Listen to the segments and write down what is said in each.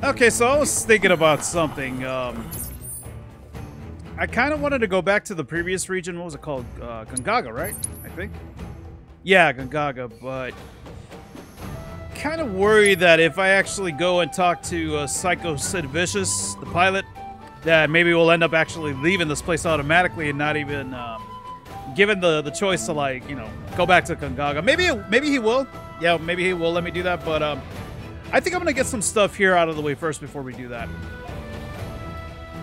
Okay, so I was thinking about something. Um, I kind of wanted to go back to the previous region. What was it called? Uh, Gongaga, right? I think. Yeah, Gongaga, but kind of worried that if I actually go and talk to uh, Psycho Sid Vicious, the pilot, that maybe we'll end up actually leaving this place automatically and not even um, given the the choice to like you know go back to Gongaga. Maybe maybe he will. Yeah, maybe he will let me do that. But um, I think I'm gonna get some stuff here out of the way first before we do that.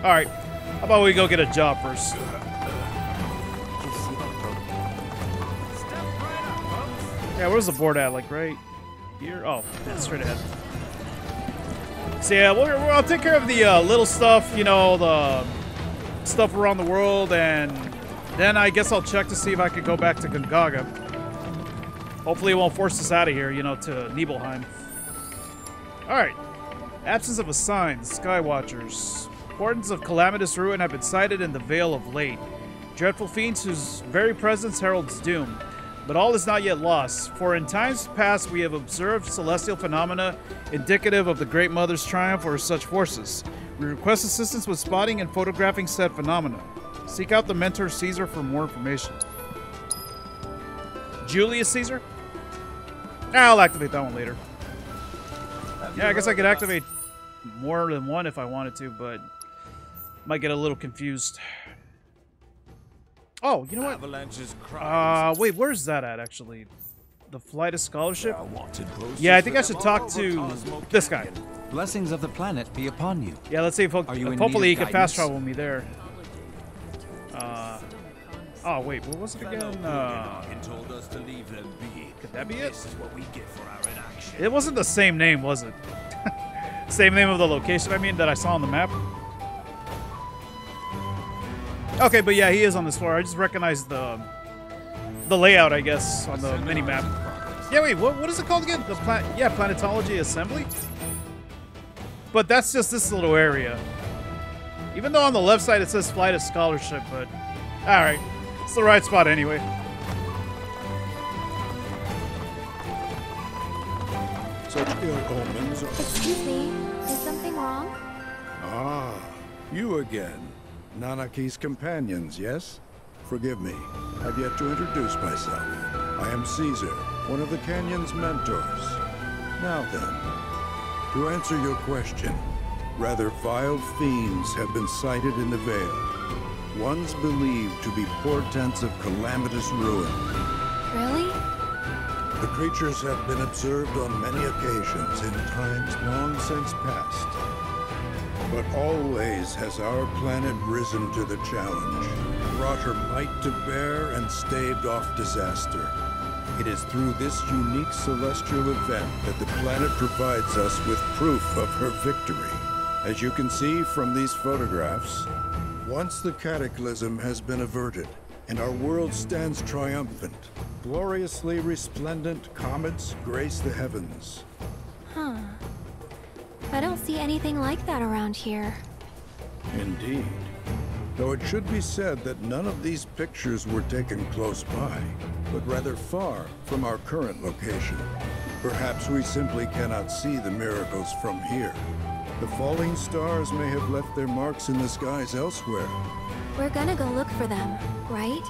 All right, how about we go get a job first? Yeah, where's the board at? Like right here? Oh, yeah, straight ahead. So yeah, we'll, we'll, I'll take care of the uh, little stuff, you know, the stuff around the world, and then I guess I'll check to see if I could go back to Gongaga. Hopefully it won't force us out of here, you know, to Nibelheim. Alright. Absence of a sign, Skywatchers. Portents of calamitous ruin have been sighted in the Vale of late. Dreadful fiends whose very presence heralds doom. But all is not yet lost, for in times past we have observed celestial phenomena indicative of the Great Mother's triumph over such forces. We request assistance with spotting and photographing said phenomena. Seek out the mentor Caesar for more information. Julius Caesar? I'll activate that one later. Yeah, I guess I could activate more than one if I wanted to, but might get a little confused. Oh, you know what? Uh, wait, where's that at, actually? The Flight of Scholarship? Yeah, I think I should talk to this guy. Blessings of the planet be upon you. Yeah, let's see if, Are you hopefully he can fast guidance? travel me there. Uh, oh, wait, what was it again? Uh, told us to leave them be. could that be it? This is what we get for our inaction. It wasn't the same name, was it? same name of the location, I mean, that I saw on the map? Okay, but yeah, he is on this floor. I just recognized the the layout, I guess, on the mini map. Yeah, wait, what, what is it called again? The pla yeah, Planetology Assembly? But that's just this little area. Even though on the left side it says Flight of Scholarship, but alright. It's the right spot anyway. Such ill omens. Excuse me, is something wrong? Ah, you again. Nanaki's companions, yes? Forgive me, I've yet to introduce myself. I am Caesar, one of the Canyon's mentors. Now then, to answer your question, rather vile fiends have been sighted in the Vale. Ones believed to be portents of calamitous ruin. Really? The creatures have been observed on many occasions in times long since past. But always has our planet risen to the challenge, brought her might to bear, and staved off disaster. It is through this unique celestial event that the planet provides us with proof of her victory. As you can see from these photographs, once the cataclysm has been averted, and our world stands triumphant, gloriously resplendent comets grace the heavens. Huh. I don't see anything like that around here. Indeed. Though it should be said that none of these pictures were taken close by, but rather far from our current location. Perhaps we simply cannot see the miracles from here. The falling stars may have left their marks in the skies elsewhere. We're gonna go look for them, right?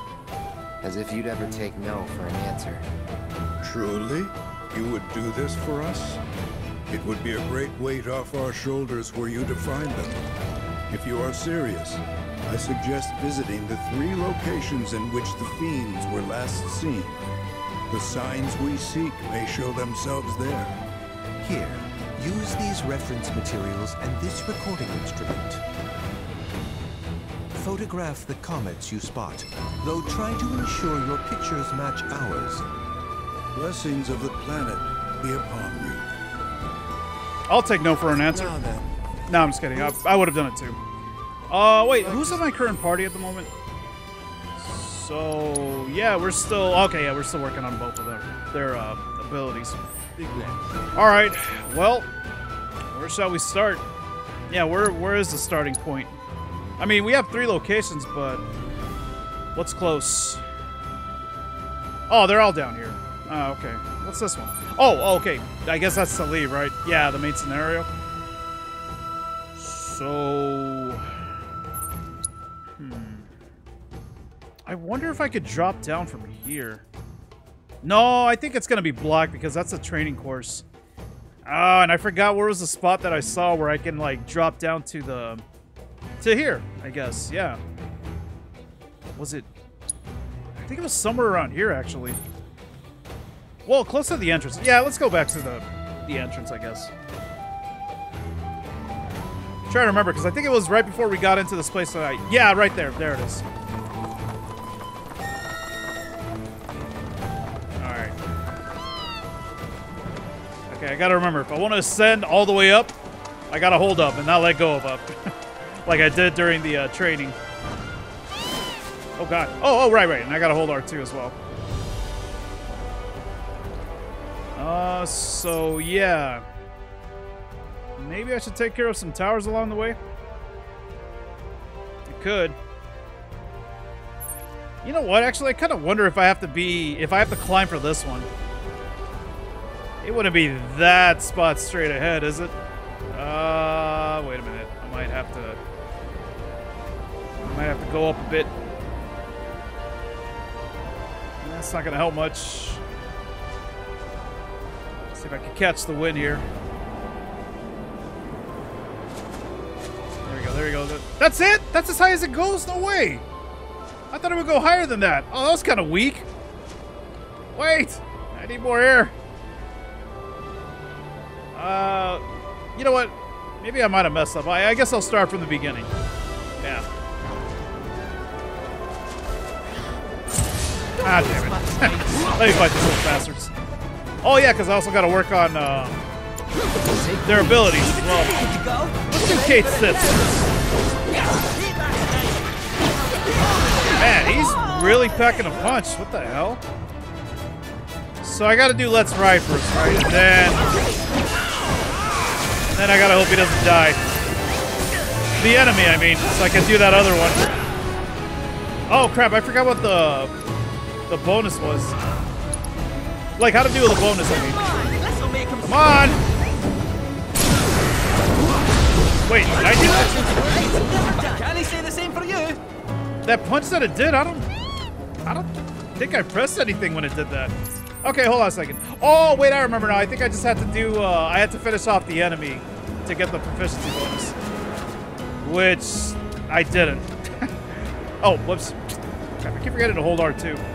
As if you'd ever take no for an answer. Truly? You would do this for us? It would be a great weight off our shoulders were you to find them. If you are serious, I suggest visiting the three locations in which the fiends were last seen. The signs we seek may show themselves there. Here, use these reference materials and this recording instrument. Photograph the comets you spot, though try to ensure your pictures match ours. Blessings of the planet be upon you. I'll take no for an answer. Now then, No, I'm just kidding. I, I would have done it too. Uh, wait, who's in my current party at the moment? So, yeah, we're still... Okay, yeah, we're still working on both of their, their uh, abilities. All right, well, where shall we start? Yeah, where where is the starting point? I mean, we have three locations, but what's close? Oh, they're all down here. Oh, okay. What's this one? Oh, oh, okay. I guess that's the leave, right? Yeah, the main scenario. So, hmm. I wonder if I could drop down from here. No, I think it's gonna be blocked because that's a training course. Ah, and I forgot where was the spot that I saw where I can like drop down to the to here. I guess, yeah. Was it? I think it was somewhere around here actually. Well, close to the entrance. Yeah, let's go back to the the entrance, I guess. trying to remember because I think it was right before we got into this place. That I yeah, right there. There it is. All right. Okay, I gotta remember if I want to ascend all the way up, I gotta hold up and not let go of up, like I did during the uh, training. Oh god. Oh, oh, right, right, and I gotta hold R2 as well. Uh, so yeah. Maybe I should take care of some towers along the way. I could. You know what? Actually, I kind of wonder if I have to be if I have to climb for this one. It wouldn't be that spot straight ahead, is it? Uh, wait a minute. I might have to. Might have to go up a bit. That's not gonna help much. See if I can catch the wind here. There we go, there we go. That's it? That's as high as it goes? No way! I thought it would go higher than that. Oh, that was kind of weak. Wait! I need more air. Uh, you know what? Maybe I might have messed up. I, I guess I'll start from the beginning. Yeah. Ah, damn it. Let me fight these little bastards. Oh, yeah, because I also got to work on uh, their abilities as well. Let's do Cait Sith. Man, he's really packing a punch. What the hell? So I got to do Let's Ride first, right? And then... Then I got to hope he doesn't die. The enemy, I mean. So I can do that other one. Oh, crap. I forgot what the the bonus was. Like, how to do the bonus, I mean. Come on! Wait, did I do that? Can he say the same for you? That punch that it did, I don't... I don't think I pressed anything when it did that. Okay, hold on a second. Oh, wait, I remember now. I think I just had to do, uh, I had to finish off the enemy to get the proficiency bonus. Which I didn't. oh, whoops. I keep forgetting to hold R2.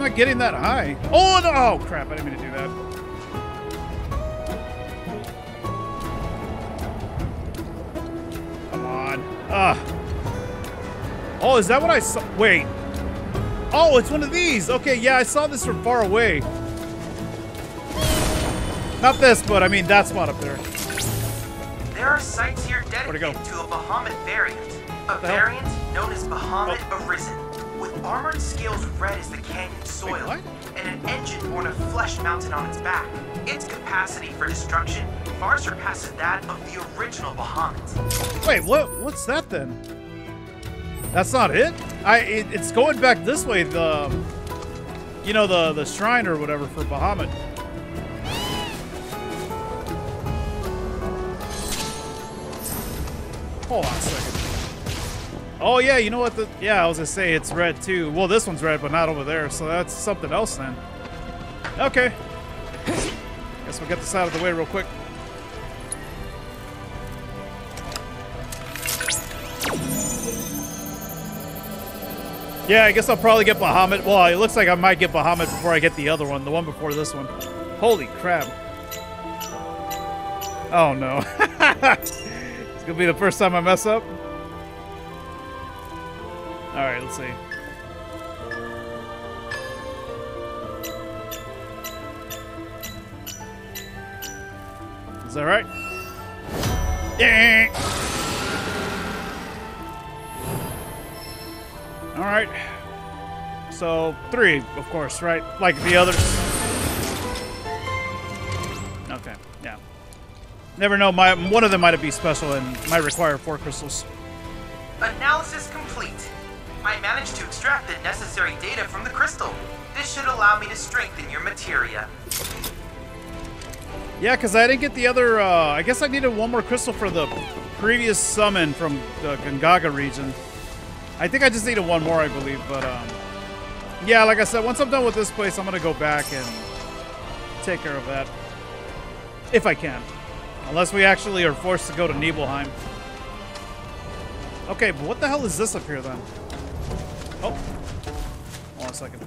Not getting that high. Oh, no! Oh, crap, I didn't mean to do that. Come on. Ah. Oh, is that what I saw? Wait. Oh, it's one of these. Okay, yeah, I saw this from far away. Not this, but I mean that spot up there. There are sites here Where'd it go? dedicated to a Bahamut variant. A variant known as Bahamut Arisen, with armored scales red as the canyon soil, what? and an engine born of flesh mounted on its back. Its capacity for destruction far surpasses that of the original Bahamut. Wait, what? What's that then? That's not it. I. It, it's going back this way. The, you know, the the shrine or whatever for Bahamut. Hold on a second. Oh yeah, you know what? The yeah, I was gonna say it's red too. Well, this one's red, but not over there. So that's something else then. Okay. Guess we'll get this out of the way real quick. Yeah, I guess I'll probably get Bahamut. Well, it looks like I might get Bahamut before I get the other one, the one before this one. Holy crap. Oh no. it's gonna be the first time I mess up. Alright, let's see. Is that right? Yeah. All right. So three, of course, right? Like the others. Okay, yeah. Never know. My one of them might be special and might require four crystals. Analysis complete. I managed to extract the necessary data from the crystal. This should allow me to strengthen your materia. Yeah, because I didn't get the other. Uh, I guess I needed one more crystal for the previous summon from the Gongaga region. I think I just needed one more, I believe. But um, yeah, like I said, once I'm done with this place, I'm gonna go back and take care of that if I can, unless we actually are forced to go to Nibelheim. Okay, but what the hell is this up here then? Oh, hold on a second.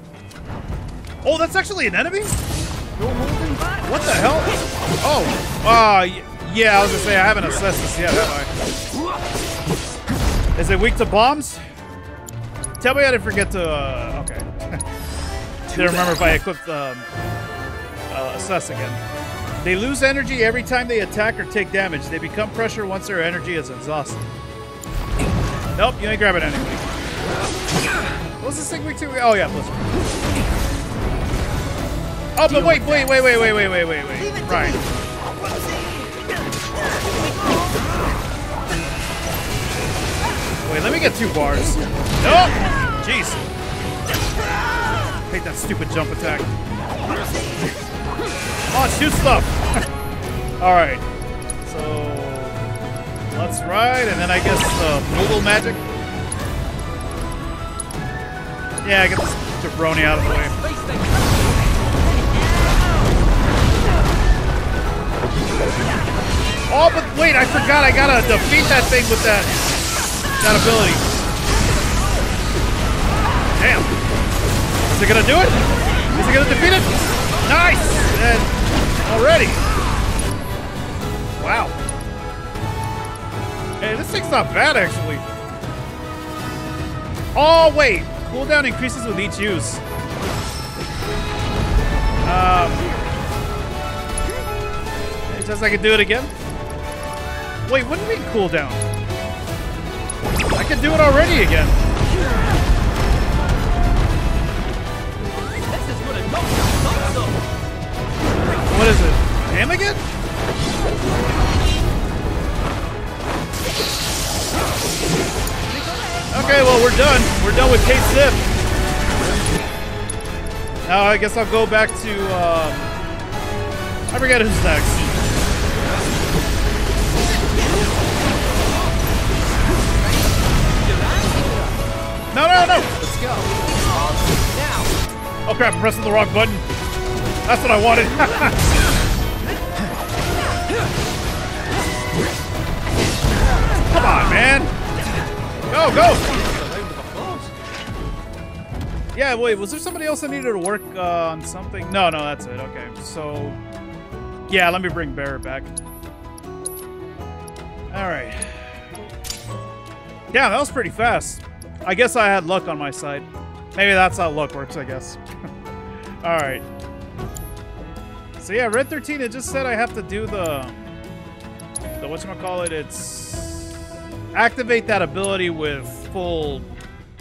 Oh, that's actually an enemy. What the hell? Oh, uh, yeah, I was gonna say, I haven't assessed this yet, have I? Is it weak to bombs? Tell me I didn't forget to, uh, okay. didn't remember if I equipped, um, uh, assess again. They lose energy every time they attack or take damage. They become pressure once their energy is exhausted. Nope, you ain't grabbing anybody. What was this thing weak to? Oh, yeah, one. Oh, but wait, wait, wait, wait, wait, wait, wait, wait, wait. Right. Wait, let me get two bars. Nope! Jeez. Hate that stupid jump attack. Oh, shoot stuff! Alright. So... Let's ride, and then I guess uh, Moogle magic. Yeah, get this jabroni out of the way. Oh, but wait, I forgot I gotta defeat that thing with that that ability. Damn. Is it gonna do it? Is it gonna defeat it? Nice! And already. Wow. Hey, this thing's not bad actually. Oh wait, cooldown increases with each use. Um, any chance I can do it again? Wait, what do you mean cooldown? I can do it already again. What is it? Him again? Okay, well we're done. We're done with Cait Sith. Now I guess I'll go back to um, I forget who's next. No, no, no! Let's go. Oh crap, I'm pressing the wrong button. That's what I wanted. Come on, man. Go, go. Yeah, wait, was there somebody else that needed to work uh, on something? No, no, that's it. Okay, so... Yeah, let me bring Barret back. Alright. Yeah, that was pretty fast. I guess I had luck on my side. Maybe that's how luck works, I guess. Alright. So yeah, Red 13, it just said I have to do the... The whatchamacallit, it's... Activate that ability with full...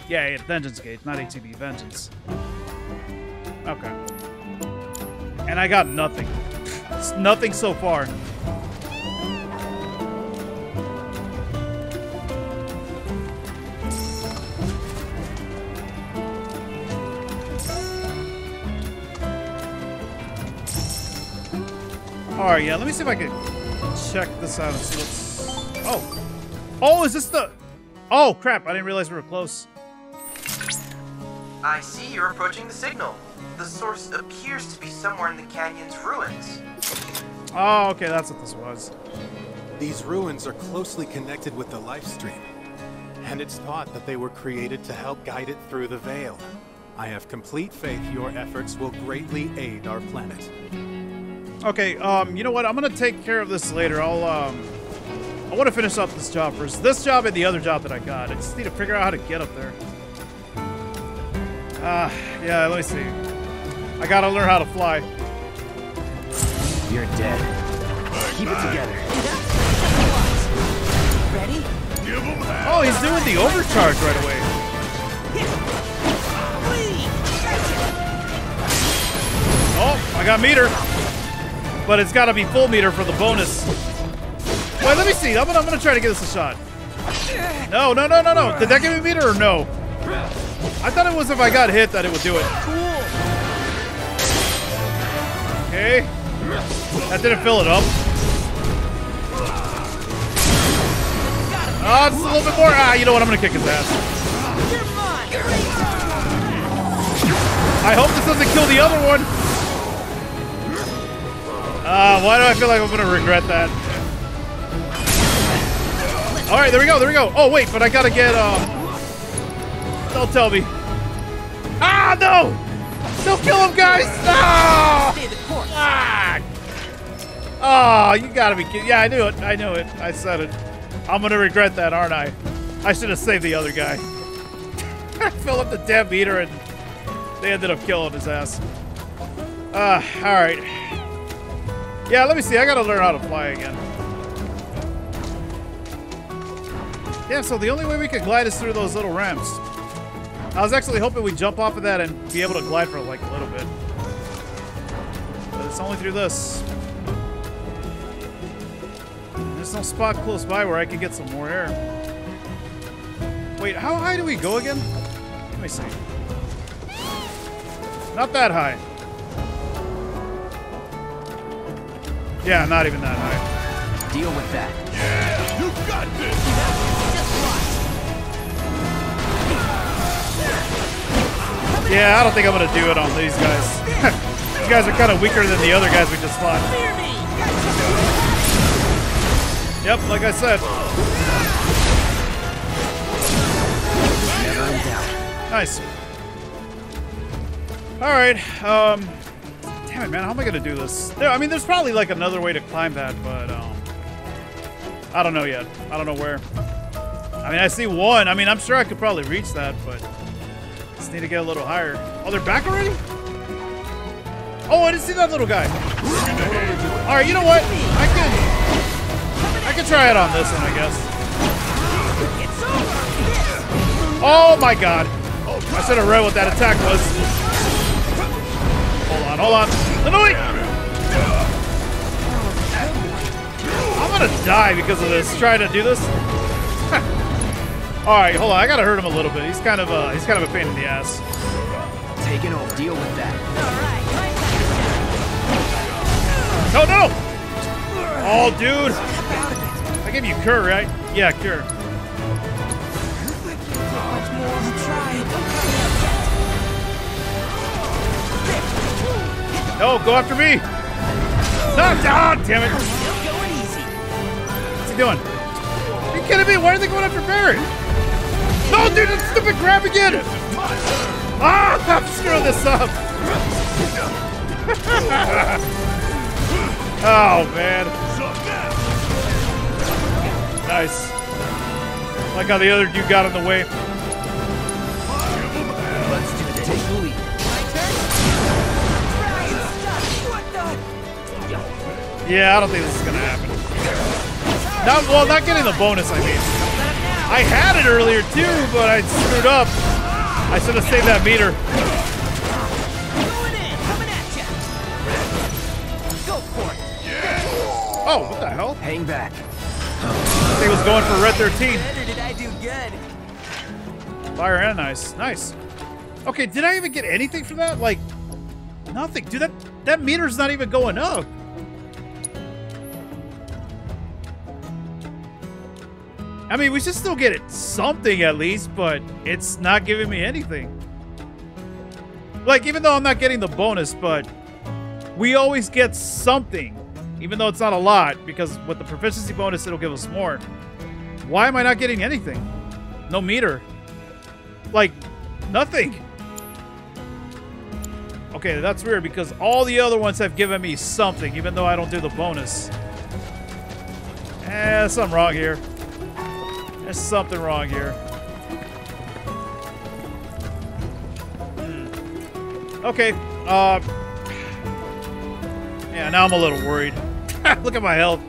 Yeah, yeah, Vengeance Gauge, not ATB, Vengeance. Okay. And I got nothing. It's nothing so far. Alright, yeah, let me see if I can check this out and see what's... Oh! Oh, is this the... Oh, crap, I didn't realize we were close. I see you're approaching the signal. The source appears to be somewhere in the canyon's ruins. Oh, okay, that's what this was. These ruins are closely connected with the Lifestream, and it's thought that they were created to help guide it through the Vale. I have complete faith your efforts will greatly aid our planet. Okay, um, you know what? I'm gonna take care of this later. I'll, um... I want to finish up this job first. This job and the other job that I got. I just need to figure out how to get up there. Ah, yeah, let me see. I gotta learn how to fly. You're dead. Keep it together. Ready? Oh, he's doing the overcharge right away. Oh, I got meter. But it's gotta be full meter for the bonus. Wait, let me see. I'm gonna, I'm gonna try to give this a shot. No, no, no, no, no. Did that give me meter or no? I thought it was if I got hit that it would do it. Okay. That didn't fill it up. Oh, just a little bit more. Ah, you know what? I'm gonna kick his ass. I hope this doesn't kill the other one. Ah, why do I feel like I'm gonna regret that? All right, there we go, there we go. Oh wait, but I gotta get. Um, don't tell me. Ah, no! Don't kill him, guys! No! Ah! Oh, you gotta be kidding. Yeah, I knew it. I knew it. I said it. I'm gonna regret that, aren't I? I should have saved the other guy. I filled up the damn meter and they ended up killing his ass. Ah, uh, alright. Yeah, let me see. I gotta learn how to fly again. Yeah, so the only way we could glide is through those little ramps. I was actually hoping we'd jump off of that and be able to glide for like a little bit. But it's only through this. There's no spot close by where I can get some more air. Wait, how high do we go again? Let me see. Not that high. Yeah, not even that high. Deal with that. Yeah, you got this. Yeah, I don't think I'm gonna do it on these guys. these guys are kind of weaker than the other guys we just fought. Yep, like I said. Nice. All right. Um, damn it, man. How am I gonna do this? There, I mean, there's probably like another way to climb that, but um, I don't know yet. I don't know where. I mean, I see one. I mean, I'm sure I could probably reach that, but need to get a little higher. Oh, they're back already? Oh, I didn't see that little guy. All right, you know what? I can. I can try it on this one, I guess. Oh my god. I should have read what that attack was. Hold on, hold on. No, no! I'm gonna die because of this, trying to do this. Alright, hold on, I gotta hurt him a little bit. He's kind of uh he's kind of a pain in the ass. Taking off. Deal with that. No, no! Oh, dude! I gave you cure, right? Yeah, cure. No, go after me! No, down! Damn it! What's he doing? Are you kidding me? Why are they going after Barret? No, dude, that stupid grab again! Ah, I'm screwing this up! oh, man. Nice. Like how the other dude got in the way. Let's do this. Take the lead. Yeah, I don't think this is gonna happen. Not well, not getting the bonus. I mean, I had it earlier too, but I screwed up. I should have saved that meter. Oh, what the hell? Hang back. I think it was going for red 13. Better did I do good? Fire and ice. Nice. Okay, did I even get anything for that? Like, nothing. Dude, that, that meter's not even going up. I mean, we should still get it something at least, but it's not giving me anything. Like, even though I'm not getting the bonus, but we always get something, even though it's not a lot, because with the proficiency bonus, it'll give us more. Why am I not getting anything? No meter. Like, nothing. Okay, that's weird because all the other ones have given me something, even though I don't do the bonus. Eh, something wrong here. There's something wrong here. Hmm. Okay. Uh. Yeah, now I'm a little worried. Look at my health.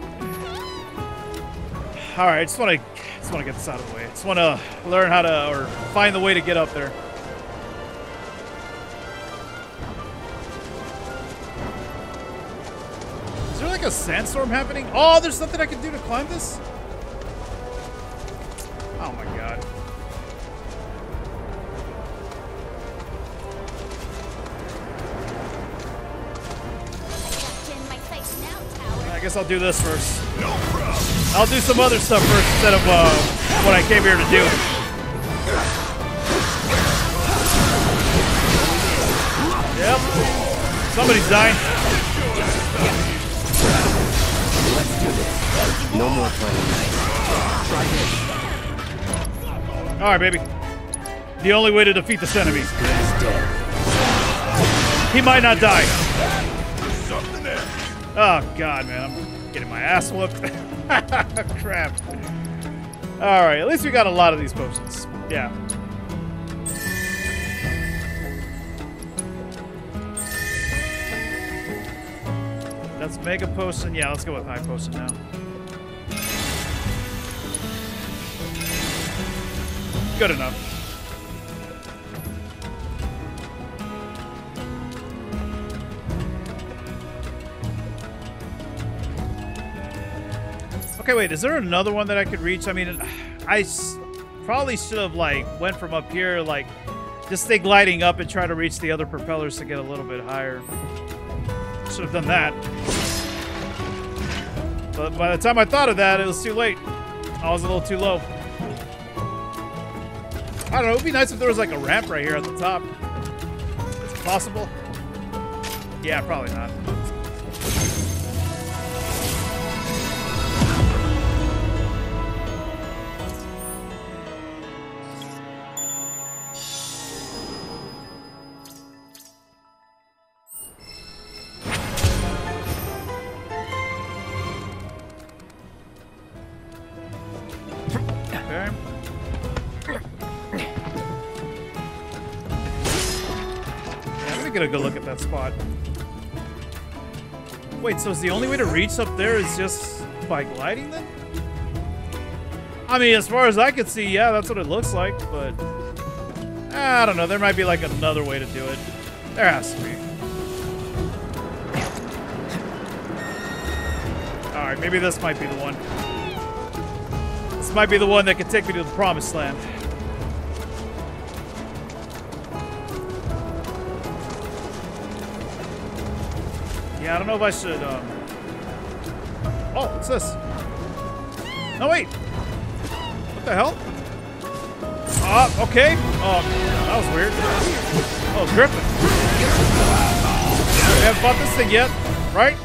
All right, I just want to just want to get this out of the way. Just want to learn how to or find the way to get up there. Is there like a sandstorm happening? Oh, there's something I can do to climb this? Oh my god. I guess I'll do this first. I'll do some other stuff first instead of uh, what I came here to do. Yep. Somebody's dying. Let's do this. No more playing nice. All right, baby. The only way to defeat this enemy. He might not die. Oh god, man, I'm getting my ass whooped. Crap. All right, at least we got a lot of these potions. Yeah. That's mega potion. Yeah, let's go with high potion now. Good enough. Okay, wait, is there another one that I could reach? I mean, I probably should have, like, went from up here, like, just stay gliding up and try to reach the other propellers to get a little bit higher. Should have done that. But by the time I thought of that, it was too late. I was a little too low. I don't know, it would be nice if there was, like, a ramp right here at the top. Is it possible? Yeah, probably not. Wait, so is the only way to reach up there is just by gliding then? I mean, as far as I can see, yeah, that's what it looks like, but... I don't know, there might be like another way to do it. There has to be. Alright, maybe this might be the one. This might be the one that could take me to the promised land. Yeah, I don't know if I should, um... Oh, what's this? No, wait! What the hell? Ah, okay. Oh, that was weird. Oh, Griffin. We haven't fought this thing yet, right?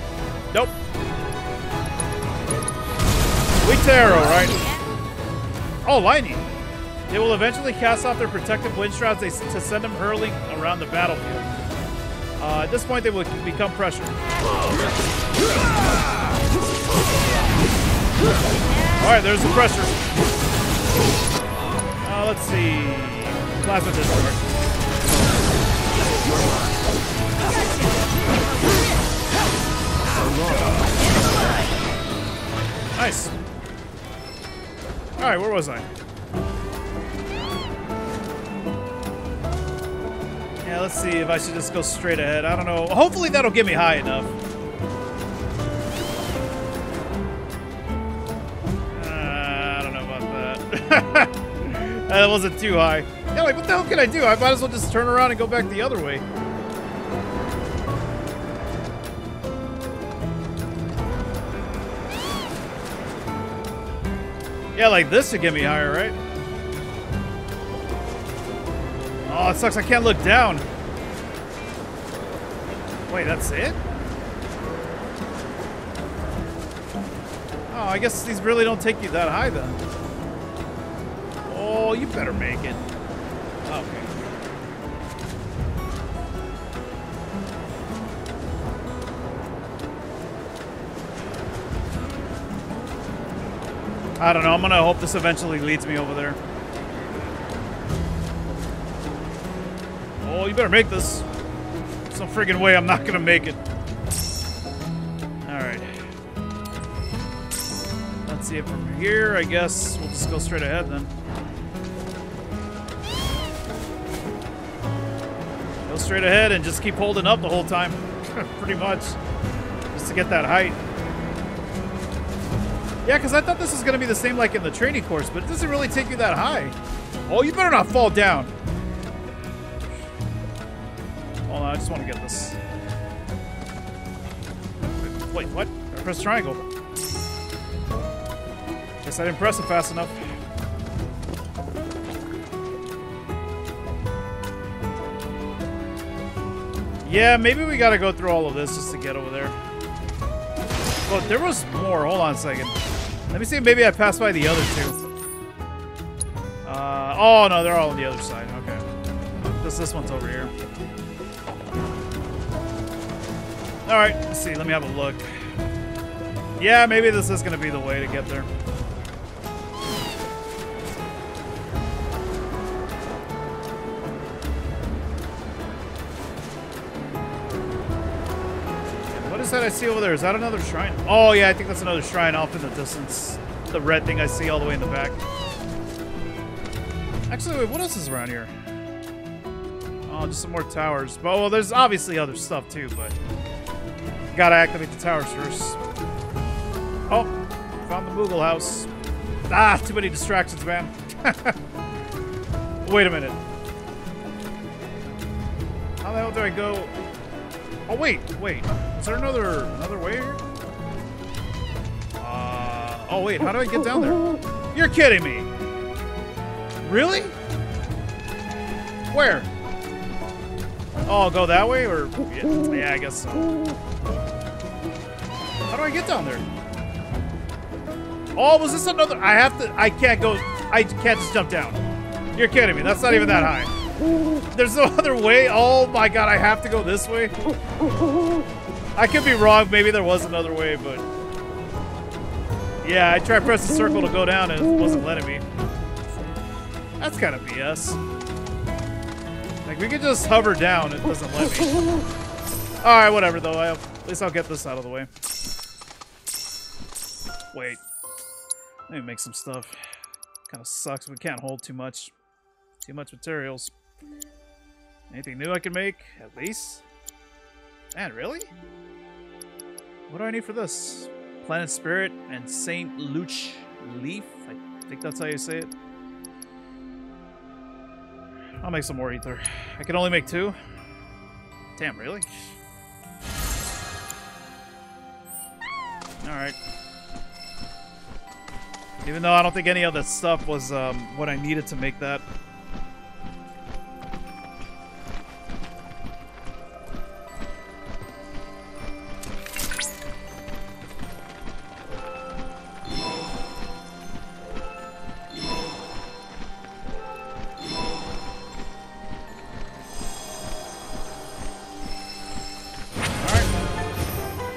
Nope. Weak to arrow, right? Oh, lightning. They will eventually cast off their protective wind shrouds to send them hurling around the battlefield. Uh, at this point, they will become pressure. All right, there's the pressure. Uh, let's see. Plasma discharge. Nice. All right, where was I? Yeah, let's see if I should just go straight ahead. I don't know. Hopefully that'll get me high enough. Uh, I don't know about that. that wasn't too high. Yeah, like, what the hell can I do? I might as well just turn around and go back the other way. Yeah, like this should get me higher, right? Oh, it sucks. I can't look down. Wait, that's it? Oh, I guess these really don't take you that high then. Oh, you better make it. Okay. I don't know. I'm gonna hope this eventually leads me over there. Oh, you better make this. Some friggin' way I'm not gonna make it. Alright. Let's see it from here. I guess we'll just go straight ahead then. Go straight ahead and just keep holding up the whole time. Pretty much. Just to get that height. Yeah, because I thought this was going to be the same like in the training course, but it doesn't really take you that high. Oh, you better not fall down. I just want to get this. Wait, what? Press triangle. Guess I didn't press it fast enough. Yeah, maybe we gotta go through all of this just to get over there. Well, there was more. Hold on a second. Let me see. Maybe I passed by the other two. Uh, oh, no, they're all on the other side. Okay. This, this one's over here. All right, let's see. Let me have a look. Yeah, maybe this is going to be the way to get there. What is that I see over there? Is that another shrine? Oh, yeah, I think that's another shrine off in the distance. The red thing I see all the way in the back. Actually, wait, what else is around here? Oh, just some more towers. But, well, there's obviously other stuff, too, but... Gotta activate the towers first. Oh, found the Moogle house. Ah, too many distractions, man. Wait a minute. How the hell do I go? Oh wait, wait. Is there another another way here? Uh, oh wait, how do I get down there? You're kidding me. Really? Where? Oh, I'll go that way or yeah, yeah, I guess so. Do I get down there? Oh, was this another? I have to. I can't go. I can't just jump down. You're kidding me. That's not even that high. There's no other way. Oh my god, I have to go this way. I could be wrong. Maybe there was another way, but yeah, I tried pressing the circle to go down and it wasn't letting me. That's kind of BS. Like we could just hover down. It doesn't let me. All right, whatever though. I, at least I'll get this out of the way. Wait. Let me make some stuff. Kind of sucks. We can't hold too much. Too much materials. Anything new I can make? At least? Man, really? What do I need for this? Planet Spirit and Saint Luch Leaf? I think that's how you say it. I'll make some more ether. I can only make two? Damn, really? Alright. Even though I don't think any of that stuff was um, what I needed to make that. Alright.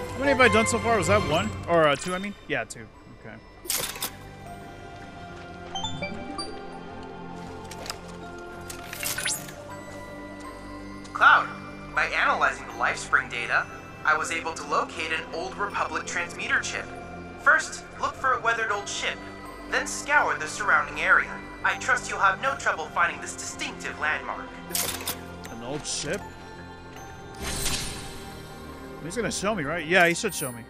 How many have I done so far? Was that one? Or uh, two, I mean? Yeah, two. Cloud, by analyzing the LifeSpring data, I was able to locate an old Republic transmitter chip. First, look for a weathered old ship, then scour the surrounding area. I trust you'll have no trouble finding this distinctive landmark. An old ship? He's gonna show me, right? Yeah, he should show me.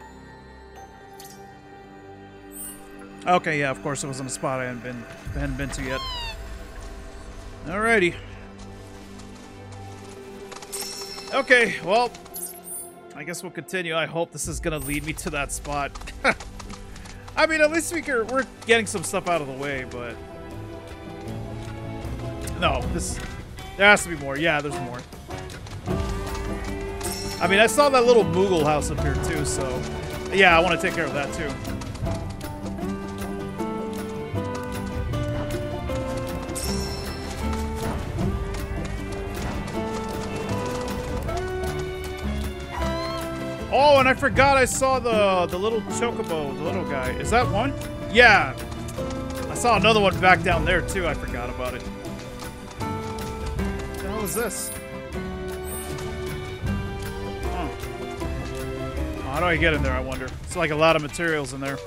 Okay, yeah, of course it wasn't a spot I hadn't been hadn't been to yet. Alrighty. Okay, well, I guess we'll continue. I hope this is gonna lead me to that spot. I mean, at least we can, we're getting some stuff out of the way, but no, this there has to be more. Yeah, there's more. I mean, I saw that little Moogle house up here too, so yeah, I want to take care of that too. Oh, and I forgot I saw the the little chocobo, the little guy. Is that one? Yeah. I saw another one back down there too. I forgot about it. What the hell is this? How do I get in there, I wonder? It's like a lot of materials in there.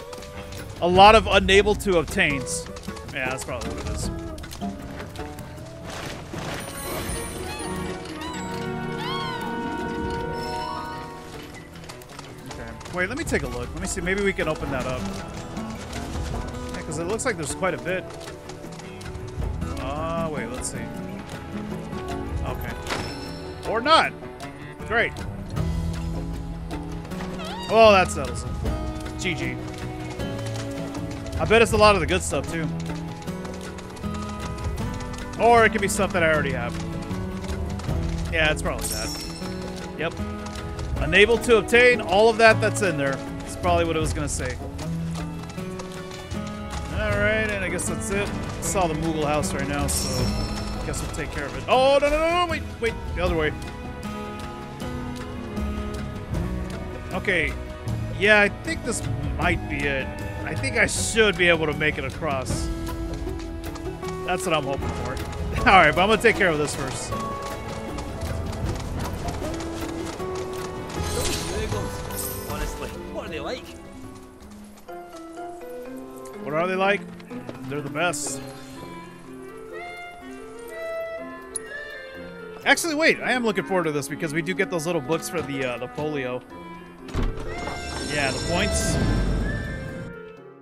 A lot of unable to obtains. Yeah, that's probably what it is. Wait, let me take a look. Let me see. Maybe we can open that up. because it looks like there's quite a bit. Ah, uh, wait, let's see. Okay. Or not. Great. Well, that settles it. GG. I bet it's a lot of the good stuff, too. Or it could be stuff that I already have. Yeah, it's probably that. Yep. Unable to obtain all of that that's in there. That's probably what it was going to say. Alright, and I guess that's it. Saw the Moogle house right now, so I guess we'll take care of it. Oh, no, no, no, no, wait, wait, the other way. Okay, yeah, I think this might be it. I think I should be able to make it across. That's what I'm hoping for. Alright, but I'm going to take care of this first. What are they like? They're the best. Actually, wait. I am looking forward to this because we do get those little books for the uh, the folio. Yeah, the points.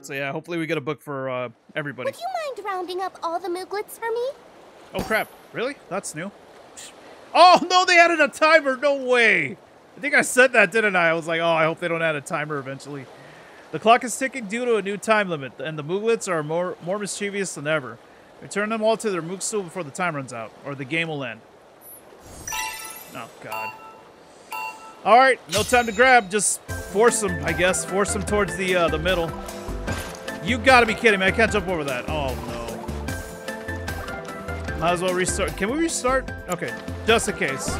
So yeah, hopefully we get a book for uh, everybody. Would you mind rounding up all the Mooglets for me? Oh crap! Really? That's new. Oh no! They added a timer. No way. I think I said that, didn't I? I was like, oh, I hope they don't add a timer eventually. The clock is ticking due to a new time limit, and the Mooglets are more more mischievous than ever. Return them all to their Moogstool before the time runs out, or the game will end. Oh god. All right, no time to grab. Just force them, I guess. Force them towards the uh, the middle. You gotta be kidding me! I can't jump over that. Oh no. Might as well restart. Can we restart? Okay, just in case.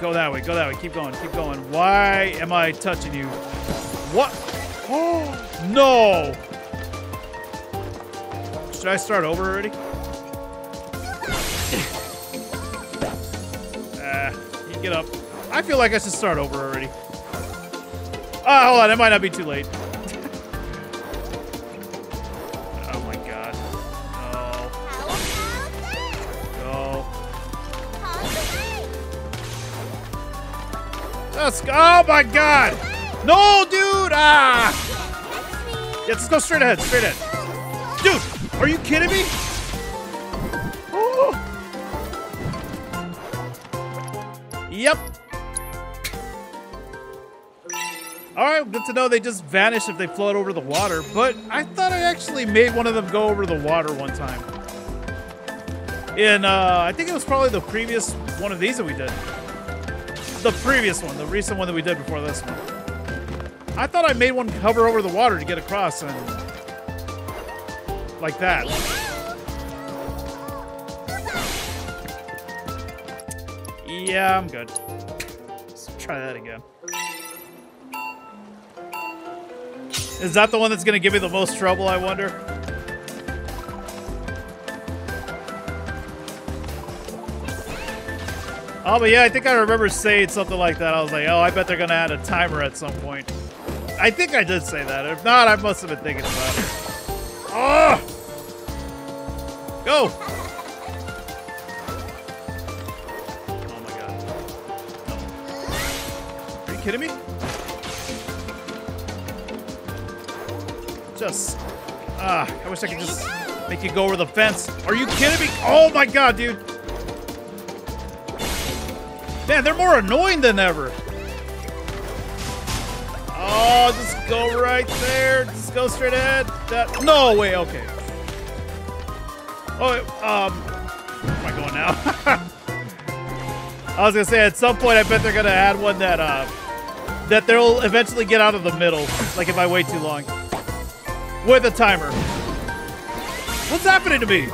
Go that way, go that way. Keep going, keep going. Why am I touching you? What? Oh, no! Should I start over already? ah, you get up. I feel like I should start over already. Ah, hold on, it might not be too late. Oh my god! No, dude! Ah! Yeah, let's go straight ahead, straight ahead. Dude, are you kidding me? Oh. Yep. Alright, good to know they just vanish if they float over the water, but I thought I actually made one of them go over the water one time. In, uh, I think it was probably the previous one of these that we did. The previous one, the recent one that we did before this one. I thought I made one hover over the water to get across and... Like that. Yeah, I'm good. Let's try that again. Is that the one that's going to give me the most trouble, I wonder? Oh, but yeah, I think I remember saying something like that. I was like, oh, I bet they're going to add a timer at some point. I think I did say that. If not, I must have been thinking about it. Oh! Go! Oh my god. Are you kidding me? Just, ah, I wish I could just make you go over the fence. Are you kidding me? Oh my god, dude. Man, they're more annoying than ever. Oh, just go right there. Just go straight ahead. That, no way, okay. Oh, um, where am I going now? I was gonna say, at some point, I bet they're gonna add one that, uh, that they'll eventually get out of the middle, like if I wait too long with a timer. What's happening to me?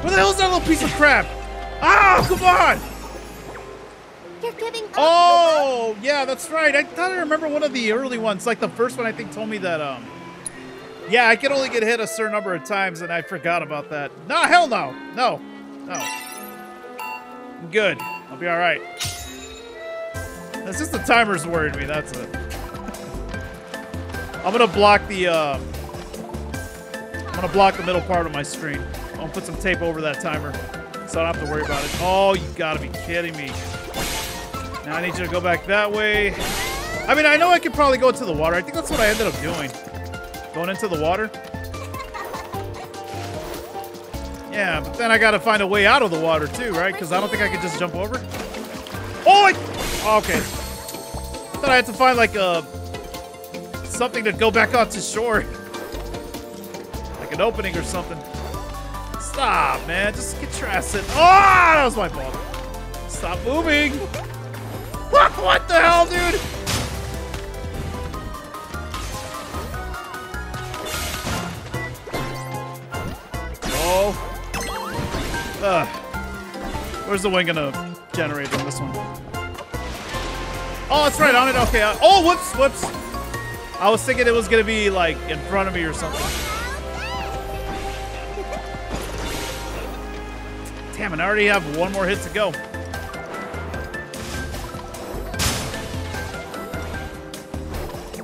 Where the hell is that little piece of crap? Ah, come on! You're giving up. Oh, yeah, that's right. I thought I remember one of the early ones. Like the first one, I think, told me that, um, yeah, I can only get hit a certain number of times, and I forgot about that. No, hell no. No. No. I'm good. I'll be all right. It's just the timer's worried me. That's it. I'm gonna block the, uh, I'm gonna block the middle part of my screen. I'm gonna put some tape over that timer so I don't have to worry about it. Oh, you gotta be kidding me. Now I need you to go back that way. I mean, I know I could probably go into the water. I think that's what I ended up doing. Going into the water. Yeah, but then I gotta find a way out of the water too, right? Because I don't think I could just jump over. Oh, I, okay. Thought I had to find like a something to go back onto shore, like an opening or something. Stop, man. Just get your ass in. Oh, that was my fault. Stop moving. What, what the hell, dude? Oh. Ugh. Where's the wing gonna generate on this one? Oh, it's right on it. Okay. uh, oh, whoops, whoops. I was thinking it was gonna be like in front of me or something. Damn, I already have one more hit to go.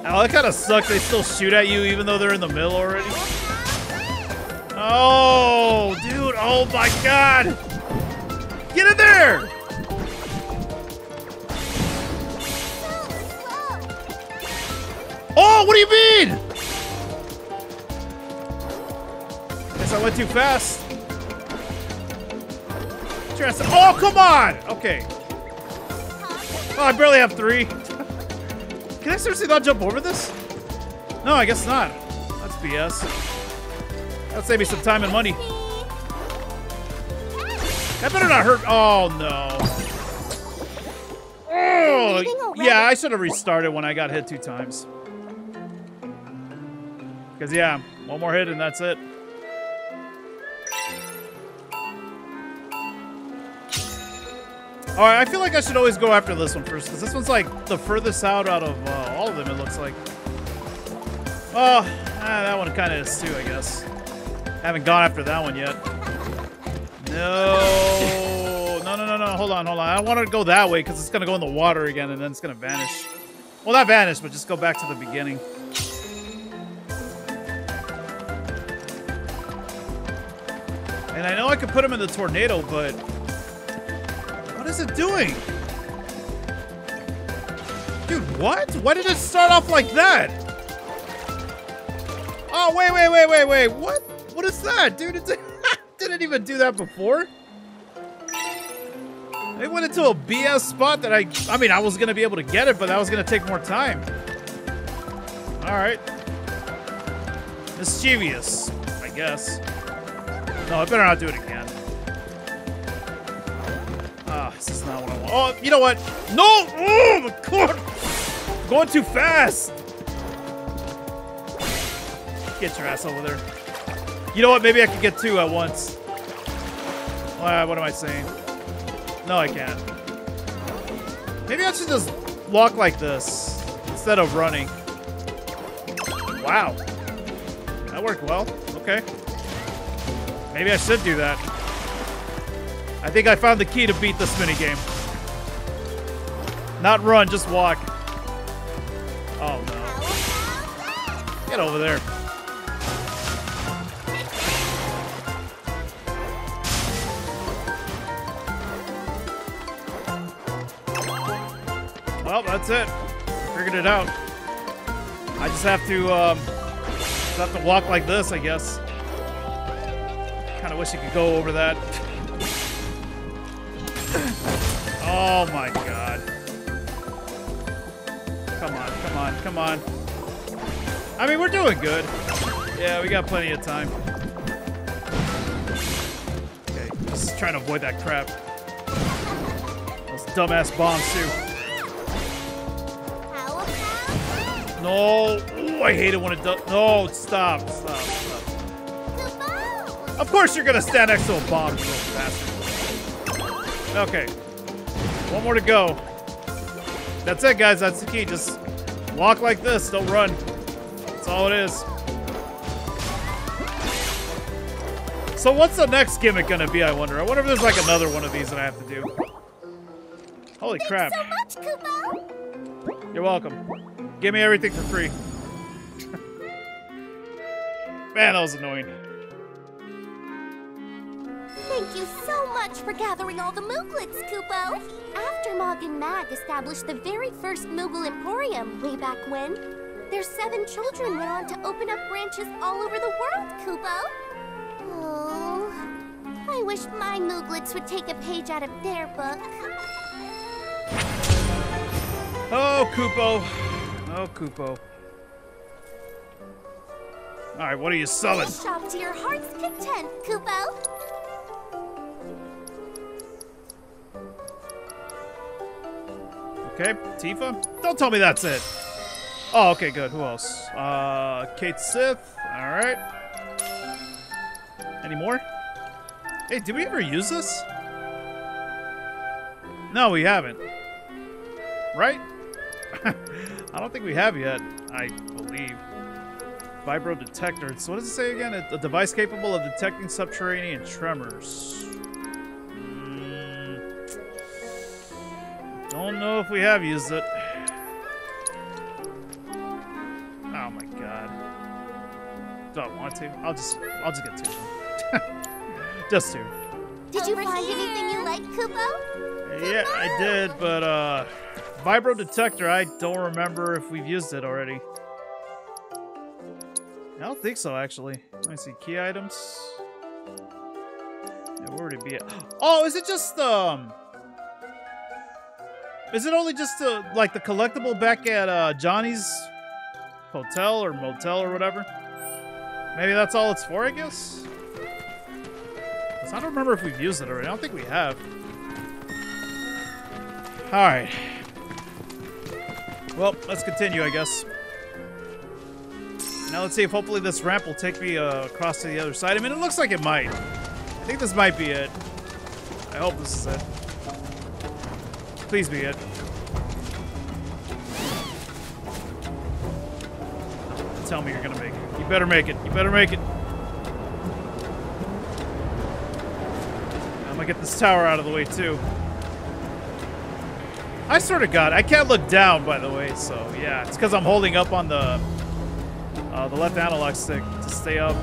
Oh, that kind of sucks. They still shoot at you even though they're in the middle already. Oh, dude. Oh my god. Get in there. Oh, what do you mean? Guess I went too fast. Trust- Oh, come on. Okay. Oh, I barely have three. Can I seriously not jump over this? No, I guess not. That's BS. That'll save me some time and money. That better not hurt. Oh, no. Oh, yeah, I should have restarted when I got hit two times. Because, yeah, one more hit and that's it. Alright, I feel like I should always go after this one first, because this one's like the furthest out out of uh, all of them, it looks like. Oh, ah, that one kind of is too, I guess. Haven't gone after that one yet. No, no, no, no, no, hold on, hold on. I don't want to go that way, because it's going to go in the water again, and then it's going to vanish. Well, not vanish, but just go back to the beginning. And I know I could put him in the tornado, but what is it doing? Dude, what? Why did it start off like that? Oh, wait, wait, wait, wait, wait. What? What is that? Dude, it didn't even do that before. It went into a BS spot that I... I mean, I was going to be able to get it, but that was going to take more time. All right. Mischievous, I guess. No, I better not do it again. This is not what I want. Oh, you know what? No! Oh, my God! I'm going too fast! Get your ass over there. You know what? Maybe I can get two at once. Uh, what am I saying? No, I can't. Maybe I should just walk like this instead of running. Wow. That worked well. Okay. Maybe I should do that. I think I found the key to beat this minigame. Not run, just walk. Oh no. Get over there. Well, that's it. Figured it out. I just have to, um, just have to walk like this, I guess. Kind of wish you could go over that. oh my god. Come on, come on, come on. I mean, we're doing good. Yeah, we got plenty of time. Okay, just trying to avoid that crap. Those dumbass bombs, too. No. Ooh, I hate it when it does. No, stop, stop, stop. Of course you're gonna stand next to a bomb, you bastard. Okay. One more to go. That's it, guys. That's the key. Just walk like this. Don't run. That's all it is. So what's the next gimmick gonna be, I wonder? I wonder if there's like another one of these that I have to do. Holy crap. so much, Kupo! You're welcome. Give me everything for free. Man, that was annoying. Thank you so much for gathering all the Mooglets, Kupo. After Mog and Mag established the very first Moogle Emporium way back when, their seven children went on to open up branches all over the world, Kupo. Oh, I wish my Mooglets would take a page out of their book. Oh, Kupo. Oh, Kupo. All right, what are you selling? Shop to your heart's content, Kupo. Okay, Tifa? Don't tell me that's it. Oh, okay, good. Who else? Uh, Cait Sith. All right. Any more? Hey, did we ever use this? No, we haven't. Right? I don't think we have yet, I believe. Vibro detector. So what does it say again? A device capable of detecting subterranean tremors. Don't know if we have used it. Oh my god. Do I want to? I'll just I'll just get two. just two. Did you find anything you like, Kupo? Yeah, I did, but uh Vibro detector, I don't remember if we've used it already. I don't think so, actually. Let me see. Key items. Yeah, where would it be at? Oh, is it just, um... Is it only just, uh, like, the collectible back at uh, Johnny's hotel or motel or whatever? Maybe that's all it's for, I guess? 'Cause I don't remember if we've used it already. I don't think we have. Alright. Well, let's continue, I guess. Now let's see if hopefully this ramp will take me uh, across to the other side. I mean, it looks like it might. I think this might be it. I hope this is it. Please be it. Tell me you're gonna make it. You better make it. You better make it. I'm gonna get this tower out of the way, too. I sort of got. I can't look down, by the way, so yeah. It's because I'm holding up on the uh, the left analog stick to stay up.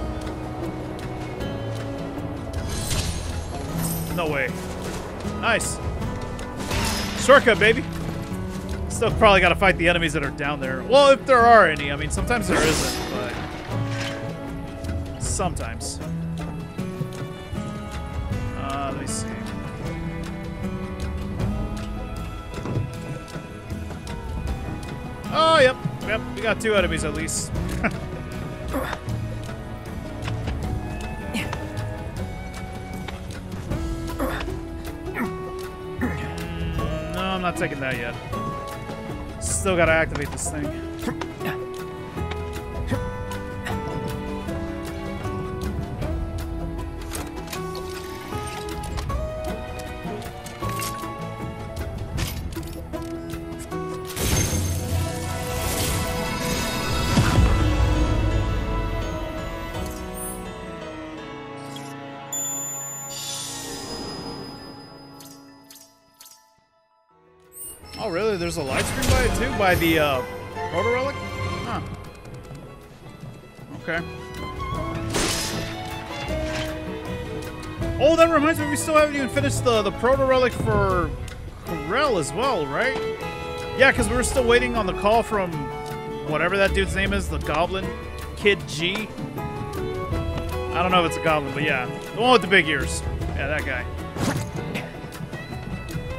No way. Nice. Shortcut, baby. Still probably got to fight the enemies that are down there. Well, if there are any. I mean, sometimes there isn't, but... Sometimes. Uh, let me see. Oh, yep. Yep, we got two enemies at least. Not taking that yet. Still gotta activate this thing. By the uh, Relic? Huh. Okay. Oh, that reminds me, we still haven't even finished the, the Proto Relic for Corel as well, right? Yeah, because we were still waiting on the call from whatever that dude's name is, the Goblin Kid G. I don't know if it's a goblin, but yeah. The one with the big ears. Yeah, that guy.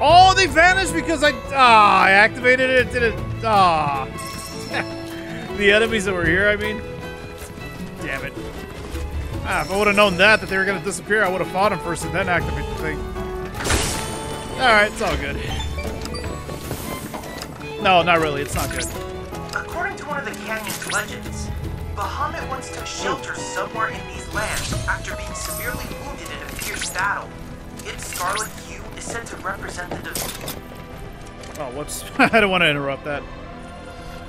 Oh, they vanished because I ah I activated it. It? Ah, the enemies that were here. I mean, damn it. Ah, if I would have known that that they were gonna disappear, I would have fought them first and then activate the thing. All right, it's all good. No, not really. It's not good. According to one of the canyon's legends, Bahamut once took shelter somewhere in these lands after being severely wounded in a fierce battle. Its scarlet hue is said to represent the Oh, whoops. I don't want to interrupt that.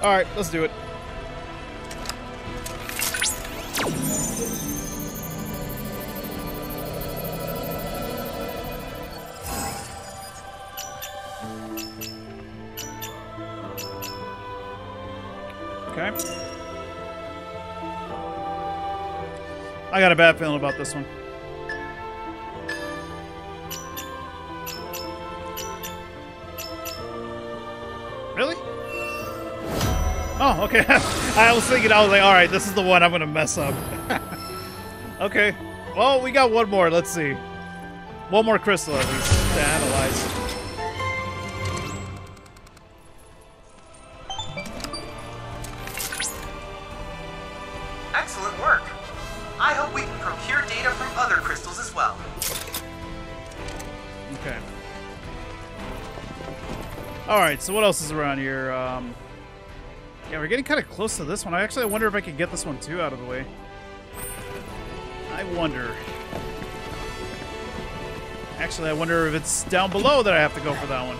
All right, let's do it. Okay. I got a bad feeling about this one. Oh, okay. I was thinking, I was like, all right, this is the one I'm gonna mess up. okay. Well, we got one more. Let's see. One more crystal at least to analyze. Excellent work. I hope we can procure data from other crystals as well. Okay. All right. So what else is around here? Um, yeah, we're getting kind of close to this one. I actually wonder if I could get this one too out of the way. I wonder. Actually, I wonder if it's down below that I have to go for that one.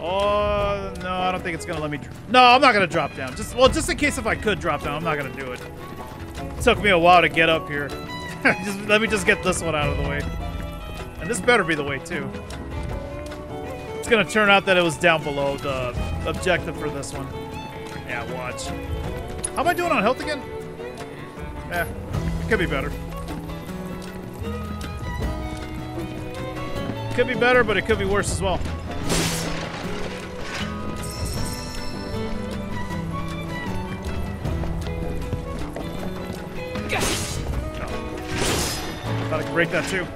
Oh, no, I don't think it's going to let me... No, I'm not going to drop down. Just Well, just in case if I could drop down, I'm not going to do it. took me a while to get up here. just, let me just get this one out of the way. And this better be the way, too. It's going to turn out that it was down below the objective for this one. Yeah, watch. How am I doing on health again? Eh, it could be better. Could be better, but it could be worse as well. Thought I could break that too.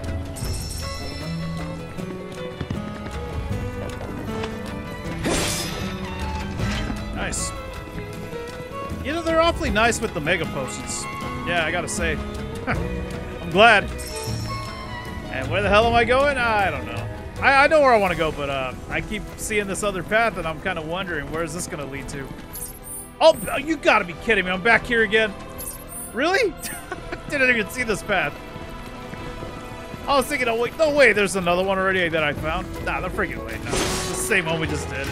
Nice. You know, they're awfully nice with the mega potions. Yeah, I gotta say. I'm glad. And where the hell am I going? I don't know. I, I know where I want to go, but uh, I keep seeing this other path, and I'm kind of wondering where is this going to lead to. Oh, you gotta be kidding me! I'm back here again. Really? Didn't even see this path. I was thinking, oh wait, no way, there's another one already that I found. Nah, the freaking. It's the same one we just did.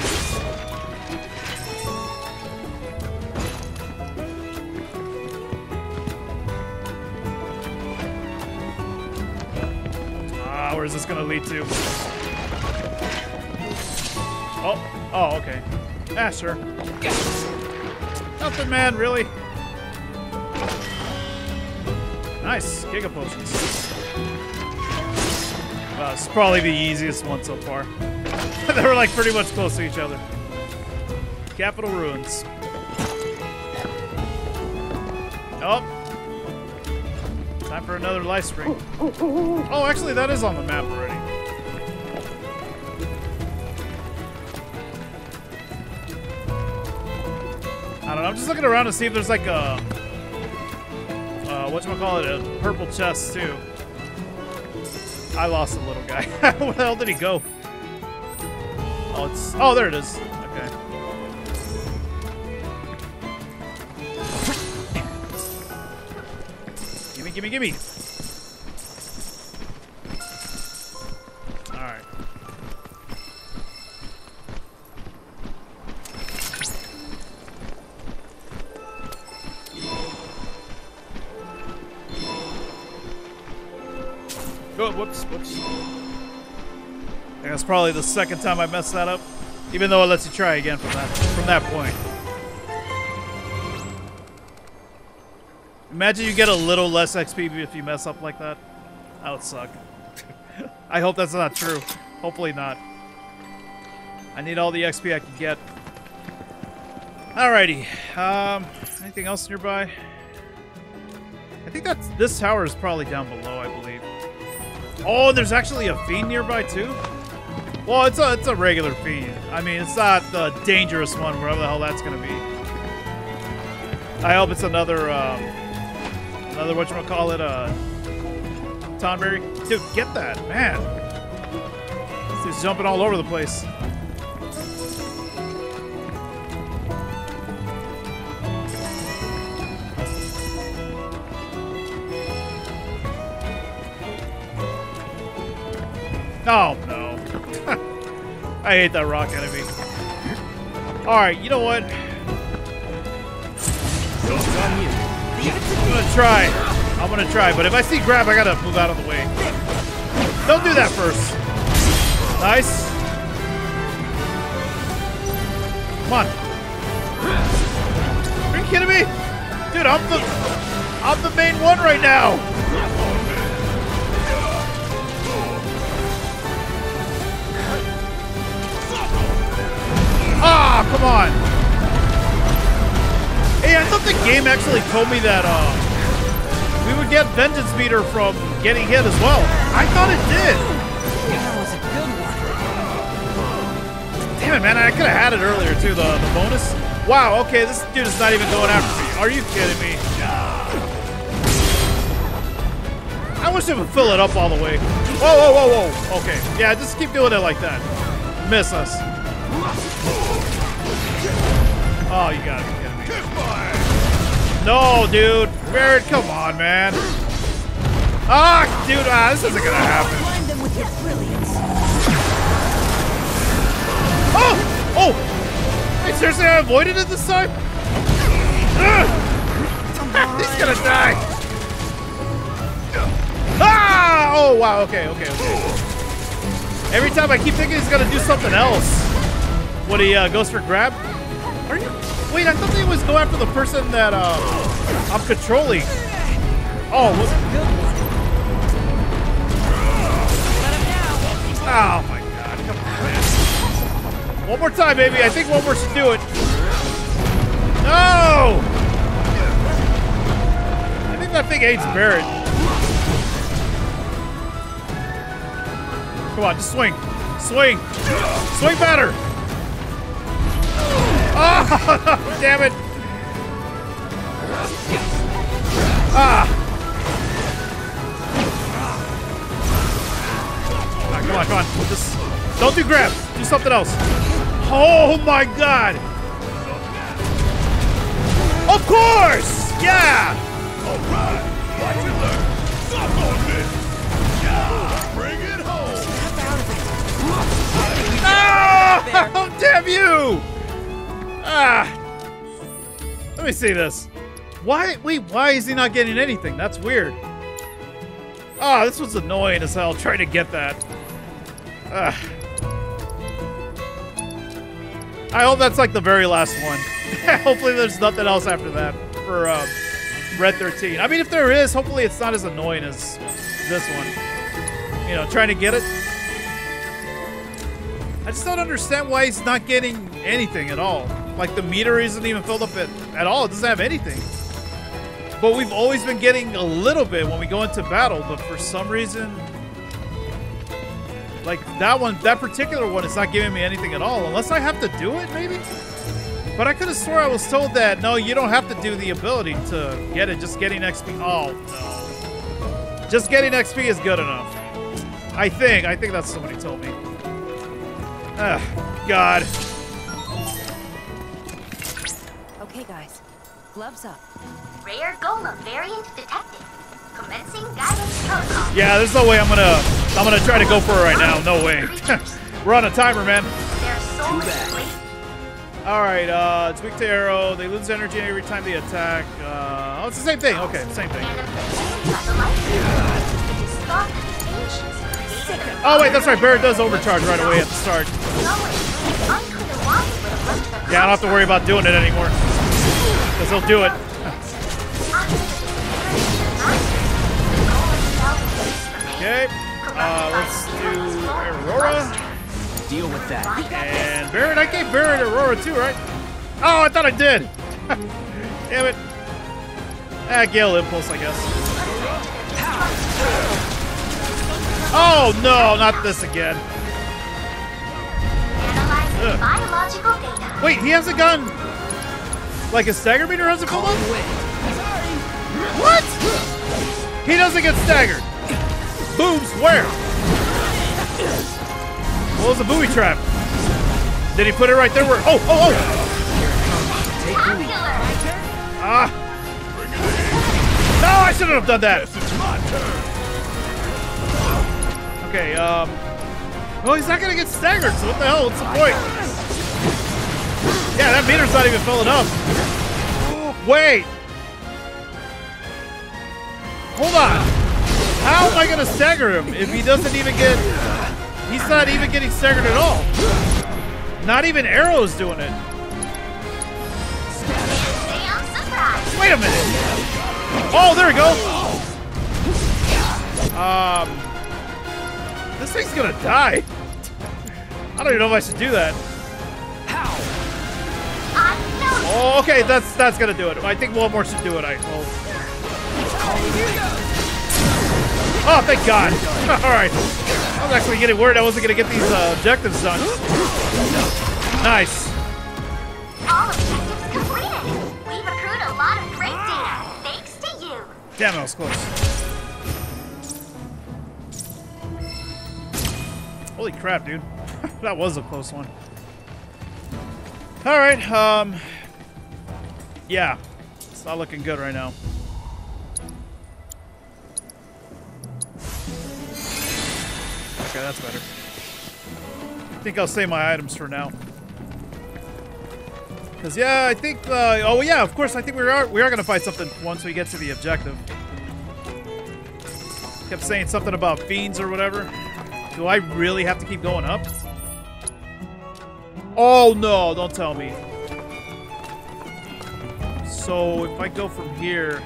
Ah, where's this gonna lead to? Oh, oh, okay. Yeah, sure. Nothing, man, really. Nice, Giga Potions. This is probably the easiest one so far. they were like pretty much close to each other. Capital Ruins. Oh. For another life spring. Oh, actually, that is on the map already. I don't know. I'm just looking around to see if there's like a, uh, it, a purple chest too. I lost a little guy. Where the hell did he go? Oh, it's, oh, there it is. Gimme, gimme. Alright. Oh, whoops, whoops. That's probably the second time I messed that up. Even though it lets you try again from that from that point. Imagine you get a little less XP if you mess up like that. That would suck. I hope that's not true. Hopefully not. I need all the XP I can get. Alrighty. Um, anything else nearby? I think that's this tower is probably down below, I believe. Oh, there's actually a fiend nearby too. Well, it's a it's a regular fiend. I mean, it's not the dangerous one, wherever the hell that's gonna be. I hope it's another um, another what you call it, uh, Tonberry. Dude, get that, man. He's jumping all over the place. Oh, no. I hate that rock enemy. Alright, you know what? I'm gonna try. I'm gonna try, but if I see grab, I gotta move out of the way. Don't do that first. Nice. Come on. Are you kidding me? Dude, I'm the I'm the main one right now. Ah, come on. I thought the game actually told me that uh, we would get Vengeance Meter from getting hit as well. I thought it did. That was a good one. Damn it, man. I could have had it earlier, too, the, the bonus. Wow, okay, this dude is not even going after me. Are you kidding me? I wish it would fill it up all the way. Whoa, whoa, whoa, whoa. Okay, yeah, just keep doing it like that. Miss us. Oh, you kidding me. No, dude. Barret, come on, man. Ah, dude, ah, this isn't gonna happen. Blind them with your brilliance. Oh! Oh! Wait, seriously, I avoided it this time? He's gonna die. Ah! Oh, wow, okay, okay, okay. Every time I keep thinking he's gonna do something else What, he uh, goes for grab. Are you? Wait, I thought they always go after the person that uh, I'm controlling. Oh, what? Oh my god, come on, man. One more time, baby. I think one more should do it. No! I think that thing hates Barret. Come on, just swing. Swing. Swing better. Oh, damn it. Ah. Come on, come on, come on. Just don't do grab. Do something else. Oh my god. Of course. Yeah. All right. Watch it learn. Stop on this. Yeah. Bring it home. Oh, damn you! Ah. Let me see this. Why? Wait, why is he not getting anything? That's weird. Ah, this was annoying as hell trying to get that. Ah. I hope that's like the very last one. hopefully there's nothing else after that for um, Red 13. I mean, if there is, hopefully it's not as annoying as this one. You know, trying to get it. I just don't understand why he's not getting anything at all. Like the meter isn't even filled up at, at all. It doesn't have anything. But we've always been getting a little bit when we go into battle, but for some reason, like that one, that particular one is not giving me anything at all, unless I have to do it, maybe? But I could have swore I was told that, no, you don't have to do the ability to get it, just getting XP. Oh, no. Just getting XP is good enough. I think, I think that's somebody told me. Ah, God. Guys. Gloves up. Rare Golem variant detected. Commencing guidance protocol. Yeah, there's no way I'm gonna I'm gonna try to go for it right now. No way. We're on a timer, man. Their soul is great. All right, uh, it's weak to aero. They lose energy every time they attack. Uh, oh, it's the same thing. Okay, same thing. Oh wait, that's right. Barret does overcharge right away at the start. Yeah, I don't have to worry about doing it anymore. Because he'll do it. Okay, uh, let's do Aerora. Deal with that. And Barret, I gave Barret Aerora too, right? Oh, I thought I did. Damn it. Ah, Gale Impulse, I guess. Oh no, not this again. Ugh. Wait, he has a gun. Like a stagger meter has a pull up? What? He doesn't get staggered. Booms where? What was the booby trap? Did he put it right there where? Oh, oh, oh! Ah! No, I shouldn't have done that. Okay, um. Well, he's not gonna get staggered, so what the hell? What's the point? Yeah, that meter's not even filling up. Wait! Hold on. How am I gonna stagger him if he doesn't even get... He's not even getting staggered at all. Not even Aero's doing it. Wait a minute. Oh, there we go. Um, this thing's gonna die. I don't even know if I should do that. Oh, okay, that's that's gonna do it. I think more should do it. I hope. Oh, thank God! All right, I was actually getting worried I wasn't gonna get these uh, objectives done. Nice. Objectives completed. We've accrued a lot of great data, thanks to you. Damn, that was close. Holy crap, dude. that was a close one. All right, um, yeah, it's not looking good right now. Okay, that's better. I think I'll save my items for now. Cause yeah, I think. Uh, oh yeah, of course. I think we are we are gonna fight something once we get to the objective. Kept saying something about fiends or whatever. Do I really have to keep going up? Oh no! Don't tell me. So if I go from here,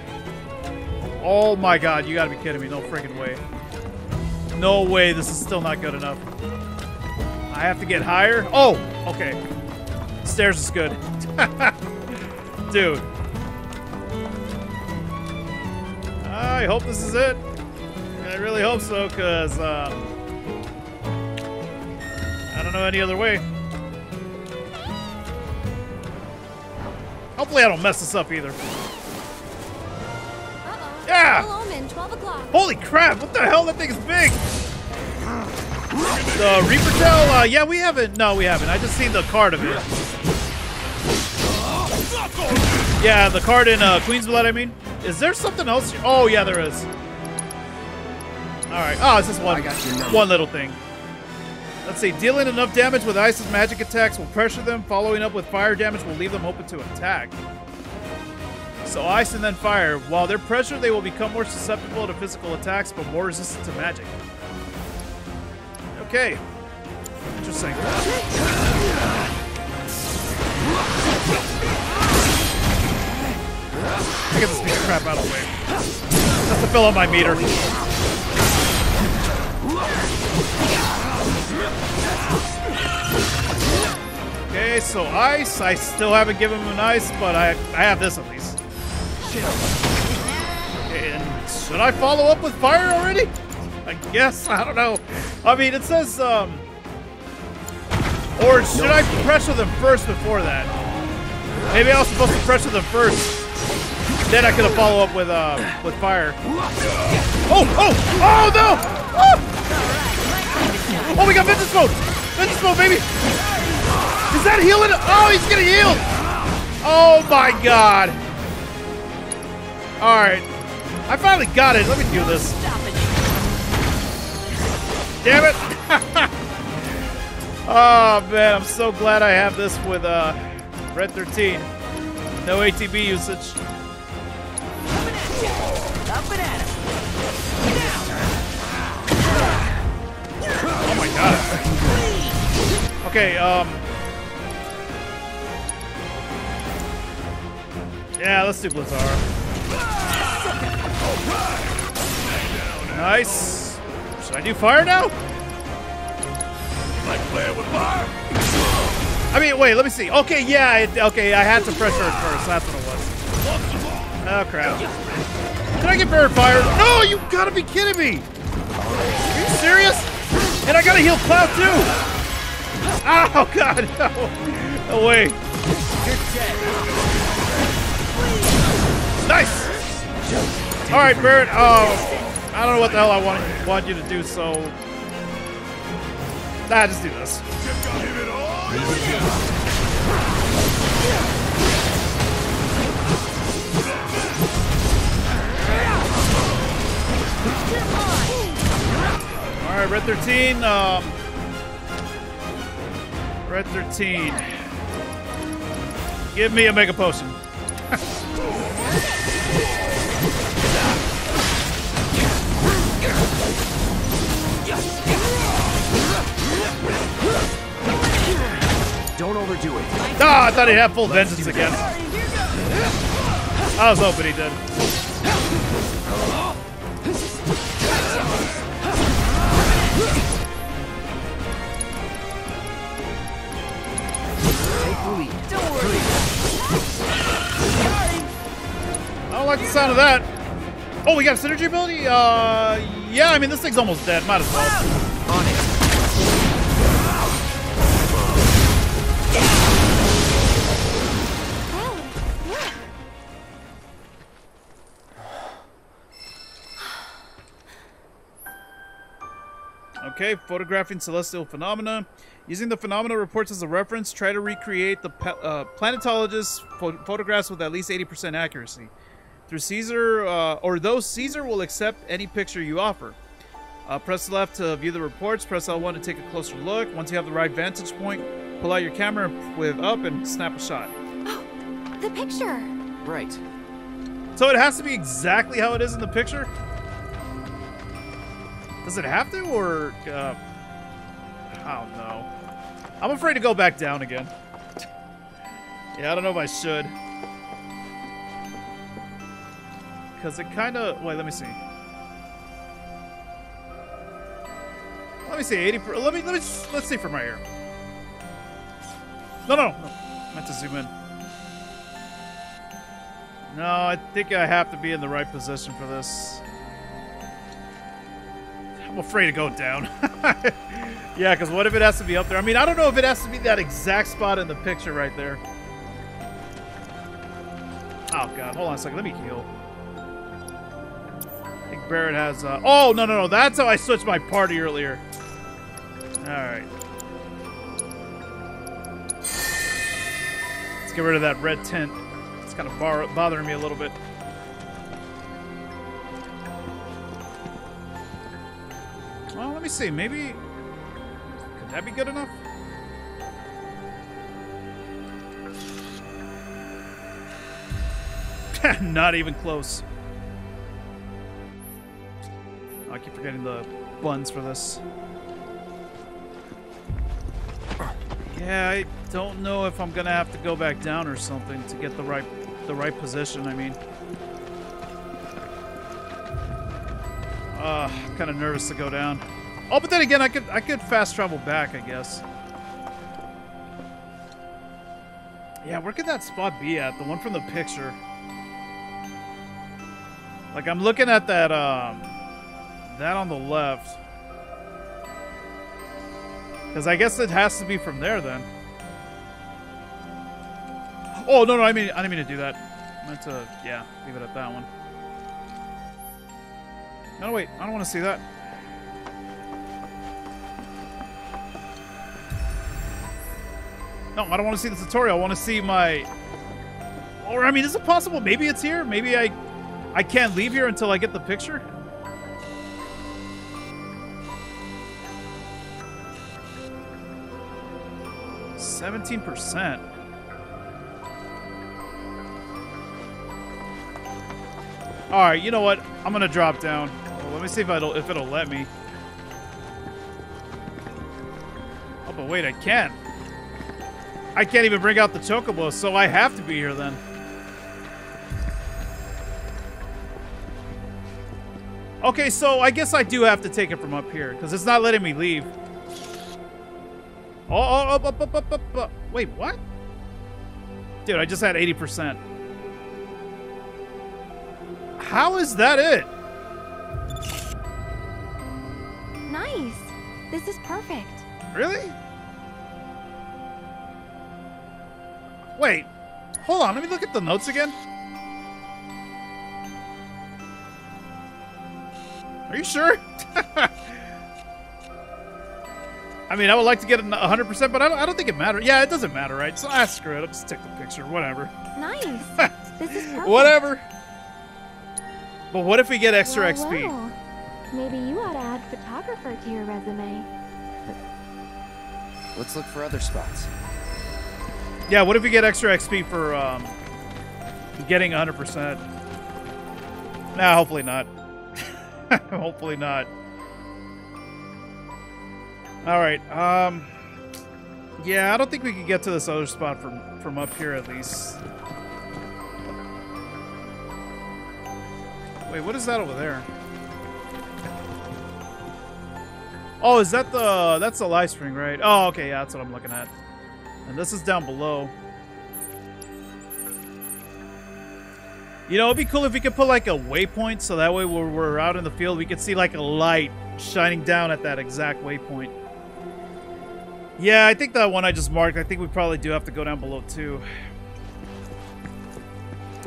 oh my god! You gotta be kidding me! No friggin' way! No way! This is still not good enough. I have to get higher. Oh, okay. Stairs is good. Dude. I hope this is it. I really hope so, because uh, I don't know any other way. Hopefully I don't mess this up either. Uh-oh. Yeah! Omen, Holy crap, what the hell? That thing is big! The Reaper Tail, uh, yeah, we haven't, no, we haven't. I just seen the card of it. Yeah, the card in uh, Queen's Blood, I mean. Is there something else? Oh, yeah, there is. Alright. Oh, it's just one, one little thing. Let's see. Dealing enough damage with Ice's magic attacks will pressure them. Following up with fire damage will leave them open to attack. So ice and then fire. While they're pressured, they will become more susceptible to physical attacks, but more resistant to magic. Okay. Interesting. I get this piece of crap out of the way. Just to fill up my meter. Okay, so ice. I still haven't given him an ice, but I I have this at least. And should I follow up with fire already? I guess. I don't know. I mean, it says, um... Or should I pressure them first before that? Maybe I was supposed to pressure them first. Then I could have follow up with, uh, with fire. Oh! Oh! Oh, no! Oh! Oh, we got vengeance mode! Vengeance mode, baby! Is that healing? Oh, he's gonna heal! Oh, my God! Alright. I finally got it. Let me do this. Damn it! oh man, I'm so glad I have this with uh, Red 13. No ATB usage. Oh my god. Okay, um. Yeah, let's do Blizzard. Nice. Should I do fire now? Like playing with fire? I mean, wait, let me see. Okay, yeah, it, okay, I had to pressure it first. That's what it was. Oh, crap. Did I get bird fire? No, you gotta be kidding me. Are you serious? And I gotta heal Cloud too. Oh, God, no. No way. Nice. All right, Barret. Oh, I don't know what the hell I want want you to do, so nah, just do this. All right, Red 13. Um, Red 13. Give me a mega potion. Don't overdo it. Ah, I thought he'd have full vengeance again. I was hoping he did. Take the lead. Don't worry. Like the sound of that. Oh, we got a synergy ability? Uh, yeah, I mean, this thing's almost dead. Might as well. On it. Okay, photographing celestial phenomena. Using the phenomena reports as a reference, try to recreate the uh, planetologist's pho- photographs with at least 80% accuracy. Through Caesar, uh, or though Caesar will accept any picture you offer. Uh, press left to view the reports, press L1 to take a closer look. Once you have the right vantage point, pull out your camera with up and snap a shot. Oh, The picture. Right. So it has to be exactly how it is in the picture? Does it have to, or... Uh, I don't know. I'm afraid to go back down again. yeah, I don't know if I should. Because it kind of... Wait, let me see. Let me see, 80... Let me... Let me... Let's see from right here. No, no, no. I meant to zoom in. No, I think I have to be in the right position for this. I'm afraid to go down. yeah, because what if it has to be up there? I mean, I don't know if it has to be that exact spot in the picture right there. Oh, God. Hold on a second. Let me heal. Barret has... Uh... Oh, no, no, no. That's how I switched my party earlier. All right. Let's get rid of that red tint. It's kind of bothering me a little bit. Well, let me see. Maybe could that be good enough? Not even close. I keep forgetting the buns for this. Yeah, I don't know if I'm gonna have to go back down or something to get the right the right position. I mean, uh, kind of nervous to go down. Oh, but then again, I could I could fast travel back, I guess. Yeah, where could that spot be at? The one from the picture. Like I'm looking at that um that on the left. Because I guess it has to be from there then. Oh no no I mean I didn't mean to do that. I meant to yeah leave it at that one. No wait I don't want to see that. No I don't want to see the tutorial. I want to see my. Or I mean is it possible? Maybe it's here. Maybe I I can't leave here until I get the picture. Seventeen percent. All right, you know what? I'm gonna drop down. Well, let me see if it'll if it'll let me. Oh, but wait, I can't. I can't even bring out the chocobo, so I have to be here then. Okay, so I guess I do have to take it from up here because it's not letting me leave. Oh, oh, oh, oh, oh, oh, oh, oh, wait, what? Dude, I just had 80%. How is that it? Nice. This is perfect. Really? Wait, hold on, let me look at the notes again. Are you sure? I mean, I would like to get a 100%, but I don't, I don't think it matters. Yeah, it doesn't matter, right? So, ah, screw it. I'll just take the picture. Whatever. Nice. this is perfect. Whatever. But what if we get extra Well, XP? well. Maybe you ought to add photographer to your resume. Let's look for other spots. Yeah, what if we get extra XP for um, getting 100%? Nah, hopefully not. hopefully not. All right. Um, yeah, I don't think we can get to this other spot from from up here at least. Wait, what is that over there? Oh, is that the that's the live spring, right? Oh, okay, yeah, that's what I'm looking at. And this is down below. You know, it'd be cool if we could put like a waypoint so that way when we're out in the field, we could see like a light shining down at that exact waypoint. Yeah, I think that one I just marked, I think we probably do have to go down below too.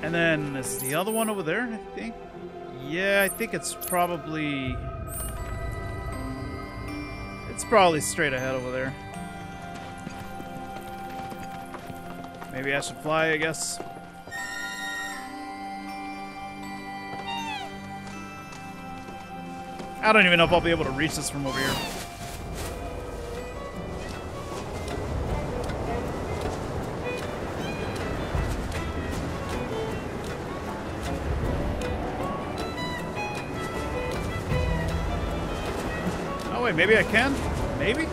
And then is the other one over there, I think? Yeah, I think it's probably... It's probably straight ahead over there. Maybe I should fly, I guess. I don't even know if I'll be able to reach this from over here. Wait, maybe I can? Maybe?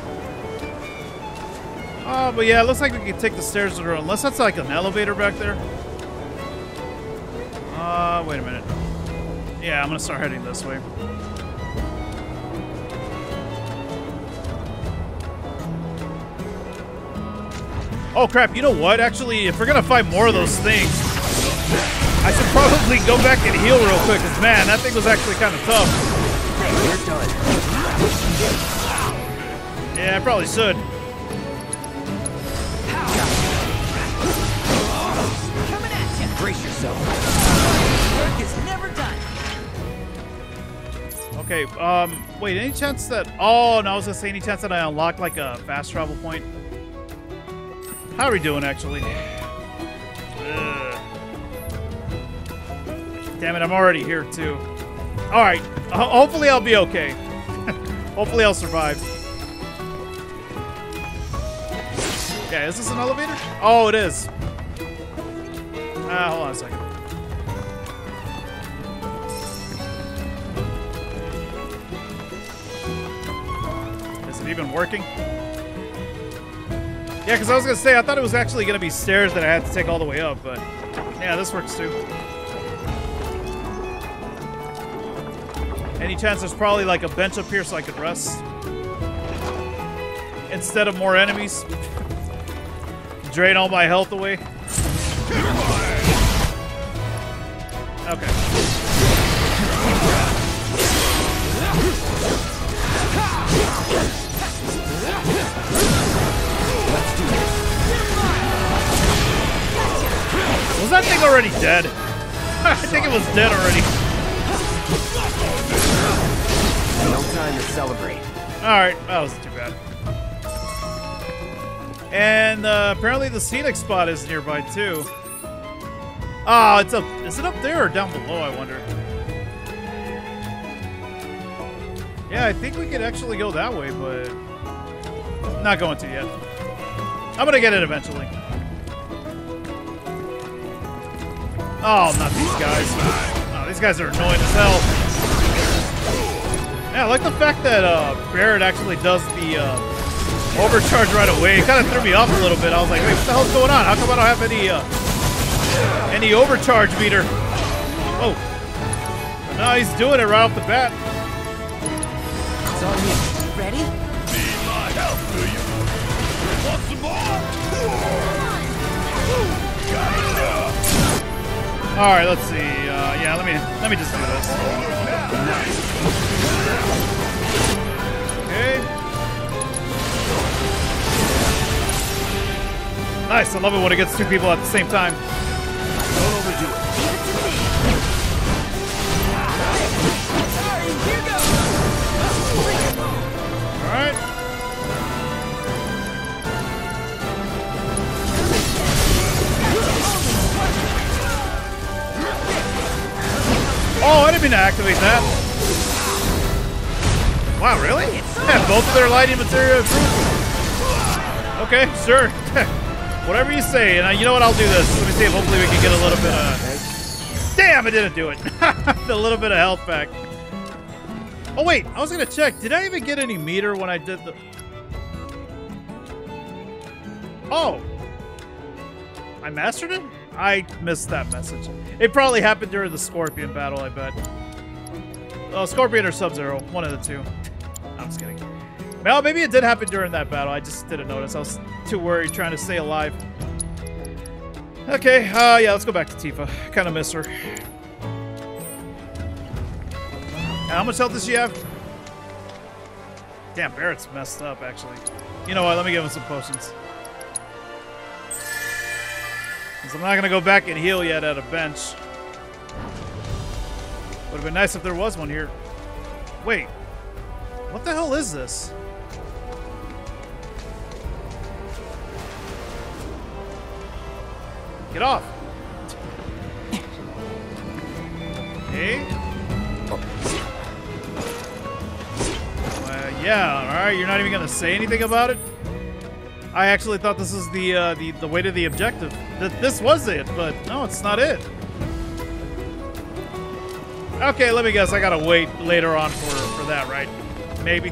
Oh, but yeah, it looks like we can take the stairs to the unless that's like an elevator back there. Uh, wait a minute. Yeah, I'm gonna start heading this way. Oh crap, you know what? Actually, if we're gonna fight more of those things, I should probably go back and heal real quick, because man, that thing was actually kind of tough. We're done. Yeah, I probably should. Coming at you. Brace yourself. Work is never done. Okay, um, wait, any chance that... Oh, no, I was gonna say any chance that I unlock, like, a fast travel point? How are we doing, actually? Ugh. Damn it, I'm already here, too. Alright, hopefully I'll be okay. Hopefully I'll survive. Yeah, is this an elevator? Oh, it is. Ah, hold on a second. Is it even working? Yeah, because I was going to say, I thought it was actually going to be stairs that I had to take all the way up, but yeah, this works too. Any chance there's probably like a bench up here so I could rest? Instead of more enemies? Drain all my health away? Okay. Was that thing already dead? I think it was dead already. No time to celebrate. Alright, that wasn't too bad. And uh, apparently the scenic spot is nearby too. Oh, it's up. Is it up there or down below? I wonder. Yeah, I think we could actually go that way, but not going to yet. I'm gonna get it eventually. Oh, not these guys. Oh, these guys are annoying as hell. Yeah, I like the fact that uh, Barret actually does the uh, overcharge right away. It kind of threw me off a little bit. I was like, wait, what the hell's going on? How come I don't have any uh, any overcharge meter? Oh. No, he's doing it right off the bat. It's on you. Ready? Need my help, do you? Want some more? All right, let's see. Uh, yeah, let me let me just do this. Nice. I love it when it gets two people at the same time. Don't Oh, I didn't mean to activate that. Wow, really? Yeah, both of their lighting material. Okay, sure. Whatever you say. And uh, you know what? I'll do this. Let me see if hopefully we can get a little bit of... Damn, I didn't do it. a little bit of health back. Oh, wait. I was going to check. Did I even get any meter when I did the... Oh. I mastered it? I missed that message. It probably happened during the Scorpion battle, I bet. Oh, Scorpion or Sub-Zero. One of the two. I'm just kidding. Well, maybe it did happen during that battle. I just didn't notice. I was too worried trying to stay alive. Okay, uh, yeah, let's go back to Tifa. Kind of miss her. How much health does she have? Damn, Barret's messed up, actually. You know what? Let me give him some potions. 'Cause I'm not gonna go back and heal yet at a bench. Would have been nice if there was one here. Wait. What the hell is this? Get off. Okay. Uh, yeah, alright, you're not even gonna say anything about it? I actually thought this was the uh, the, the way to the objective. That this was it, but no, it's not it. Okay, let me guess. I gotta wait later on for, for that, right? Maybe.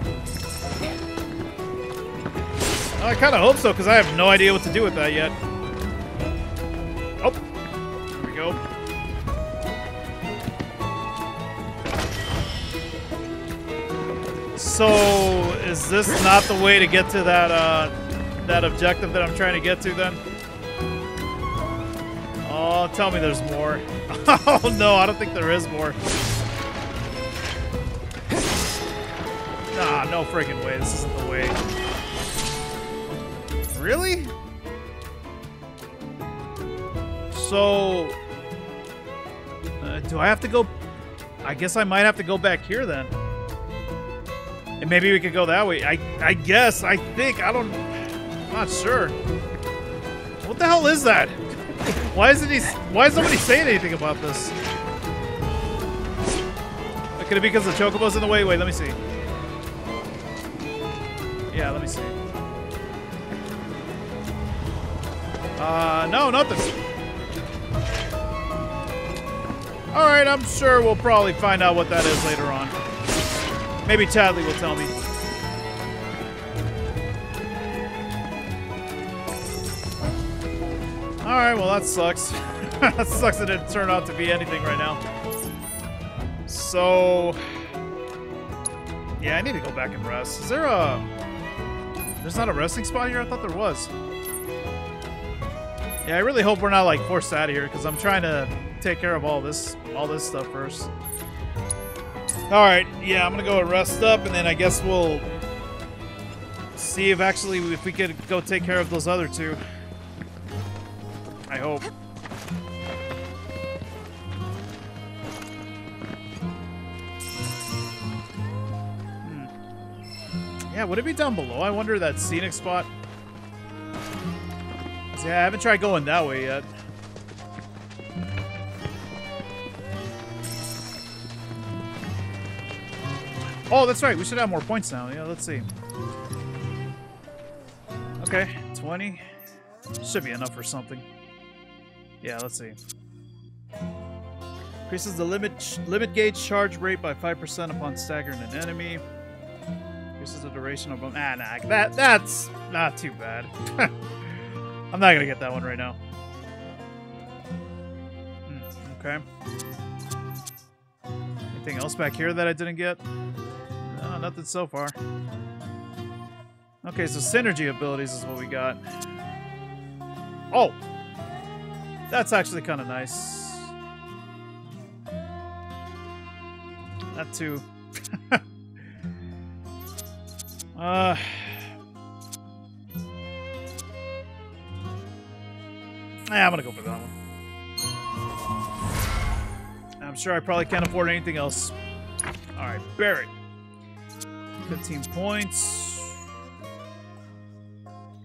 I kind of hope so, because I have no idea what to do with that yet. Oh, there we go. So, is this not the way to get to that uh, that objective that I'm trying to get to then? Oh, tell me there's more. oh no, I don't think there is more. Nah, no freaking way. This isn't the way. Really? So, uh, do I have to go? I guess I might have to go back here then. And maybe we could go that way. I I guess. I think. I don't. Not sure. What the hell is that? Why isn't he? Why is nobody saying anything about this? Could it be because the chocobo's in the way? Wait, let me see. Yeah, let me see. Uh, no, nothing. Alright, I'm sure we'll probably find out what that is later on. Maybe Chadley will tell me. Alright, well that sucks. that sucks that it didn't turn out to be anything right now. So... Yeah, I need to go back and rest. Is there a... There's not a resting spot here? I thought there was. Yeah, I really hope we're not like forced out of here because I'm trying to take care of all this all this stuff first. All right, yeah, I'm gonna go rest up, and then I guess we'll see if actually if we could go take care of those other two. I hope. Hmm. Yeah, would it be down below? I wonder that scenic spot. Yeah, I haven't tried going that way yet. Oh, that's right. We should have more points now. Yeah, let's see. Okay, 20. Should be enough for something. Yeah, let's see. Increases the limit limit gauge charge rate by 5% upon staggering an enemy. Increases the duration of... Ah, nah, that, that's not too bad. I'm not gonna get that one right now. Hmm, okay. Anything else back here that I didn't get? No, nothing so far. Okay, so synergy abilities is what we got. Oh! That's actually kind of nice. That too. uh... Yeah, I'm gonna go for that one. I'm sure I probably can't afford anything else. Alright, Barret. 15 points.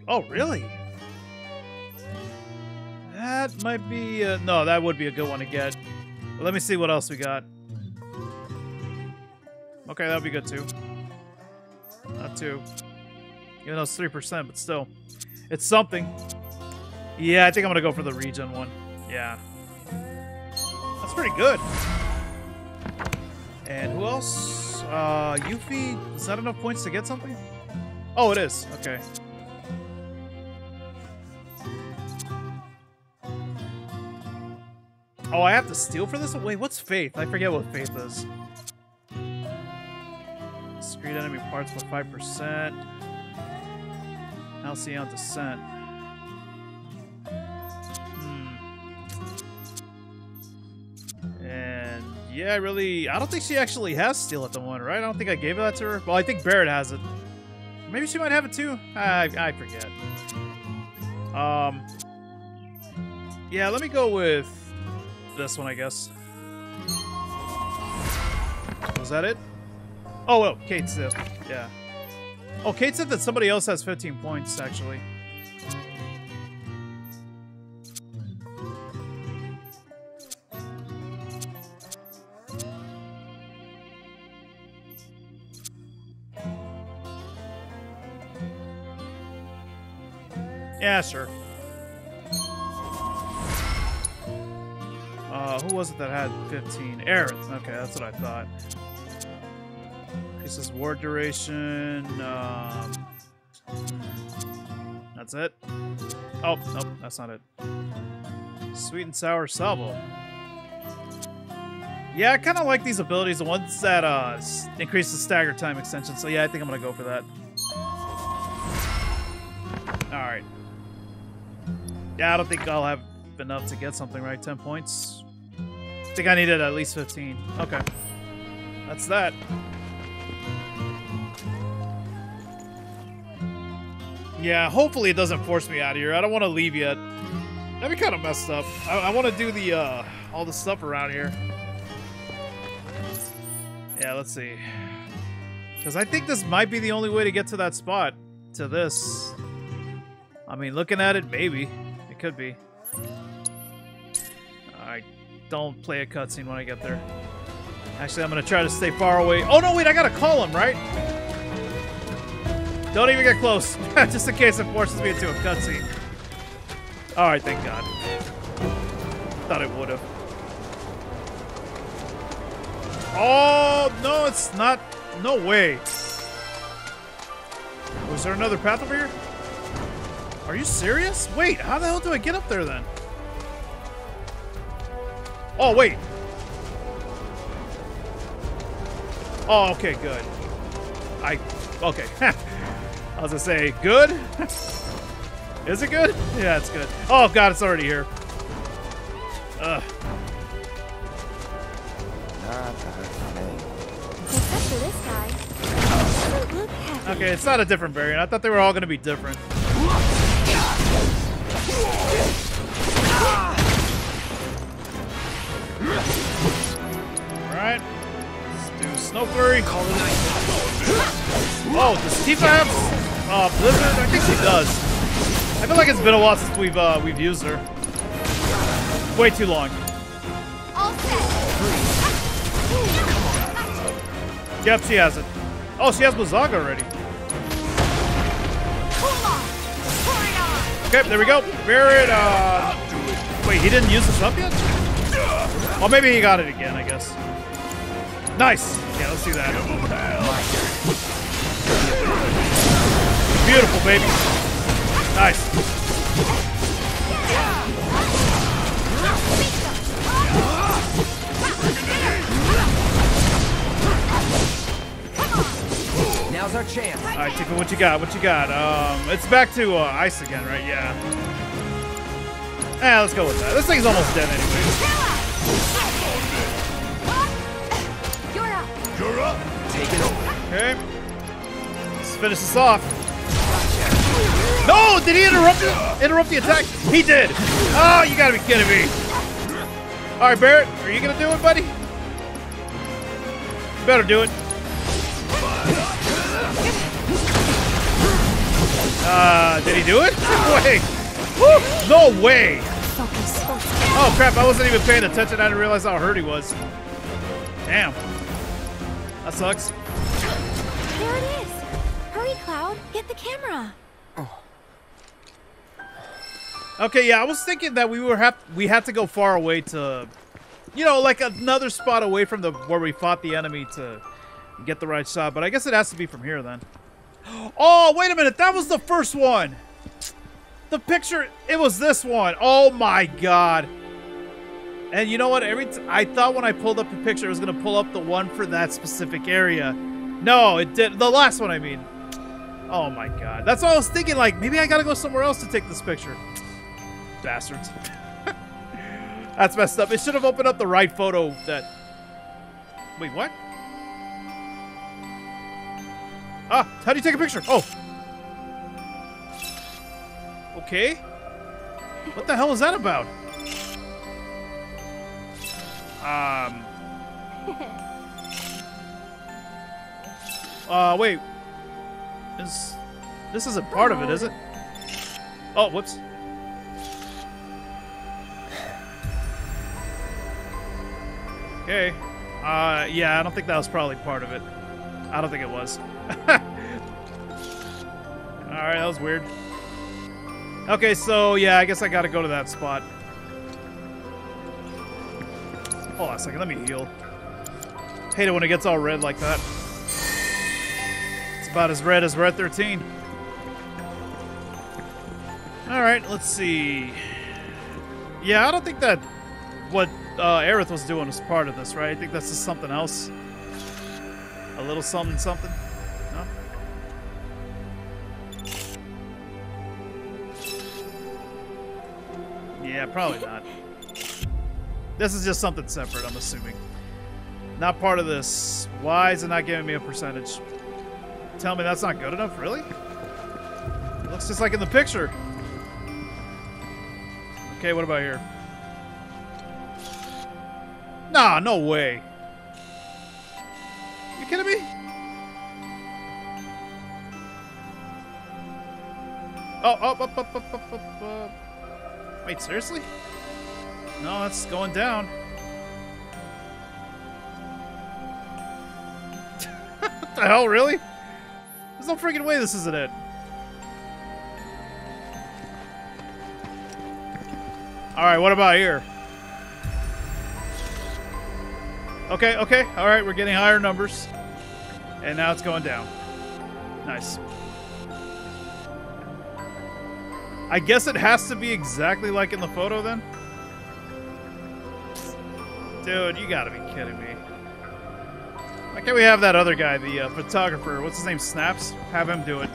Oh, really? That might be... Uh, no, that would be a good one to get. But let me see what else we got. Okay, that would be good too. Not two. Even though it's 3%, but still. It's something. Yeah, I think I'm going to go for the regen one. Yeah. That's pretty good. And who else? Uh, Yuffie, is that enough points to get something? Oh, it is. Okay. Oh, I have to steal for this? Wait, what's Faith? I forget what Faith is. Discrete enemy parts by 5%. Halcyon Descent. Hmm. And yeah, really, I don't think she actually has Steal at the moment, right? I don't think I gave that to her. Well, I think Barret has it. Maybe she might have it too. I, I forget. Um. Yeah, let me go with this one, I guess. Was that it? Oh, well, Cait Sith. Yeah. Oh, Kate said that somebody else has 15 points, actually. Yeah, sure. Was it that had 15? Aerith. Okay, that's what I thought. This is war duration. Um, that's it. Oh, nope, that's not it. Sweet and sour salvo. Yeah, I kind of like these abilities, the ones that uh, increase the stagger time extension. So yeah, I think I'm gonna go for that. All right. Yeah, I don't think I'll have enough to get something right. 10 points. I think I needed at least 15. Okay. That's that. Yeah, hopefully it doesn't force me out of here. I don't want to leave yet. That'd be kind of messed up. I, I want to do the, uh, all the stuff around here. Yeah, let's see. Because I think this might be the only way to get to that spot. To this. I mean, looking at it, maybe. It could be. Don't play a cutscene when I get there. Actually, I'm to try to stay far away. Oh, no, wait, I got to call him, right? Don't even get close. Just in case it forces me into a cutscene. Alright, thank God. Thought it would have. Oh, no, it's not. No way. Was there another path over here? Are you serious? Wait, how the hell do I get up there then? Oh, wait. Oh, okay, good. I. Okay. I was gonna say, good? Is it good? Yeah, it's good. Oh, God, it's already here. Ugh. Except for this guy. Doesn't. Okay, it's not a different variant. I thought they were all gonna be different. Alright. Let's do Snow Flurry. Call it night. Oh, does Tifa have uh, Blizzard? I think she does. I feel like it's been a while since we've uh, we've used her. Way too long. Yep, she has it. Oh, she has Blizzaga already. Okay, there we go. Barret, uh... Wait, he didn't use this up yet? Oh, maybe he got it again, I guess. Nice. Yeah, let's do that. Beautiful, baby. Nice. Now's our chance. All right, Tifa, what you got? What you got? Um, it's back to uh, ice again, right? Yeah. Yeah, let's go with that. This thing's almost dead anyway. You're up. You're up. Take it over. Okay. Let's finish this off. No! Did he interrupt the, interrupt the attack? He did! Oh, you gotta be kidding me. Alright, Barret, are you gonna do it, buddy? You better do it. Uh, did he do it? No way! Woo! No way! Oh crap, I wasn't even paying attention. I didn't realize how hurt he was. Damn. That sucks. There it is. Hurry, Cloud. Get the camera. Okay, yeah, I was thinking that we were have we had to go far away to, you know, like another spot away from the where we fought the enemy to get the right shot. But I guess it has to be from here then. Oh, wait a minute, that was the first one. The picture, it was this one. Oh my god. And you know what? Every t- I thought when I pulled up the picture, it was gonna pull up the one for that specific area. No, it did. The last one, I mean. Oh my god. That's what I was thinking. Like maybe I gotta go somewhere else to take this picture. Bastards. That's messed up. It should have opened up the right photo that Wait, what? Ah, how do you take a picture? Oh. Okay. What the hell is that about? Um. Uh, wait. Is this isn't part of it, is it? Oh, whoops. Okay. Uh, yeah, I don't think that was probably part of it. I don't think it was. Alright, that was weird. Okay, so yeah, I guess I gotta go to that spot. Hold on a second, let me heal. Hate it when it gets all red like that. It's about as red as Red 13. Alright, let's see. Yeah, I don't think that what uh, Aerith was doing was part of this, right? I think that's just something else. A little something something. No? Yeah, probably not. This is just something separate, I'm assuming. Not part of this. Why is it not giving me a percentage? Tell me that's not good enough, really? It looks just like in the picture. Okay, what about here? Nah, no way. You kidding me? Oh, oh, up, up, up, up. Wait, seriously? No, it's going down. what the hell, really? There's no freaking way this isn't it. Alright, what about here? Okay, okay, alright, we're getting higher numbers. And now it's going down. Nice. I guess it has to be exactly like in the photo then? Dude, you gotta be kidding me. Why can't we have that other guy, the uh, photographer, what's his name, Snaps? Have him do it.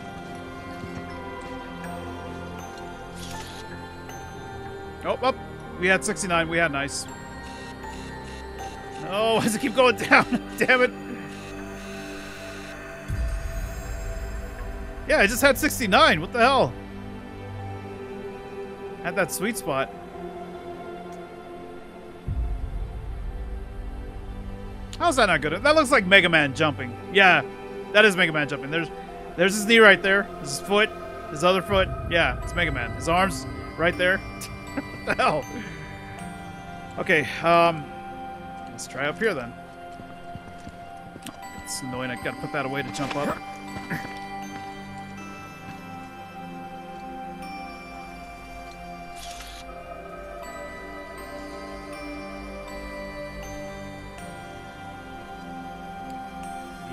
Oh, up. We had 69. We had nice. Oh, why does it keep going down? Damn it. Yeah, I just had 69. What the hell? Had that sweet spot. How's that not good? That looks like Mega Man jumping. Yeah, that is Mega Man jumping. There's there's his knee right there. His foot. His other foot. Yeah, it's Mega Man. His arms right there. what the hell? Okay, um... Let's try up here then. It's annoying. I gotta put that away to jump up.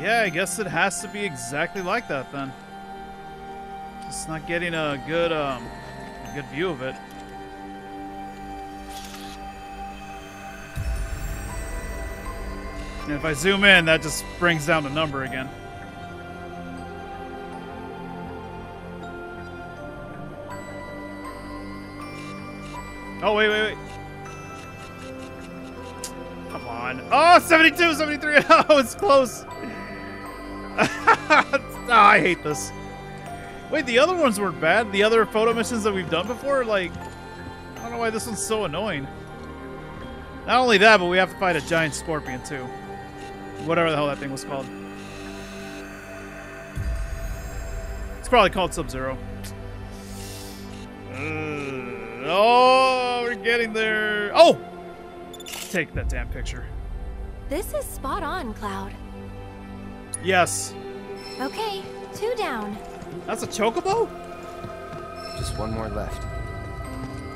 Yeah, I guess it has to be exactly like that then. Just not getting a good, um, a good view of it. And if I zoom in, that just brings down the number again. Oh, wait, wait, wait. Come on. Oh, 72, 73. Oh, it's close. Oh, I hate this. Wait, the other ones weren't bad. The other photo missions that we've done before, like, I don't know why this one's so annoying. Not only that, but we have to fight a giant scorpion, too. Whatever the hell that thing was called. It's probably called Sub-Zero. Uh, oh, we're getting there. Oh! Take that damn picture. This is spot on, Cloud. Yes. Okay, two down. That's a chocobo? Just one more left.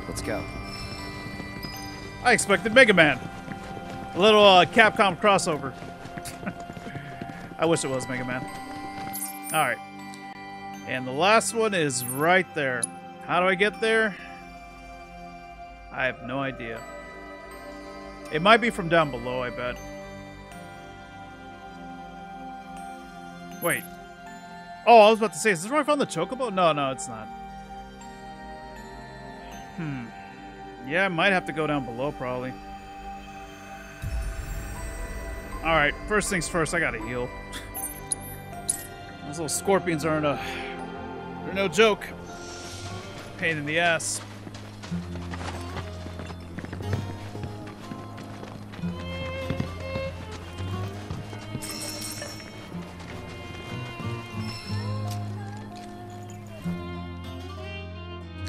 Let's go. I expected Mega Man. A little uh, Capcom crossover. I wish it was Mega Man. Alright. And the last one is right there. How do I get there? I have no idea. It might be from down below, I bet. Wait. Oh, I was about to say, is this where I found the chocobo? No, no, it's not. Hmm. Yeah, I might have to go down below, probably. Alright, first things first, I gotta heal. Those little scorpions aren't a... They're no joke. Pain in the ass.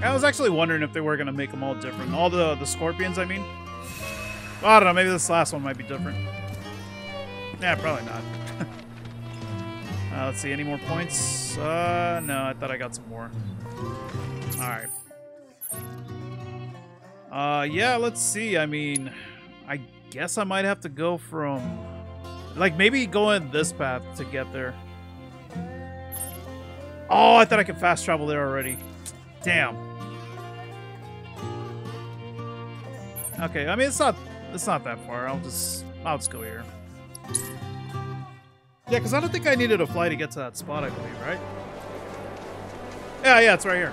I was actually wondering if they were gonna make them all different. All the the scorpions, I mean. I don't know. Maybe this last one might be different. Yeah, probably not. uh, let's see. Any more points? Uh, no. I thought I got some more. All right. Uh, yeah. Let's see. I mean, I guess I might have to go from, like, maybe going this path to get there. Oh, I thought I could fast travel there already. Damn. Okay, I mean it's not it's not that far. I'll just I'll just go here. Yeah, because I don't think I needed a fly to get to that spot, I believe, right? Yeah, yeah, it's right here.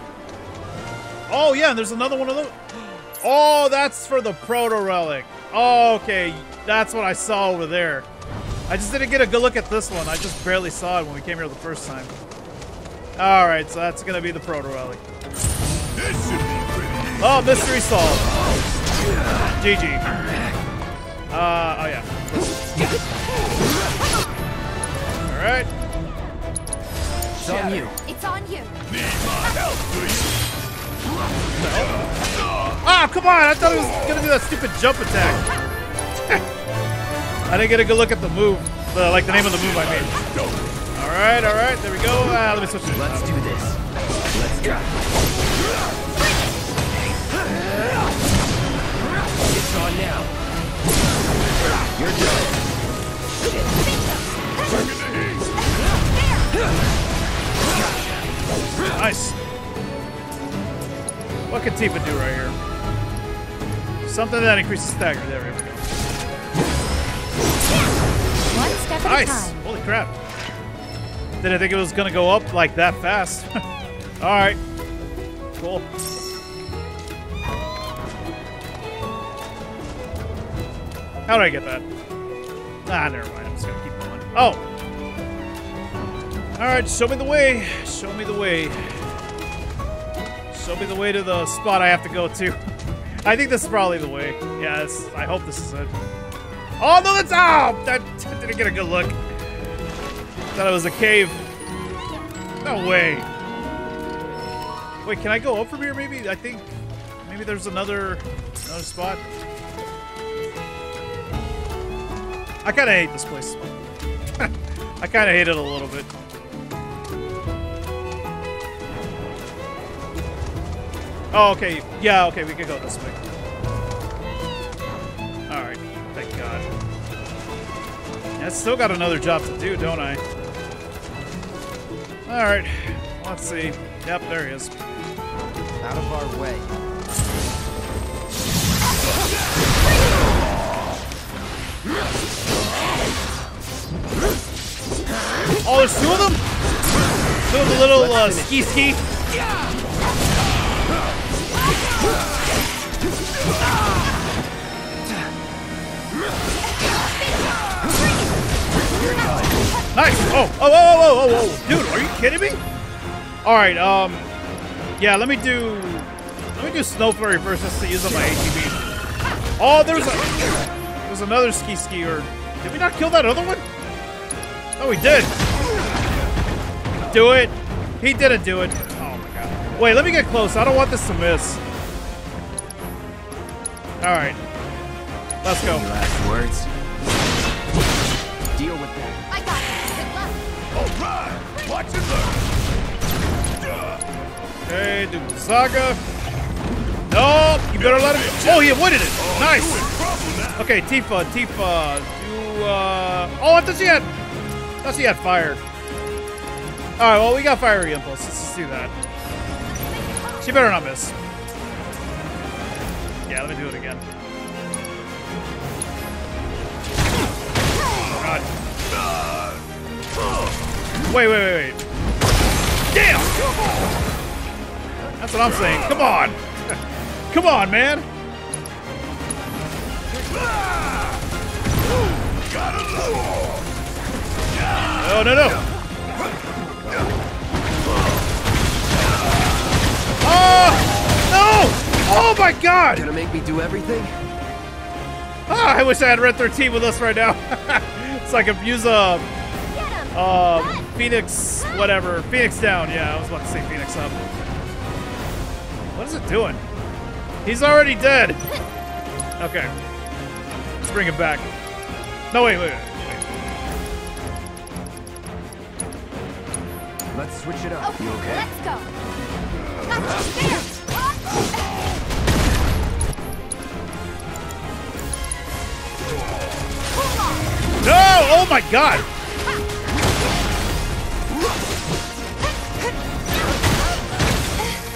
Oh yeah, and there's another one of those. Oh, that's for the protorelic. Oh, okay, that's what I saw over there. I just didn't get a good look at this one. I just barely saw it when we came here the first time. All right, so that's gonna be the protorelic. Oh, mystery solved. GG. Uh, oh yeah. Alright. It's on you. It's on you. Ah, come on! I thought it was gonna do that stupid jump attack. I didn't get a good look at the move. The, like the name of the move, I mean. Alright, alright, there we go. Ah, let me switch it. Let's do this. Let's try. On now. You're done. Nice. What can Tifa do right here? Something that increases stagger. There we go. One step at a Nice. time. Holy crap. Didn't think it was gonna go up like that fast. Alright. Cool. How did I get that? Ah, never mind. I'm just gonna keep going. Oh! Alright, show me the way. Show me the way. Show me the way to the spot I have to go to. I think this is probably the way. Yes, I hope this is it. Oh, no, that's... Oh! That didn't get a good look. Thought it was a cave. No way. Wait, can I go up from here maybe? I think maybe there's another another spot. I kind of hate this place. I kind of hate it a little bit. Oh, okay. Yeah, okay, we can go this way. Alright, thank God. I still got another job to do, don't I? Alright, let's see. Yep, there he is. Out of our way. Oh, there's two of them? Two of the little uh, ski ski? Nice! Oh, oh, oh, oh, oh, oh, oh, dude, are you kidding me? All right, um, yeah, let me do, let me do Snow Flurry first just to use up my ATB. Oh, there's a, there's another ski skier. Did we not kill that other one? Oh, we did. Do it. He didn't do it. Oh my god. Wait, let me get close. I don't want this to miss. All right. Let's go. Any last words? Deal with that. I got it. Good luck. Alright! Watch and learn! Okay, do Zaga. No, you better let him. Oh, he avoided it. Oh, nice. Okay, Tifa, Tifa, you. Uh... Oh, I thought she had. I thought she had fire. All right, well, we got fiery impulse. Let's do that. She better not miss. Yeah, let me do it again. God. Wait, wait, wait, wait. Damn! That's what I'm saying. Come on. Come on, man. No, no, no. Oh! No! Oh my god! Gonna make me do everything? Ah, I wish I had Red 13 with us right now. so I could use a uh, Phoenix, whatever. Phoenix down. Yeah, I was about to say Phoenix up. What is it doing? He's already dead. Okay. Let's bring him back. No, wait, wait, wait. Let's switch it up. You okay? Let's go. No! Oh my god!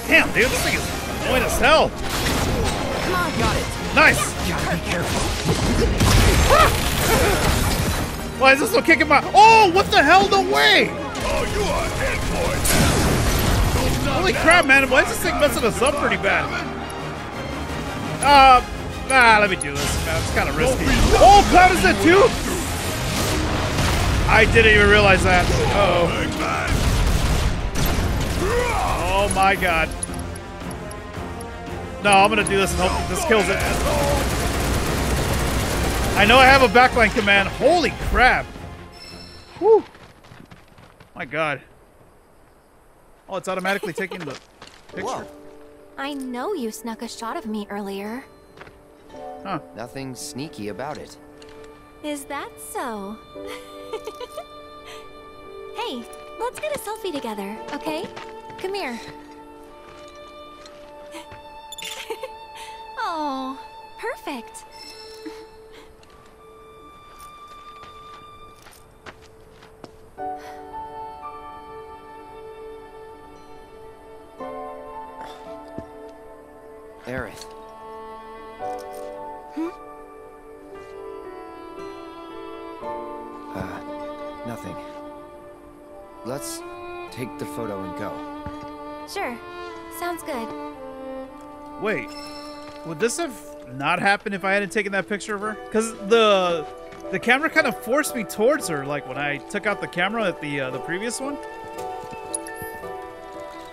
Damn, dude, this thing is annoying as hell. Come on, got it. Nice! Gotta be careful. Why is this still kicking my... Oh, what the hell? No way! Oh, you are dead boy Holy crap, man. Why is this thing messing us up pretty bad? Uh, nah, let me do this, man. It's kind of risky. Oh, Cloud is that too? I didn't even realize that. Uh oh Oh my god. No, I'm gonna do this and hope this kills it. I know I have a backline command. Holy crap. Whew. My god. Oh, it's automatically taking the picture. I know you snuck a shot of me earlier. Huh. Nothing sneaky about it. Is that so? hey, let's get a selfie together, okay? Come here. Oh, perfect. Aerith. Uh, nothing. Let's take the photo and go. Sure, sounds good. Wait, would this have not happened if I hadn't taken that picture of her? Because the the camera kind of forced me towards her, like when I took out the camera at the uh, the previous one.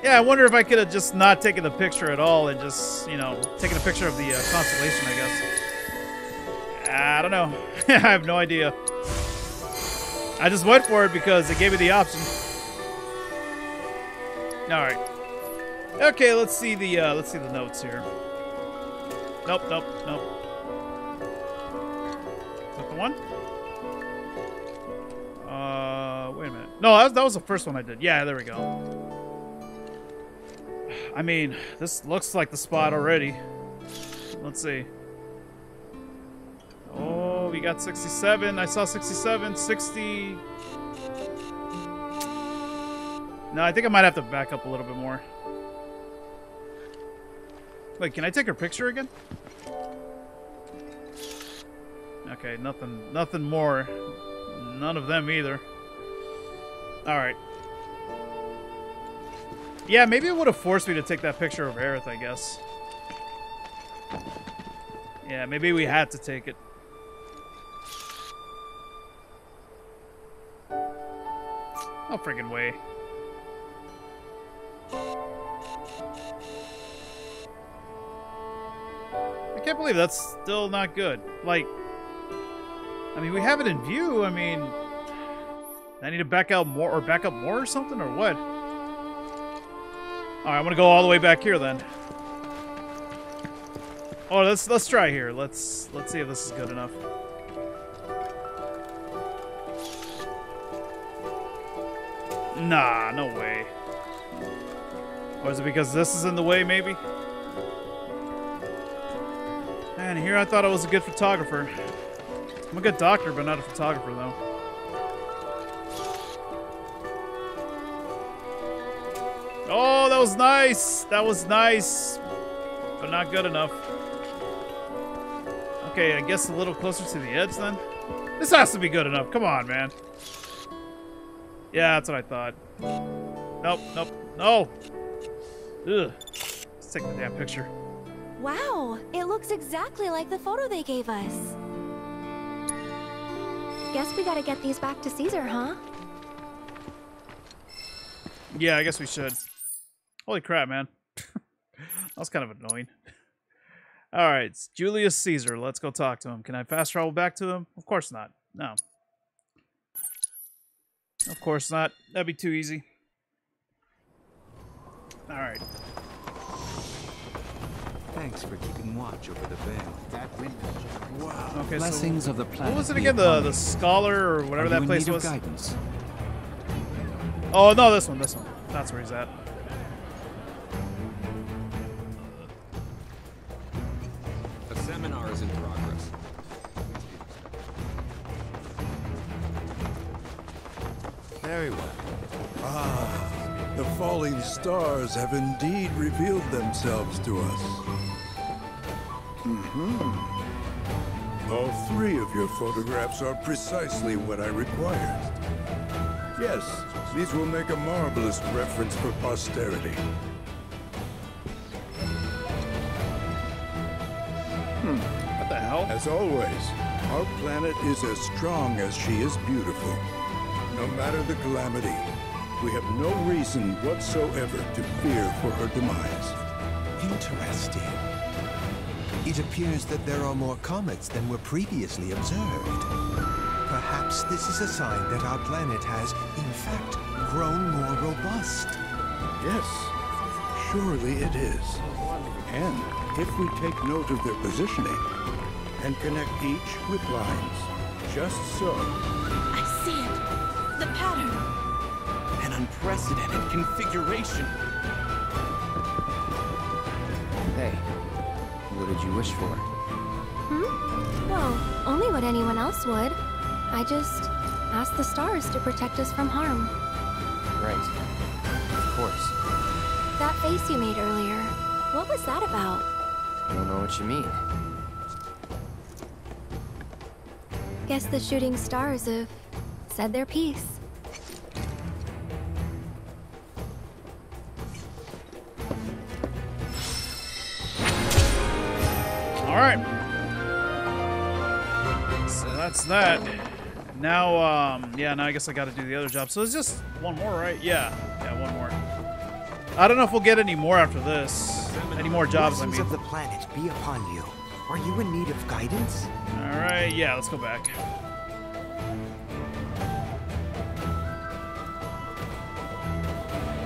Yeah, I wonder if I could have just not taken the picture at all and just, you know, taken a picture of the uh, constellation, I guess. I don't know. I have no idea. I just went for it because it gave me the option. All right. Okay, let's see the uh, let's see the notes here. Nope, nope, nope. Is that the one? Uh, wait a minute. No, that was, that was the first one I did. Yeah, there we go. I mean, this looks like the spot already. Let's see. Oh, we got 67. I saw 67, 60. No, I think I might have to back up a little bit more. Wait, can I take her picture again? Okay, nothing nothing more. None of them either. Alright. Yeah, maybe it would have forced me to take that picture of Aerith, I guess. Yeah, maybe we had to take it. No friggin' way. Can't believe that's still not good. Like, I mean, we have it in view. I mean, I need to back out more or back up more or something or what? All right, I'm gonna go all the way back here then. Oh, let's let's try here. Let's let's see if this is good enough. Nah, no way. Or is it because this is in the way, maybe? Man, here I thought I was a good photographer. I'm a good doctor, but not a photographer, though. Oh, that was nice! That was nice! But not good enough. Okay, I guess a little closer to the edge, then? This has to be good enough. Come on, man. Yeah, that's what I thought. Nope, nope, no! Ugh. Let's take the damn picture. Wow, it looks exactly like the photo they gave us. Guess we gotta get these back to Caesar, huh? Yeah, I guess we should. Holy crap, man. that was kind of annoying. All right, Julius Caesar. Let's go talk to him. Can I fast travel back to him? Of course not. No. Of course not. That'd be too easy. All right. Thanks for keeping watch over the Vale. That window. Wow. Okay, Blessings so of the planet. What was it again? The the scholar or whatever that place was. guidance? Oh no, this one, this one. That's where he's at. A seminar is in progress. Very well. Ah, the falling stars have indeed revealed themselves to us. hmm All three of your photographs are precisely what I required. Yes, these will make a marvelous reference for posterity. Hmm. What the hell? As always, our planet is as strong as she is beautiful. No matter the calamity, we have no reason whatsoever to fear for her demise. Interesting. It appears that there are more comets than were previously observed. Perhaps this is a sign that our planet has, in fact, grown more robust. Yes, surely it is. And if we take note of their positioning and connect each with lines, just so, I see it. The pattern. An unprecedented configuration. Hey, what did you wish for? Hmm? Well, only what anyone else would. I just asked the stars to protect us from harm. Right. Of course. That face you made earlier, what was that about? I don't know what you mean. Guess the shooting stars have said their piece. That. Now, um, yeah, now I guess I got to do the other job. So it's just one more, right? Yeah, yeah, one more. I don't know if we'll get any more after this. Any more jobs, I mean. of the planet be upon you. Are you in need of guidance? All right, yeah, let's go back.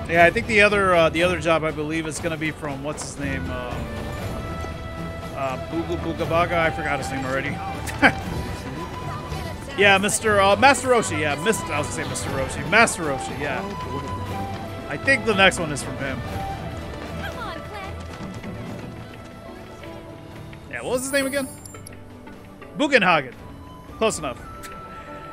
Yeah, I think the other uh, the other job I believe is gonna be from what's his name, uh, uh, Booga Booga Baga. I forgot his name already. yeah, Mr. Uh, Master Roshi. Yeah, Mr. I was gonna say Mr. Roshi. Master Roshi. Yeah. I think the next one is from him. Yeah, what was his name again? Bugenhagen. Close enough.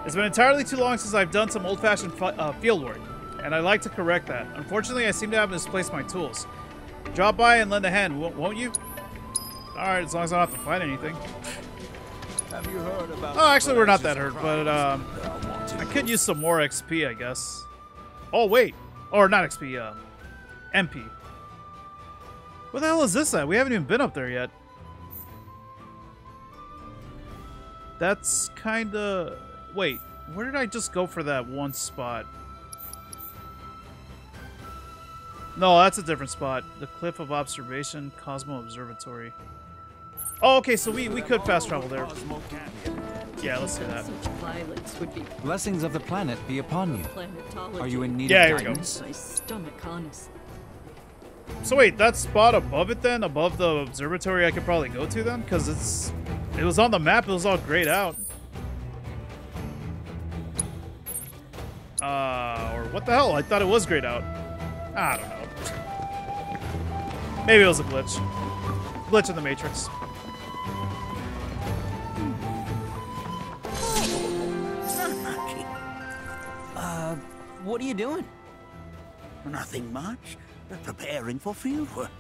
It's been entirely too long since I've done some old-fashioned uh, field work, and I'd like to correct that. Unfortunately, I seem to have misplaced my tools. Drop by and lend a hand, won't you? Alright, as long as I don't have to fight anything. Oh, actually, we're not that hurt, but um, I could use some more XP, I guess. Oh, wait. Or not XP, uh, MP. Where the hell is this at? We haven't even been up there yet. That's kind of... Wait, where did I just go for that one spot? No, that's a different spot. The Cliff of Observation, Cosmo Observatory. Oh, okay, so we, we could fast travel there. Yeah, let's do that. Such violence would be Blessings of the planet be upon you. planetology. Are you in need Yeah, of here we go. guidance? My stomach, honest. So wait, that spot above it then, above the observatory I could probably go to then? Because it's... It was on the map, it was all grayed out. Uh, or what the hell? I thought it was grayed out. I don't know. Maybe it was a glitch. Glitch in the Matrix. What are you doing? Nothing much. Preparing for fieldwork.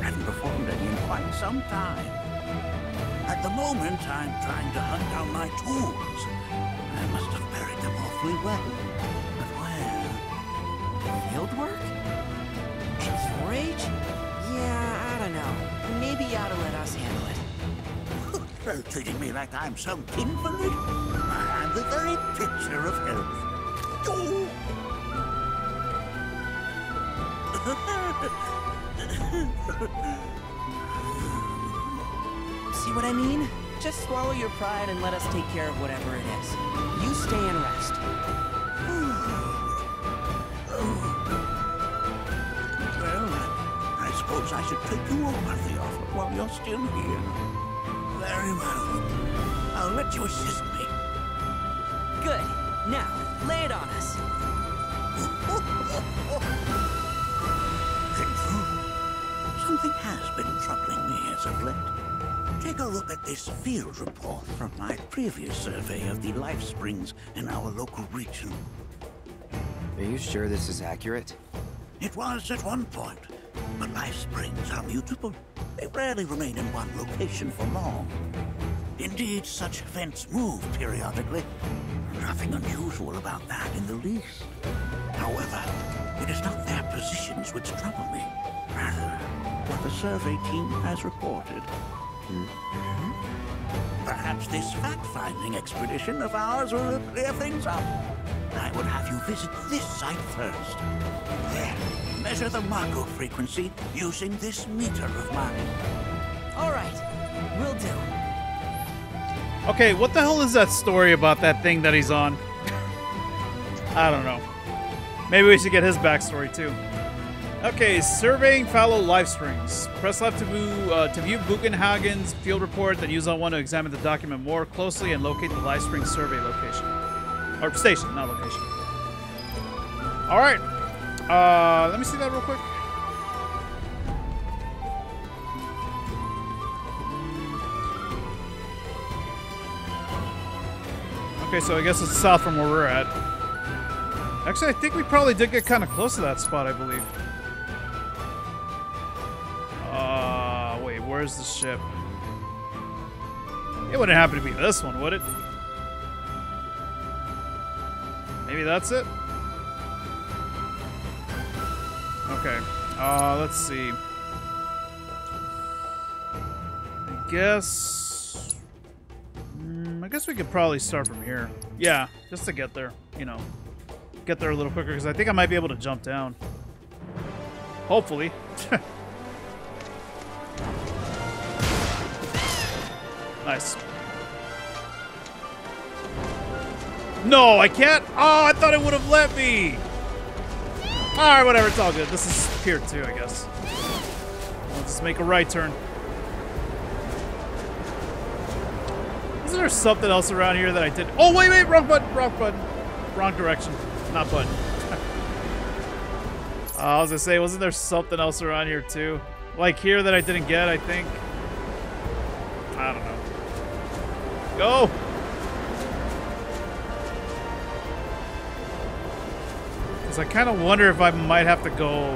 Haven't performed any in quite some time. At the moment, I'm trying to hunt down my tools. I must have buried them awfully well. But where? Fieldwork? At your age? Yeah, I don't know. Maybe you ought to let us handle it. Uh, treating me like I'm some invalid? I'm the very picture of health. Oh. See what I mean? Just swallow your pride and let us take care of whatever it is. You stay and rest. Well, I suppose I should take you over the offer while you're still here. Very well. I'll let you assist me. Good. Now, lay it on us. Something has been troubling me as of late. Take a look at this field report from my previous survey of the life springs in our local region. Are you sure this is accurate? It was at one point, but life springs are mutable. They rarely remain in one location for long. Indeed, such events move periodically. Nothing unusual about that in the least. However, it is not their positions which trouble me. Rather, what the survey team has reported. Hmm. Perhaps this fact-finding expedition of ours will clear things up. I would have you visit this site first. There, measure the Mako frequency using this meter of mine. All right, we'll do. Okay, what the hell is that story about that thing that he's on? I don't know. Maybe we should get his backstory too. Okay, surveying fallow life springs. Press left to view, uh, to view Bugenhagen's field report, then use L1 to examine the document more closely and locate the life spring survey location. Or station, not location. Alright. Uh, let me see that real quick. Okay, so I guess it's south from where we're at. Actually, I think we probably did get kind of close to that spot, I believe. Where's the ship? It wouldn't happen to be this one, would it? Maybe that's it? Okay. Uh, let's see. I guess... Mm, I guess we could probably start from here. Yeah, just to get there, you know. Get there a little quicker, because I think I might be able to jump down. Hopefully. nice. No, I can't. Oh, I thought it would have let me. All right, whatever. It's all good. This is here too, I guess. Let's just make a right turn. Isn't there something else around here that I did? Oh, wait, wait. Wrong button. Wrong button. Wrong direction. Not button. uh, I was gonna say, wasn't there something else around here too? Like here that I didn't get, I think. I don't know. Go! Because I kind of wonder if I might have to go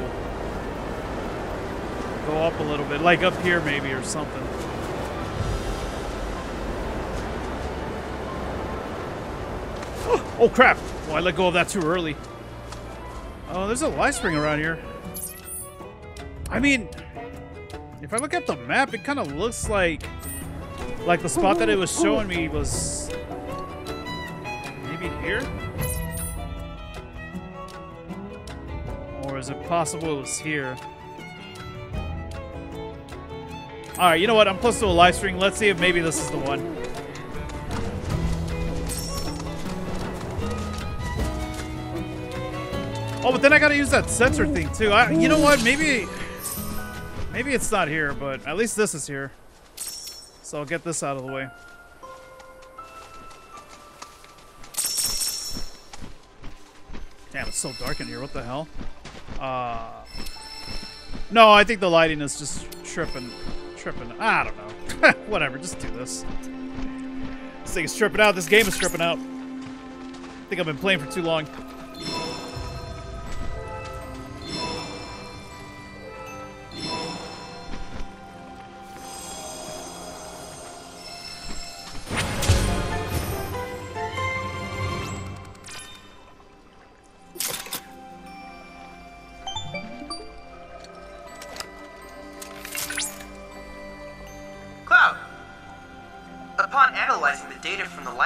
go up a little bit, like up here maybe or something. Oh crap! Oh, I let go of that too early. Oh, there's a life spring around here. I mean, if I look at the map, it kind of looks like like the spot that it was showing me was maybe here? Or is it possible it was here? Alright, you know what? I'm close to a live stream. Let's see if maybe this is the one. Oh, but then I gotta use that sensor thing too. I, you know what? Maybe, maybe it's not here, but at least this is here. So I'll get this out of the way. Damn, it's so dark in here. What the hell? Uh, no, I think the lighting is just tripping. Tripping. I don't know. Whatever, just do this. This thing is tripping out. This game is tripping out. I think I've been playing for too long.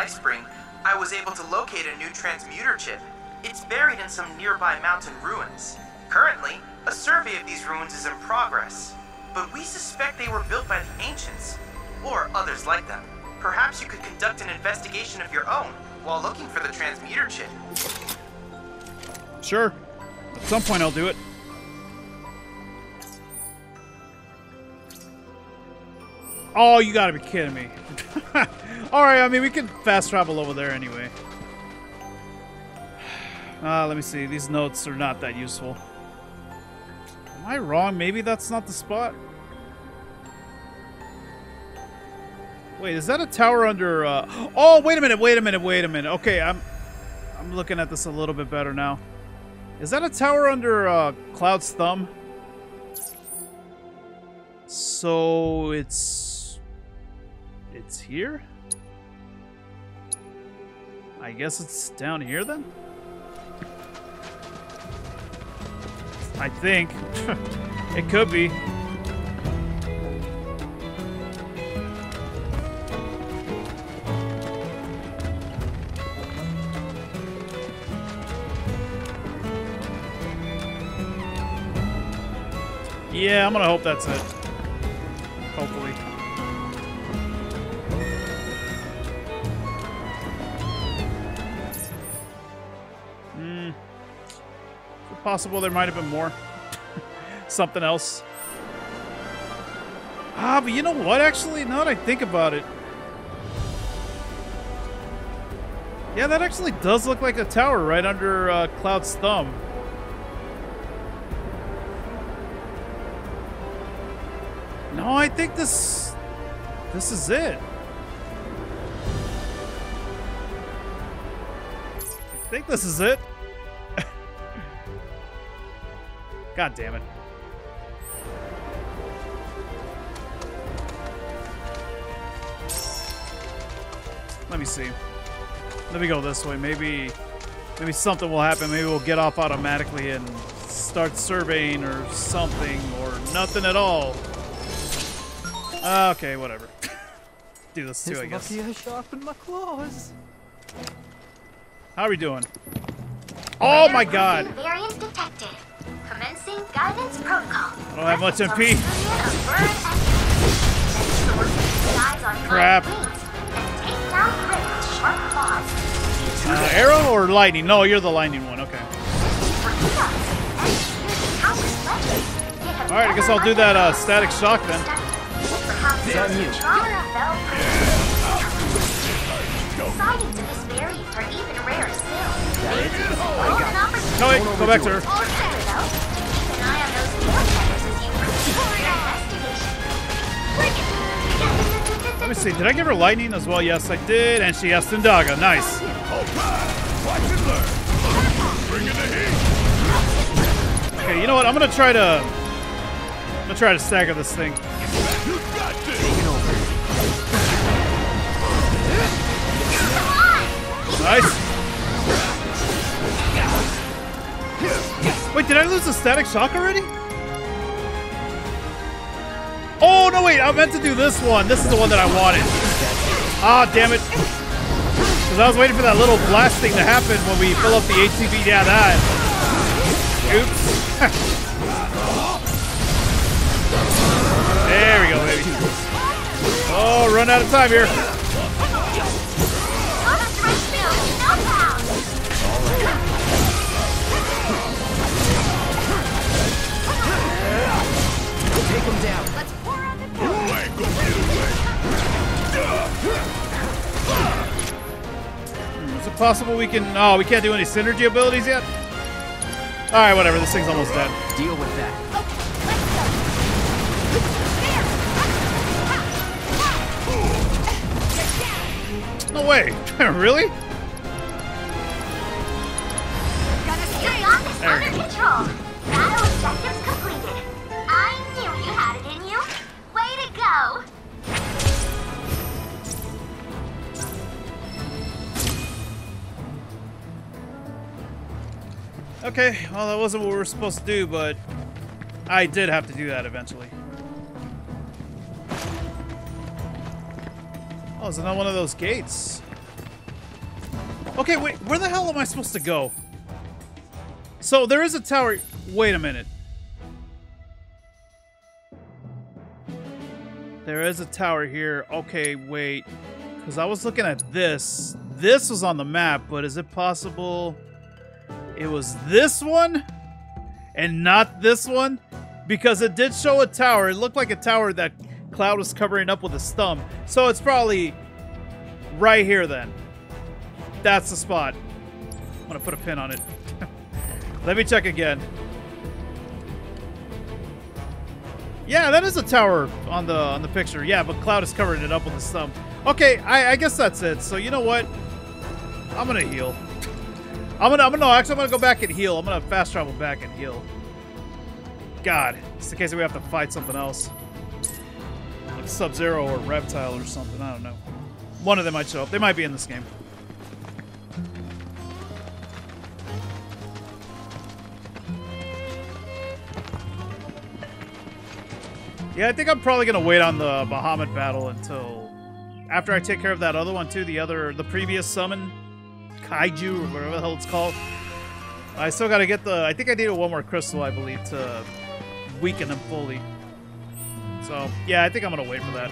Spring, I was able to locate a new transmuter chip. It's buried in some nearby mountain ruins. Currently, a survey of these ruins is in progress, but we suspect they were built by the ancients, or others like them. Perhaps you could conduct an investigation of your own while looking for the transmuter chip. Sure. At some point I'll do it. Oh, you gotta be kidding me. Alright, I mean, we can fast travel over there anyway. Uh, let me see. These notes are not that useful. Am I wrong? Maybe that's not the spot? Wait, is that a tower under, uh... Oh, wait a minute, wait a minute, wait a minute. Okay, I'm... I'm looking at this a little bit better now. Is that a tower under, uh, Cloud's thumb? So, it's... It's here? I guess it's down here then? I think. it could be. Yeah, I'm gonna hope that's it. Possible there might have been more? Something else? Ah, but you know what, actually? Now that I think about it. Yeah, that actually does look like a tower right under uh, Cloud's thumb. No, I think this... This is it. I think this is it. God damn it. Let me see. Let me go this way. Maybe maybe something will happen. Maybe we'll get off automatically and start surveying or something or nothing at all. Uh, okay, whatever. Do this too, It's I guess. lucky I sharpened my claws. How are we doing? Oh my god! Variant detected. Commencing guidance protocol. I don't have much MP. Crap. Crap. Uh, aero or lightning? No, you're the lightning one. Okay. All right, I guess I'll do that uh, static shock then. Is that you? Sightings of this variant are even rarer still. No, wait, go back to her. Let me see. Did I give her lightning as well? Yes, I did. And she has Thundaga. Nice. Okay, you know what? I'm gonna try to. I'm gonna try to stagger this thing. Nice. Wait, did I lose the static shock already? Oh, no, wait. I meant to do this one. This is the one that I wanted. Ah, damn it. Because I was waiting for that little blast thing to happen when we fill up the ATB. Yeah, that. Oops. there we go, baby. Oh, run out of time here. Take him down. Let's pour on the Is it possible we can... Oh, we can't do any synergy abilities yet? Alright, whatever. This thing's almost dead. Deal with that. No way. really? Stay on this under control. Battle objectives go. Okay, well, that wasn't what we were supposed to do, but I did have to do that eventually. Oh, is it not one of those gates? Okay, wait, where the hell am I supposed to go? So there is a tower. Wait a minute. There is a tower here. Okay, wait. Because I was looking at this. This was on the map, but is it possible it was this one and not this one? Because it did show a tower. It looked like a tower that Cloud was covering up with a stump. So it's probably right here then. That's the spot. I'm going to put a pin on it. Let me check again. Yeah, that is a tower on the on the picture. Yeah, but Cloud is covering it up with a stump. Okay, I, I guess that's it. So you know what? I'm gonna heal. I'm gonna I'm gonna no, actually I'm gonna go back and heal. I'm gonna fast travel back and heal. God, it's in case we have to fight something else. Like Sub-Zero or Reptile or something. I don't know. One of them might show up. They might be in this game. Yeah, I think I'm probably gonna wait on the Bahamut battle until after I take care of that other one too. The other, the previous summon, Kaiju or whatever the hell it's called. I still gotta get the. I think I needed one more crystal, I believe, to weaken him fully. So yeah, I think I'm gonna wait for that.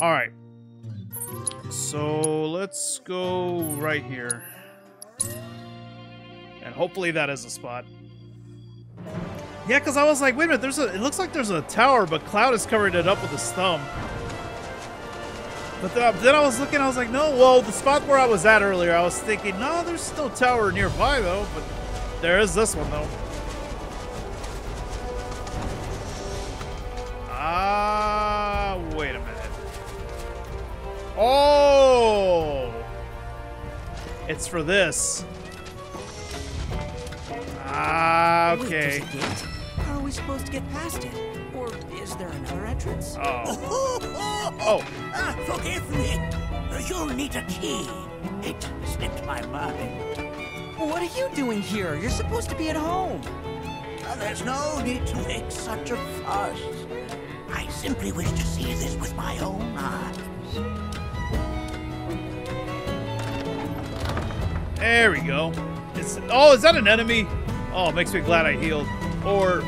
All right. So let's go right here, and hopefully that is a spot. Yeah, because I was like, wait a minute, there's a. It looks like there's a tower, but Cloud is covering it up with his thumb. But the, then I was looking, I was like, no. Well, the spot where I was at earlier, I was thinking, no, there's no tower nearby though. But there is this one though. Ah, wait a minute. Oh, it's for this. Ah, Wait, okay. gate? How are we supposed to get past it? Or is there another entrance? Oh. Oh. Ah, forgive me. You'll need a key. It slipped my mind. What are you doing here? You're supposed to be at home. Uh, There's no need to make such a fuss. I simply wish to see this with my own eyes. There we go. It's, oh, is that an enemy? Oh, it makes me glad I healed. Or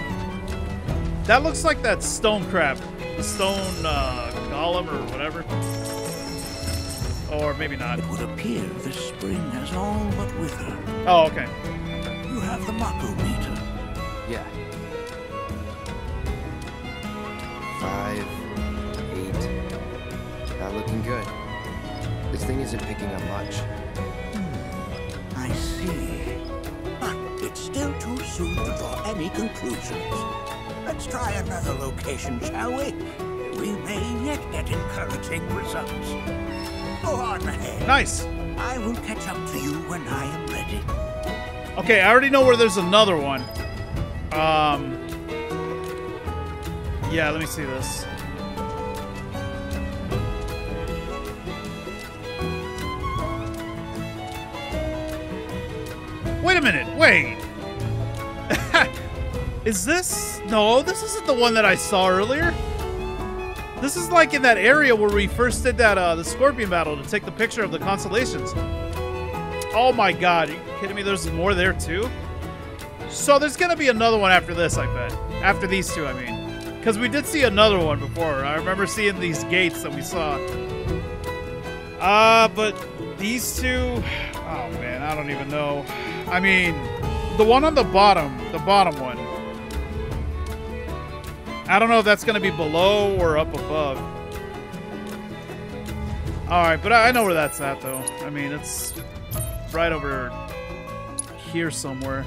that looks like that stone crab, stone uh, golem or whatever. Or maybe not. It would appear this spring has all but withered. Oh, okay. You have the Mako meter. Yeah. Five, eight. Not looking good. This thing isn't picking up much. I see. But it's still too soon to draw any conclusions. Let's try another location, shall we? We may yet get encouraging results. Go on ahead. Nice. I will catch up to you when I am ready. Okay, I already know where there's another one. Um. Yeah, let me see this. Wait a minute. Wait. is this? No, this isn't the one that I saw earlier. This is like in that area where we first did that uh, the scorpion battle to take the picture of the constellations. Oh my god, are you kidding me? There's more there too? So there's gonna be another one after this, I bet. After these two, I mean. Because we did see another one before. I remember seeing these gates that we saw. Uh, but these two, oh man, I don't even know. I mean, the one on the bottom, the bottom one. I don't know if that's gonna be below or up above. Alright, but I I know where that's at though. I mean, it's right over here somewhere.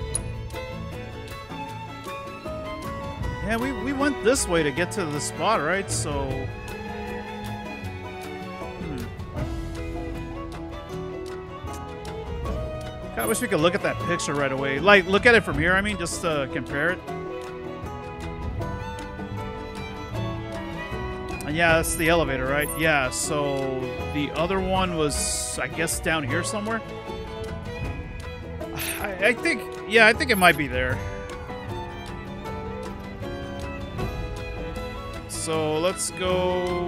Yeah, we, we went this way to get to the spot, right? So... I wish we could look at that picture right away. Like, look at it from here, I mean, just to compare it. And yeah, that's the elevator, right? Yeah, so the other one was, I guess, down here somewhere? I, I think, yeah, I think it might be there. So let's go,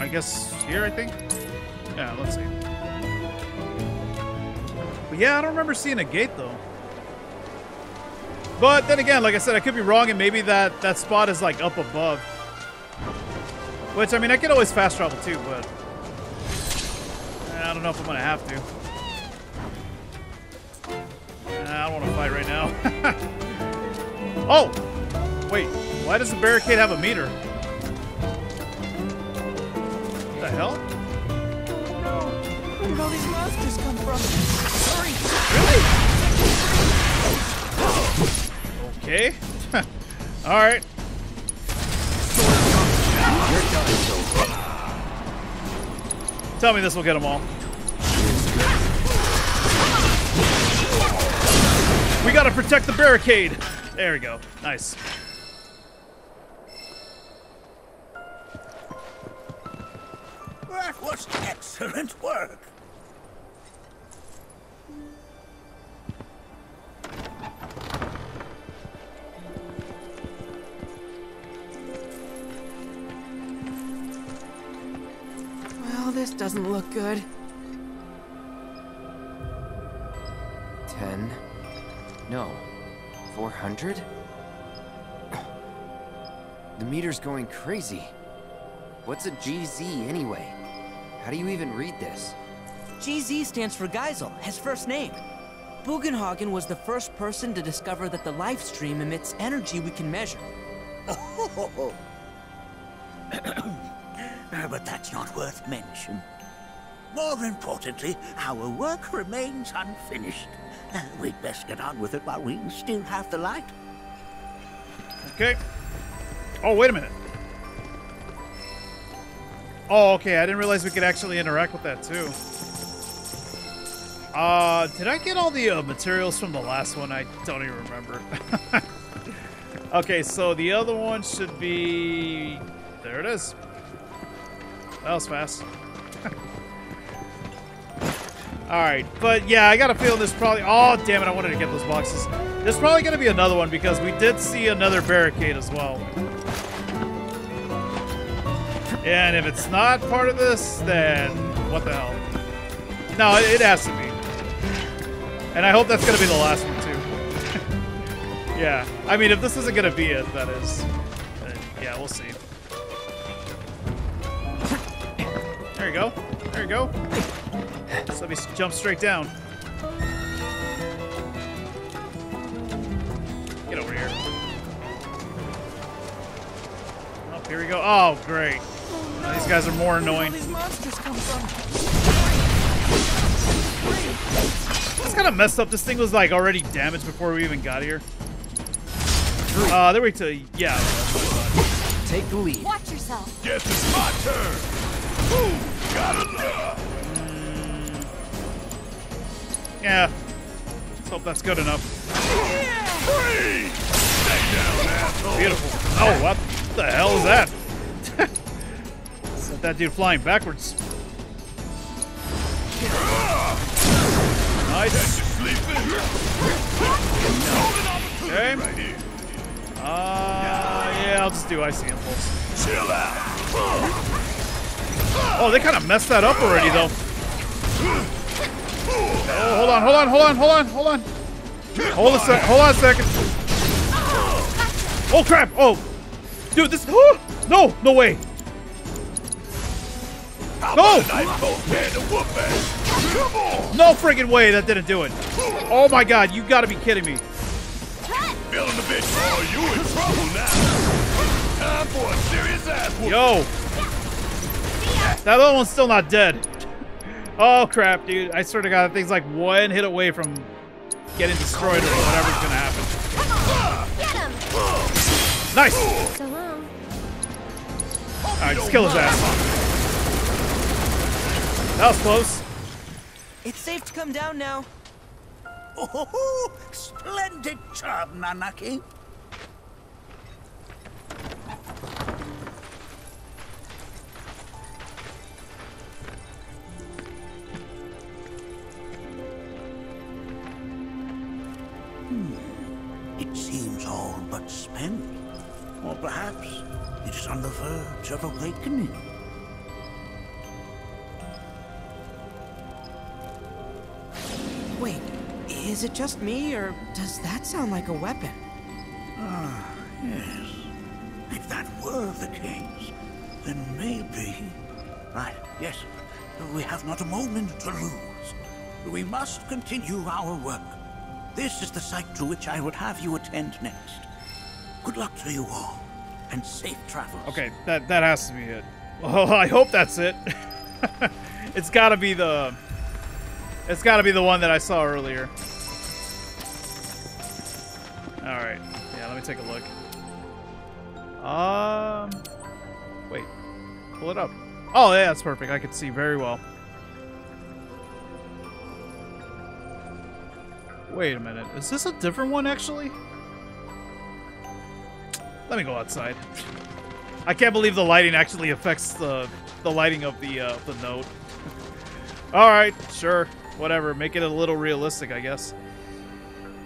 I guess, here, I think? Yeah, let's see. Yeah, I don't remember seeing a gate though. But then again, like I said, I could be wrong, and maybe that that spot is like up above. Which I mean, I could always fast travel too, but eh, I don't know if I'm gonna have to. I don't want to fight right now. oh, wait, why does the barricade have a meter? What the hell? Oh no! Where did all these monsters come from? Hurry! Okay. All right. Tell me this will get them all. We gotta protect the barricade. There we go. Nice. That was excellent work. Good. Ten. No. Four hundred? The meter's going crazy. What's a GZ anyway? How do you even read this? GZ stands for Geisel, his first name. Bugenhagen was the first person to discover that the Lifestream emits energy we can measure. Uh, but that's not worth mention. More importantly, our work remains unfinished. We'd best get on with it while we still have the light. Okay. Oh, wait a minute. Oh, okay. I didn't realize we could actually interact with that too. Uh, did I get all the uh, materials from the last one? I don't even remember. okay, so the other one should be... There it is. That was fast. Alright, but yeah, I got a feeling this probably... Oh, damn it, I wanted to get those boxes. There's probably going to be another one because we did see another barricade as well. And if it's not part of this, then what the hell? No, it, it has to be. And I hope that's going to be the last one, too. yeah, I mean, if this isn't going to be it, that is... yeah, we'll see. There you go. There you go. So let me jump straight down. Get over here. Oh, here we go. Oh, great. These guys are more annoying. these monsters come from? It's kind of messed up. This thing was like already damaged before we even got here. Uh, there we go. Yeah. Take the lead. Watch yourself. Guess it's my turn. Woo! Enough. Yeah. Let's hope that's good enough. Beautiful. Oh, what the hell is that? Sent that dude flying backwards. Nice. Okay. Uh, yeah, I'll just do icy impulse. Chill out. Oh, they kind of messed that up already, though. Oh, hold on, hold on, hold on, hold on, hold on. Hold a sec. Hold on a second. Oh crap! Oh, dude, this. no, no way. No! No friggin' way that didn't do it. Oh my god, you gotta be kidding me. Boy, you in trouble now. Time for a serious ass. Yo. That other one's still not dead. Oh crap, dude. I swear to god, that thing's like one hit away from getting destroyed or whatever's gonna happen. Get him! Nice! So long. Alright, just kill his ass. That was close. It's safe to come down now. Oh, splendid job, Nanaki. It seems all but spent. Or perhaps it is on the verge of awakening. Wait, Is it just me, or does that sound like a weapon? Ah, yes. If that were the case, then maybe... Right, yes. We have not a moment to lose. We must continue our work. This is the site to which I would have you attend next. Good luck to you all, and safe travels. Okay, that that has to be it. Well, I hope that's it. it's got to be the. It's got to be the one that I saw earlier. All right. Yeah, let me take a look. Um. Wait. Pull it up. Oh, yeah, that's perfect. I can see very well. Wait a minute. Is this a different one, actually? Let me go outside. I can't believe the lighting actually affects the the lighting of the uh, the note. All right, sure, whatever. Make it a little realistic, I guess.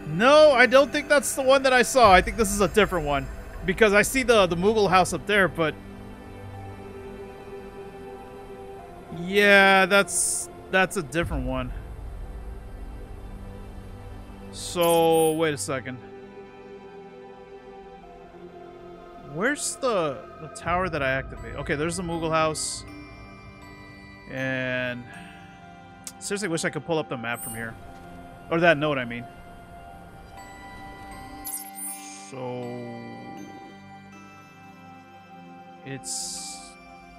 No, I don't think that's the one that I saw. I think this is a different one because I see the the Moogle house up there, but yeah, that's that's a different one. So wait a second. Where's the the tower that I activate? Okay, there's the Moogle house. And seriously wish I could pull up the map from here. Or that note, I mean. So it's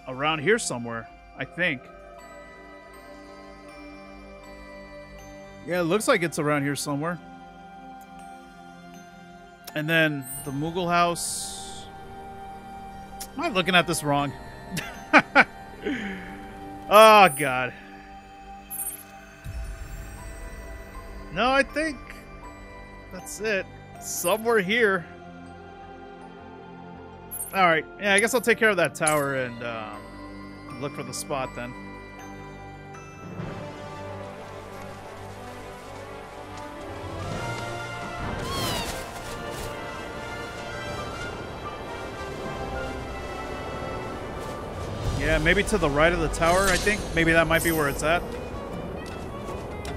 around here somewhere, I think. Yeah, it looks like it's around here somewhere. And then the Moogle house. Am I looking at this wrong? oh, God. No, I think that's it. Somewhere here. Alright, yeah, I guess I'll take care of that tower and um, look for the spot then. Yeah, maybe to the right of the tower, I think. Maybe that might be where it's at.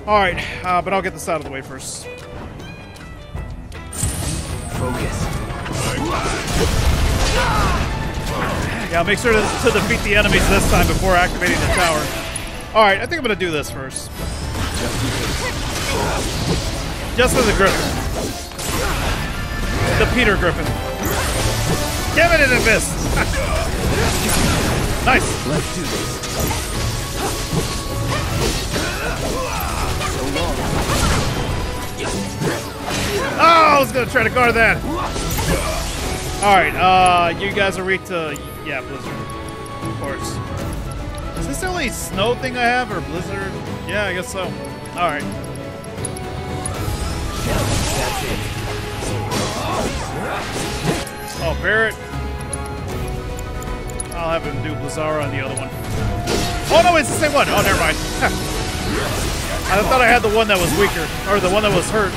Alright, uh, but I'll get this out of the way first. Focus. Yeah, I'll make sure to, to defeat the enemies this time before activating the tower. Alright, I think I'm gonna do this first. Just for the Griffin. The Peter Griffin. Give it, it missed! Nice! Let's do this. Oh, I was gonna try to guard that. All right, uh, you guys are weak to yeah, Blizzard, of course. Is this the only snow thing I have, or Blizzard? Yeah, I guess so. All right. That's it. Oh, Barret. I'll have him do Blizzara on the other one. Oh no, it's the same one. Oh, never mind. I thought I had the one that was weaker, or the one that was hurt.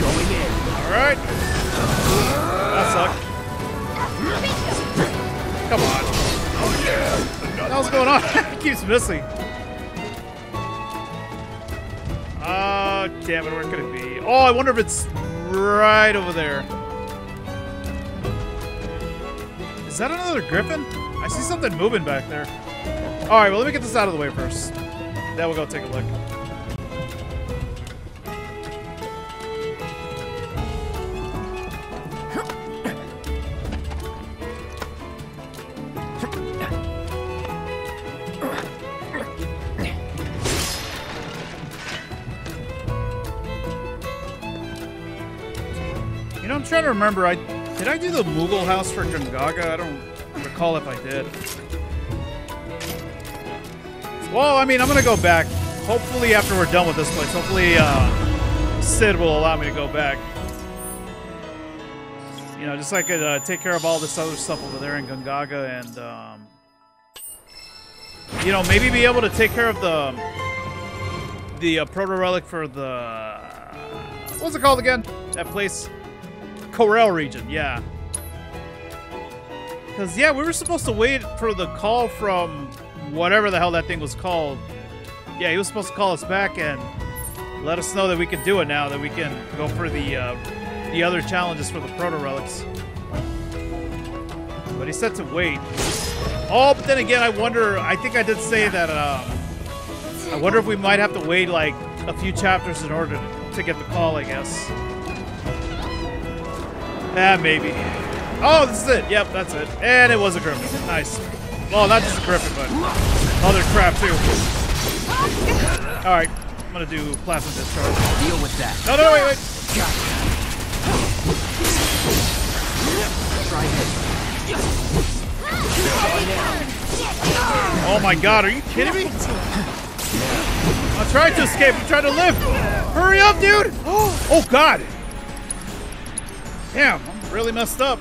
Going in. All right. That sucked. Come on. What the hell's going on? it keeps missing. Ah, damn it, where could it be? Oh, I wonder if it's right over there. Is that another griffin? I see something moving back there. All right, well, let me get this out of the way first. Then we'll go take a look. You know, I'm trying to remember. I did I do the Moogle house for Gongaga? I don't recall if I did. Well, I mean, I'm gonna go back. Hopefully, after we're done with this place, hopefully uh, Sid will allow me to go back. You know, just so I could uh, take care of all this other stuff over there in Gongaga, and um, you know, maybe be able to take care of the the uh, protorelic for the what's it called again? That place, Corel region. Yeah. Because, yeah, we were supposed to wait for the call from whatever the hell that thing was called. yeah, he was supposed to call us back and let us know that we can do it now, that we can go for the uh, the other challenges for the protorelics. But he said to wait. Oh, but then again, I wonder. I think I did say that. Um, I wonder if we might have to wait like a few chapters in order to get the call. I guess. Ah, maybe. Oh, this is it. Yep, that's it. And it was a griffin. Nice. Well, not just a griffin, but other crap too. All right, I'm gonna do plasma discharge. Deal with that. No, no, no, wait, wait. Oh my god, are you kidding me? I'm trying to escape. I'm trying to live. Hurry up, dude. Oh god. Damn, I'm really messed up.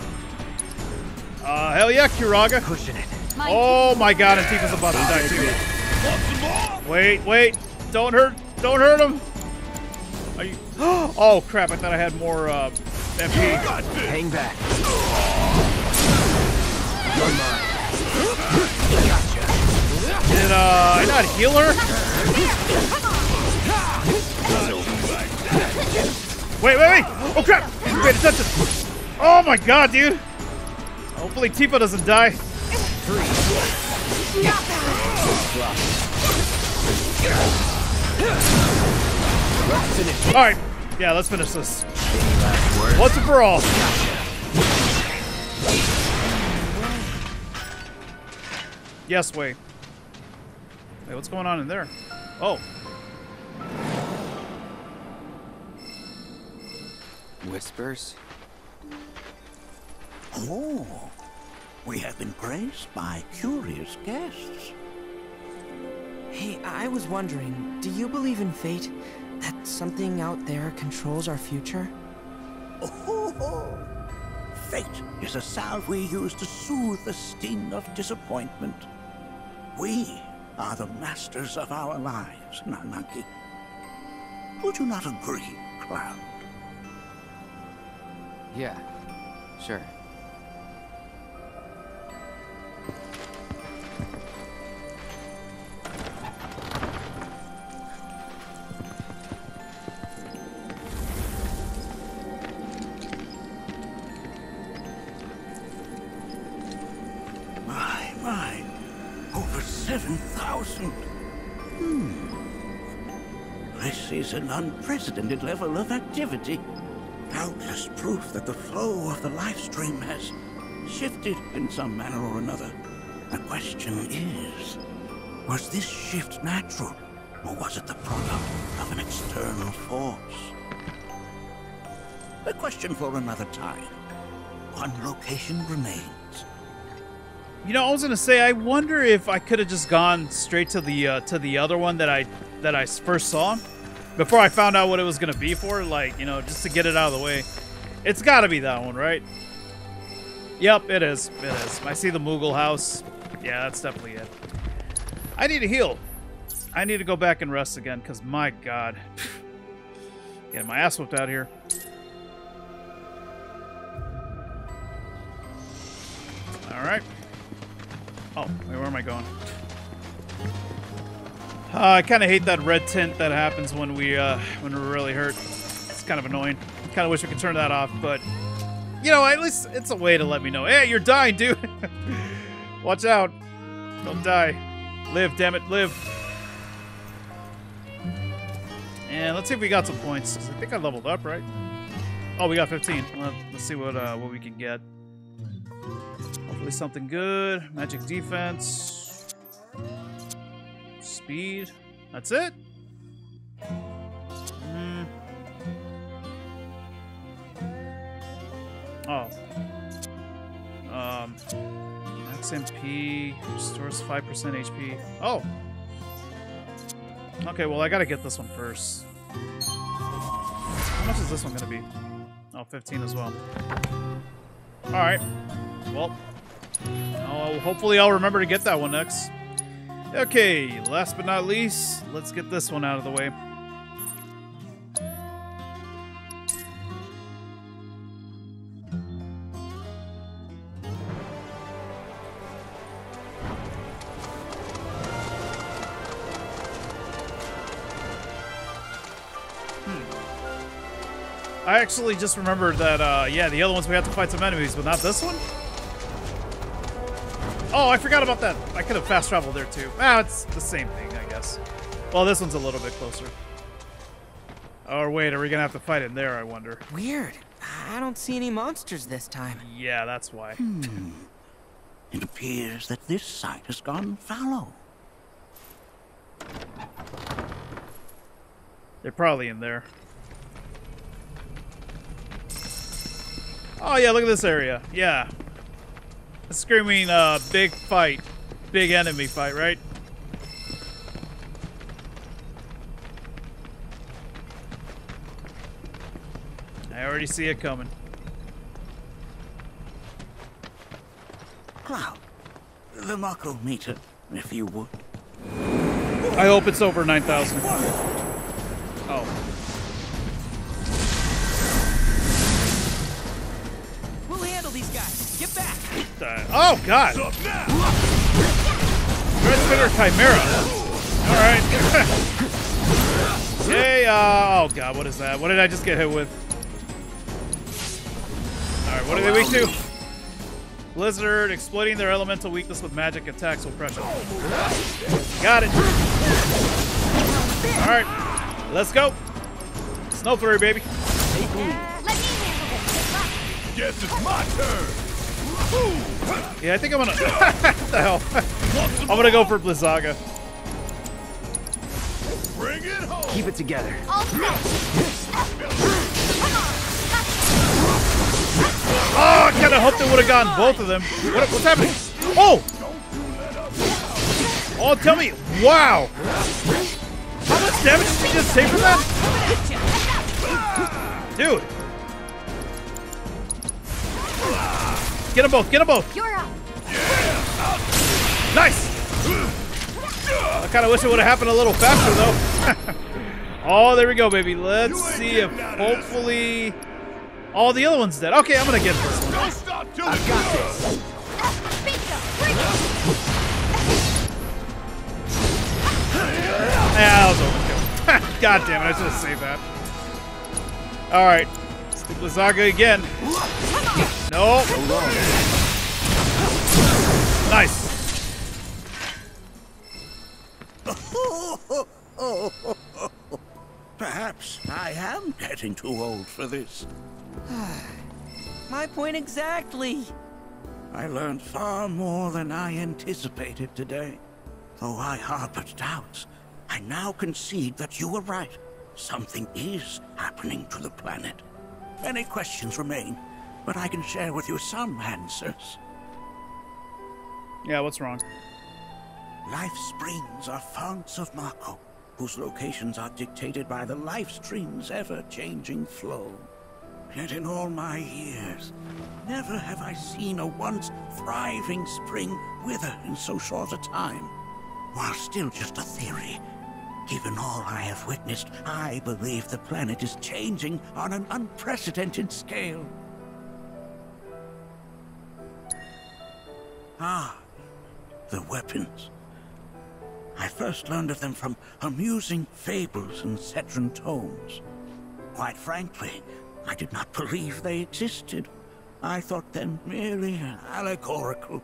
Uh, hell yeah, Curaga. Pushing it. Oh my god, and Tifa's about to die too. Wait, wait. Don't hurt. Don't hurt him. Are you? Oh crap! I thought I had more uh, MP. Hang back. Did uh, I not heal her? Wait, wait, wait! Oh crap! Paid attention. Oh my god, dude! Hopefully Tifa doesn't die. All right, yeah, let's finish this. Once and for all. Yes, wait. Wait, what's going on in there? Oh, Whispers? Oh, we have been graced by curious guests. Hey, I was wondering, do you believe in fate? That something out there controls our future? Oh, fate is a salve we use to soothe the sting of disappointment. We are the masters of our lives, Nanaki. Would you not agree, Cloud? Yeah, sure. My, my. Over 7,000. Hmm. This is an unprecedented level of activity. Doubtless proof that the flow of the Lifestream has shifted in some manner or another. The question is, was this shift natural, or was it the product of an external force? A question for another time. One location remains. You know, I was gonna say, I wonder if I could have just gone straight to the uh, to the other one that I that I first saw before I found out what it was gonna be for. Like, you know, just to get it out of the way. It's got to be that one, right? Yep, it is. It is. I see the Moogle house. Yeah, that's definitely it. I need to heal. I need to go back and rest again, because my God. Getting my ass whipped out here. Alright. Oh, wait, where am I going? Uh, I kind of hate that red tint that happens when we uh, when we're really hurt. It's kind of annoying. Kind of wish we could turn that off, but you know, at least it's a way to let me know. Hey, you're dying, dude. Watch out. Don't die. Live, damn it, live. And let's see if we got some points. I think I leveled up, right? Oh, we got 15. Let's see what uh, what we can get. Hopefully something good. Magic defense. Speed. That's it? Hmm. Oh. Um. Max MP. Restores 5% HP. Oh. Okay, well, I gotta get this one first. How much is this one gonna be? Oh, 15 as well. Alright. Well, Oh, hopefully I'll remember to get that one next. Okay, last but not least, let's get this one out of the way. Hmm. I actually just remembered that, uh, yeah, the other ones we have to fight some enemies, but not this one? Oh, I forgot about that. I could have fast traveled there too. Ah, it's the same thing, I guess. Well, this one's a little bit closer. Oh, wait, are we gonna have to fight in there, I wonder? Weird. I don't see any monsters this time. Yeah, that's why. Hmm. It appears that this site has gone fallow. They're probably in there. Oh yeah, look at this area. Yeah. Screaming uh big fight. Big enemy fight, right? I already see it coming. Cloud, the Mako meter, if you would. I hope it's over 9,000. Oh, God. Red Spitter Chimera. All right. hey, uh, oh, God, what is that? What did I just get hit with? All right, what are they weak to? Blizzard, exploiting their elemental weakness with magic attacks will crush them. Got it. All right, let's go. Snow Flurry, baby. Guess it's my turn. Yeah, I think I'm gonna. what the hell? I'm gonna go for Blizzaga. Bring it home. Keep it together. Oh, I kind of hoped it would have gone both of them. What, what's happening? Oh! Oh, tell me. Wow. How much damage did you just take from that? Dude. Get them both. Get them both. You're up. Nice. I kind of wish it would have happened a little faster, though. oh, there we go, baby. Let's see if hopefully... All the other one's dead. Okay, I'm gonna get this one. Don't stop till I've got this. Yeah, that was overkill. God damn it, I should have saved that. Alright. Stick Blizzaga again. No. Nice. Perhaps I am getting too old for this. My point exactly. I learned far more than I anticipated today. Though I harbored doubts, I now concede that you were right. Something is happening to the planet. Many questions remain, but I can share with you some answers. Yeah, what's wrong? Life springs are founts of Mako, whose locations are dictated by the Lifestream's ever-changing flow. Yet in all my years, never have I seen a once thriving spring wither in so short a time. While still just a theory, given all I have witnessed, I believe the planet is changing on an unprecedented scale. Ah, the weapons. I first learned of them from amusing fables and Cetran tomes. Quite frankly, I did not believe they existed. I thought them merely allegorical.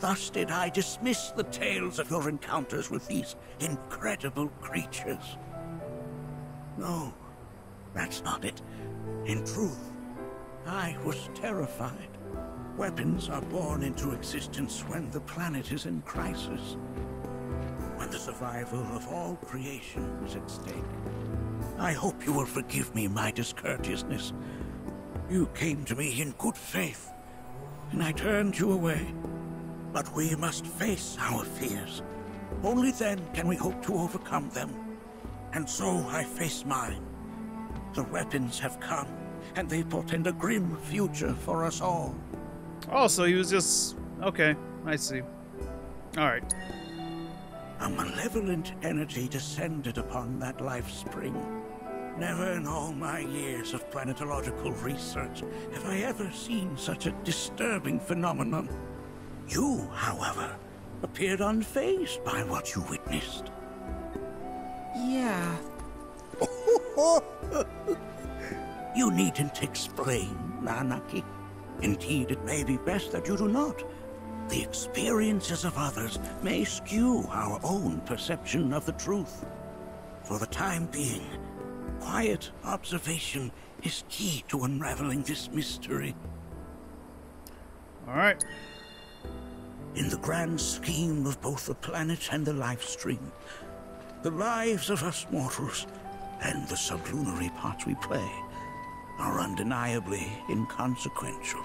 Thus did I dismiss the tales of your encounters with these incredible creatures. No, that's not it. In truth, I was terrified. Weapons are born into existence when the planet is in crisis. When the survival of all creation is at stake. I hope you will forgive me my discourteousness. You came to me in good faith, and I turned you away. But we must face our fears. Only then can we hope to overcome them. And so I face mine. The weapons have come, and they portend a grim future for us all. Oh, so he was just... Okay, I see. Alright. A malevolent energy descended upon that life spring. Never in all my years of planetological research have I ever seen such a disturbing phenomenon. You, however, appeared unfazed by what you witnessed. Yeah. You needn't explain, Nanaki. Indeed, it may be best that you do not. The experiences of others may skew our own perception of the truth. For the time being, quiet observation is key to unraveling this mystery. All right. In the grand scheme of both the planet and the Lifestream, the lives of us mortals and the sublunary parts we play are undeniably inconsequential.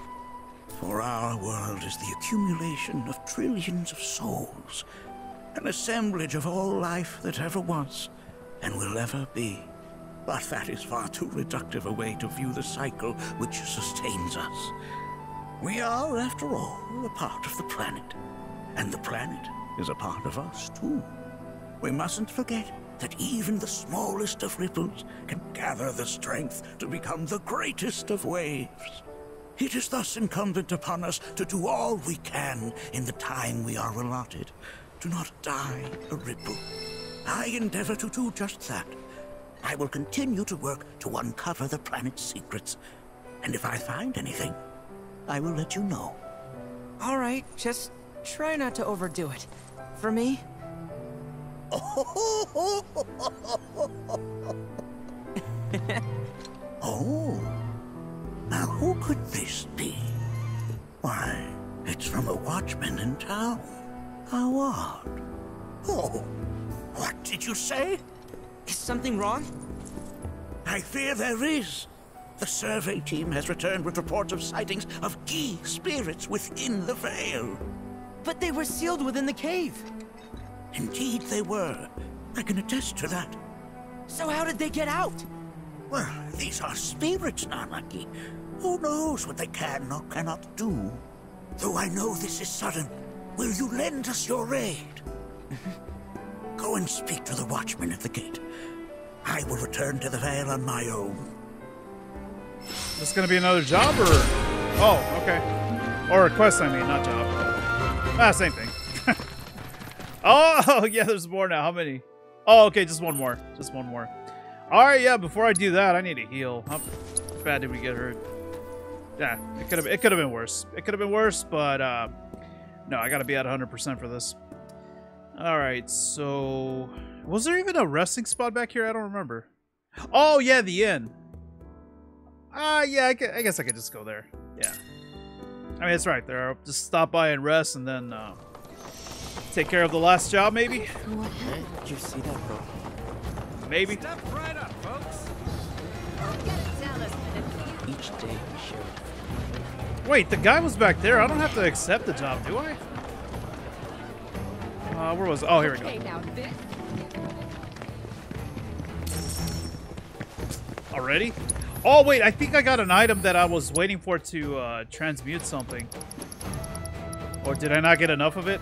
For our world is the accumulation of trillions of souls, an assemblage of all life that ever was and will ever be. But that is far too reductive a way to view the cycle which sustains us. We are, after all, a part of the planet, and the planet is a part of us, too. We mustn't forget that even the smallest of ripples can gather the strength to become the greatest of waves. It is thus incumbent upon us to do all we can in the time we are allotted. Do not die a ripple. I endeavor to do just that. I will continue to work to uncover the planet's secrets. And if I find anything, I will let you know. All right, just try not to overdo it. For me? oh. Now who could this be? Why, it's from a watchman in town. How odd. Oh, what did you say? Is something wrong? I fear there is. The survey team has returned with reports of sightings of Gi spirits within the Vale. But they were sealed within the cave. Indeed they were. I can attest to that. So how did they get out? Well, these are spirits, Nanaki. Who knows what they can or cannot do? Though I know this is sudden, will you lend us your aid? Go and speak to the watchman at the gate. I will return to the Vale on my own. This gonna be another job or? Oh, okay. Or a quest, I mean, not job. Ah, same thing. Oh, yeah, there's more now. How many? Oh, okay, just one more. Just one more. All right, yeah. Before I do that, I need to heal. How bad did we get hurt? Yeah, it could have. It could have been worse. It could have been worse, but uh, no, I gotta be at 100% for this. All right, so was there even a resting spot back here? I don't remember. Oh yeah, the inn. Ah, uh, yeah, I, I, guess I could just go there. Yeah. I mean, it's right there. I'll just stop by and rest and then uh, take care of the last job, maybe? Hey, did you see that, bro? Maybe. Step right up, folks. Each day we Wait, the guy was back there. I don't have to accept the job, do I? Uh, where was? Oh, here we go. Okay, now this. Already? Oh, wait, I think I got an item that I was waiting for to uh, transmute something. Or did I not get enough of it?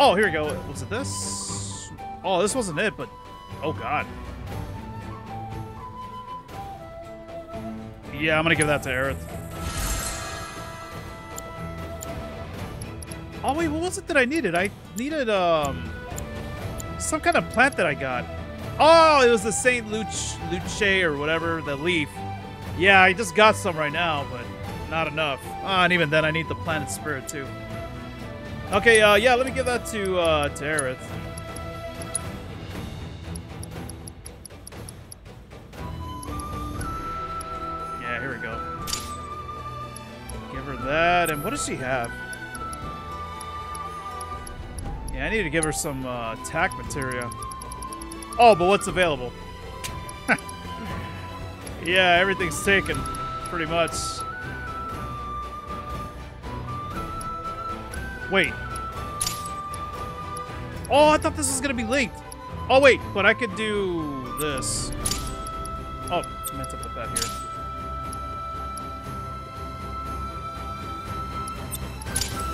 Oh, here we go. Was it this? Oh, this wasn't it, but... Oh, God. Yeah, I'm gonna give that to Aerith. Oh, wait, what was it that I needed? I needed, um... Some kind of plant that I got. Oh, it was the Saint Luce, Luce or whatever, the leaf. Yeah, I just got some right now, but not enough. Ah, and even then, I need the planet spirit too. Okay, uh, yeah, let me give that to uh. Yeah, here we go. Give her that, and what does she have? Yeah, I need to give her some uh, attack materia. Oh, but what's available? yeah, everything's taken, pretty much. Wait. Oh, I thought this was gonna be linked. Oh, wait, but I could do this. Oh, I meant to put that here.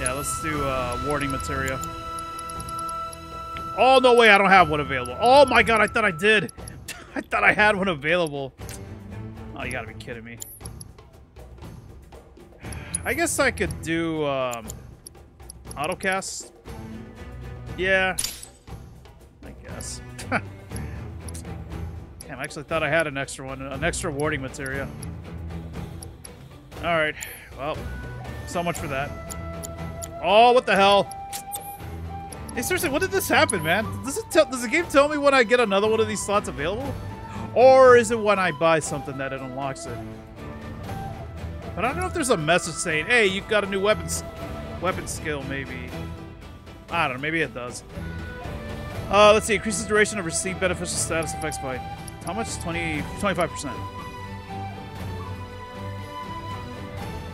Yeah, let's do uh, warding materia. Oh, no way, I don't have one available. Oh my god, I thought I did. I thought I had one available. Oh, you gotta be kidding me. I guess I could do, um, autocast. Yeah. I guess. Damn, I actually thought I had an extra one, an extra warding material. All right, well, so much for that. Oh, what the hell? Hey, seriously, when did this happen, man? Does it tell, does the game tell me when I get another one of these slots available? Or is it when I buy something that it unlocks it? But I don't know if there's a message saying, hey, you've got a new weapon, weapon skill, maybe. I don't know, maybe it does. Uh, let's see, increases duration of received beneficial status effects by how much? 20, 25%.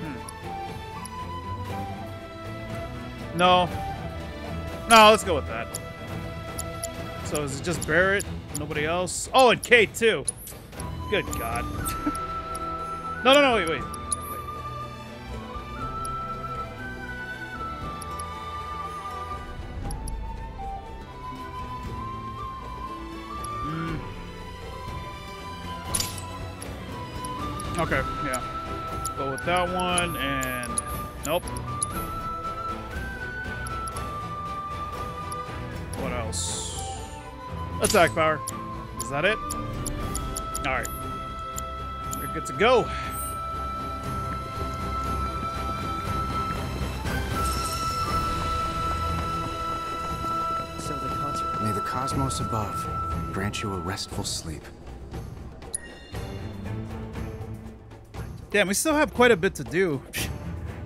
Hmm. No. No, let's go with that. So is it just Barret? Nobody else? Oh, and Cait too. Good God. no, no, no, wait, wait. Okay, yeah. Go with that one and nope. What else? Attack power. Is that it? Alright. We're good to go. So the concert. May the cosmos above grant you a restful sleep. Damn, we still have quite a bit to do.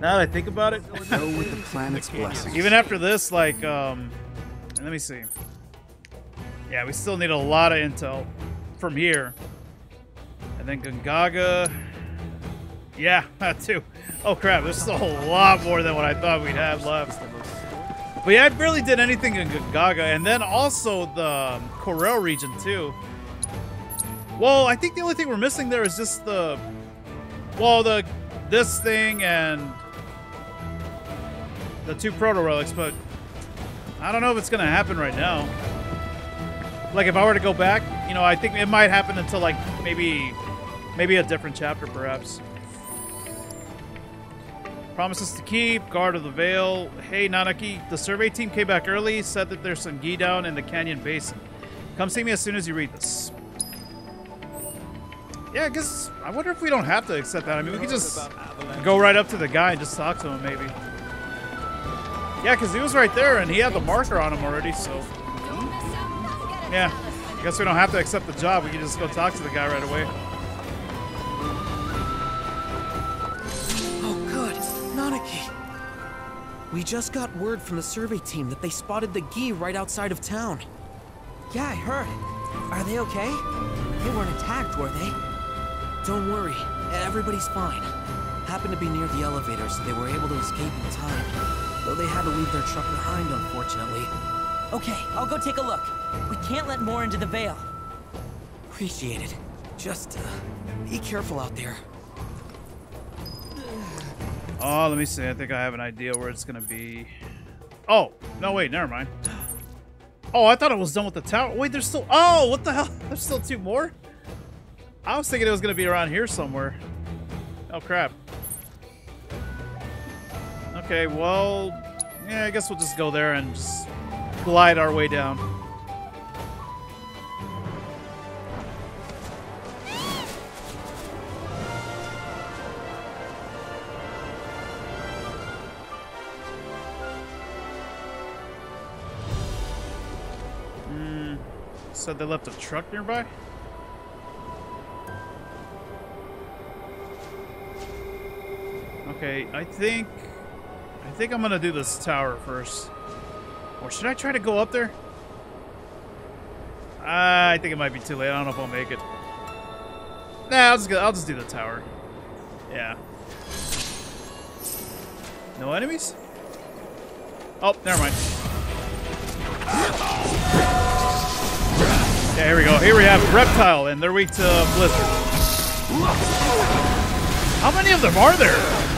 Now that I think about it. Go with the planet's blessings. Even after this, like, um, let me see. Yeah, we still need a lot of intel from here. And then Gongaga. Yeah, that too. Oh crap, there's still a lot more than what I thought we'd have left. But yeah, I barely did anything in Gongaga. And then also the um, Corel region too. Well, I think the only thing we're missing there is just the... Well, the this thing and the two protorelics, but I don't know if it's gonna happen right now. Like if I were to go back, you know, I think it might happen until like maybe maybe a different chapter perhaps. Promises to keep, guard of the Vale. Hey Nanaki, the survey team came back early, said that there's some gi down in the canyon basin. Come see me as soon as you read this. Yeah, I guess I wonder if we don't have to accept that. I mean, we could just go right up to the guy and just talk to him, maybe. Yeah, because he was right there and he had the marker on him already, so. Yeah, I guess we don't have to accept the job. We can just go talk to the guy right away. Oh, good. Nanaki. We just got word from the survey team that they spotted the Gi right outside of town. Yeah, I heard. Are they okay? They weren't attacked, were they? Don't worry. Everybody's fine. Happened to be near the elevator, so they were able to escape in time. Though they had to leave their truck behind, unfortunately. Okay, I'll go take a look. We can't let more into the Vale. Appreciate it. Just, uh, be careful out there. Oh, let me see. I think I have an idea where it's gonna be. Oh, no, wait, never mind. Oh, I thought it was done with the tower. Wait, there's still. Oh, what the hell? There's still two more? I was thinking it was gonna be around here somewhere. Oh, crap. Okay, well. Yeah, I guess we'll just go there and just glide our way down. Hmm. Said they left a truck nearby? Okay, I think... I think I'm gonna do this tower first. Or should I try to go up there? Ah, I think it might be too late. I don't know if I'll make it. Nah, I'll just go, I'll just do the tower. Yeah. No enemies? Oh, never mind. Yeah, here we go. Here we have Reptile, and they're weak to Blizzard. How many of them are there?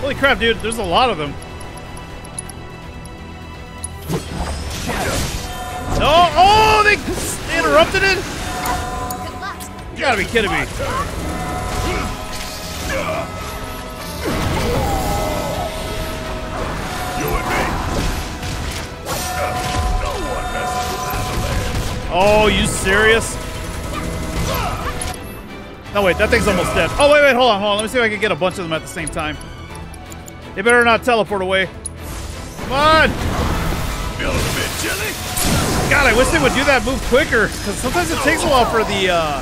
Holy crap, dude, there's a lot of them. No! Oh, they interrupted it? You gotta be kidding me. Oh, you serious? No, wait, that thing's almost dead. Oh, wait, wait, hold on, hold on. Let me see if I can get a bunch of them at the same time. They better not teleport away. Come on! A bit chilly? God, I wish they would do that move quicker, because sometimes it takes a while for the, uh,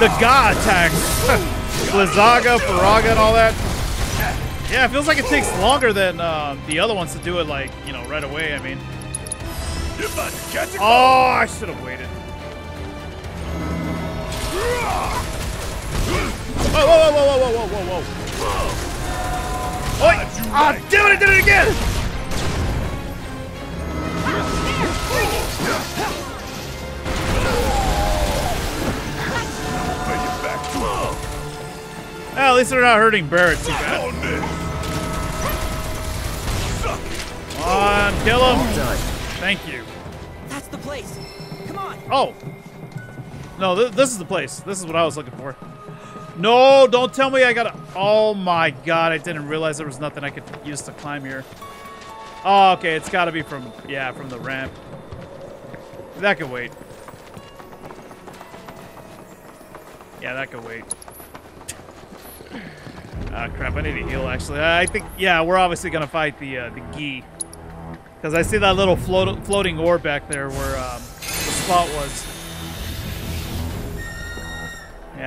the Ga attacks. Blizzaga, Firaga, and all that. Yeah, it feels like it takes longer than uh, the other ones to do it, like, you know, right away, I mean. Oh, I should have waited. Whoa, whoa, whoa, whoa, whoa, whoa, whoa, whoa. Oi! Ah, damn it, I did it again! Well, at least they're not hurting Barret too bad. Come on, kill him. Thank you. That's the place. Come on. Oh. No, th this is the place. This is what I was looking for. No, don't tell me I gotta... Oh my god, I didn't realize there was nothing I could use to climb here. Oh, okay, it's gotta be from... Yeah, from the ramp. That could wait. Yeah, that could wait. Ah, crap, I need to heal, actually. I think, yeah, we're obviously gonna fight the, uh, the Gi. Because I see that little float floating orb back there where um, the spot was.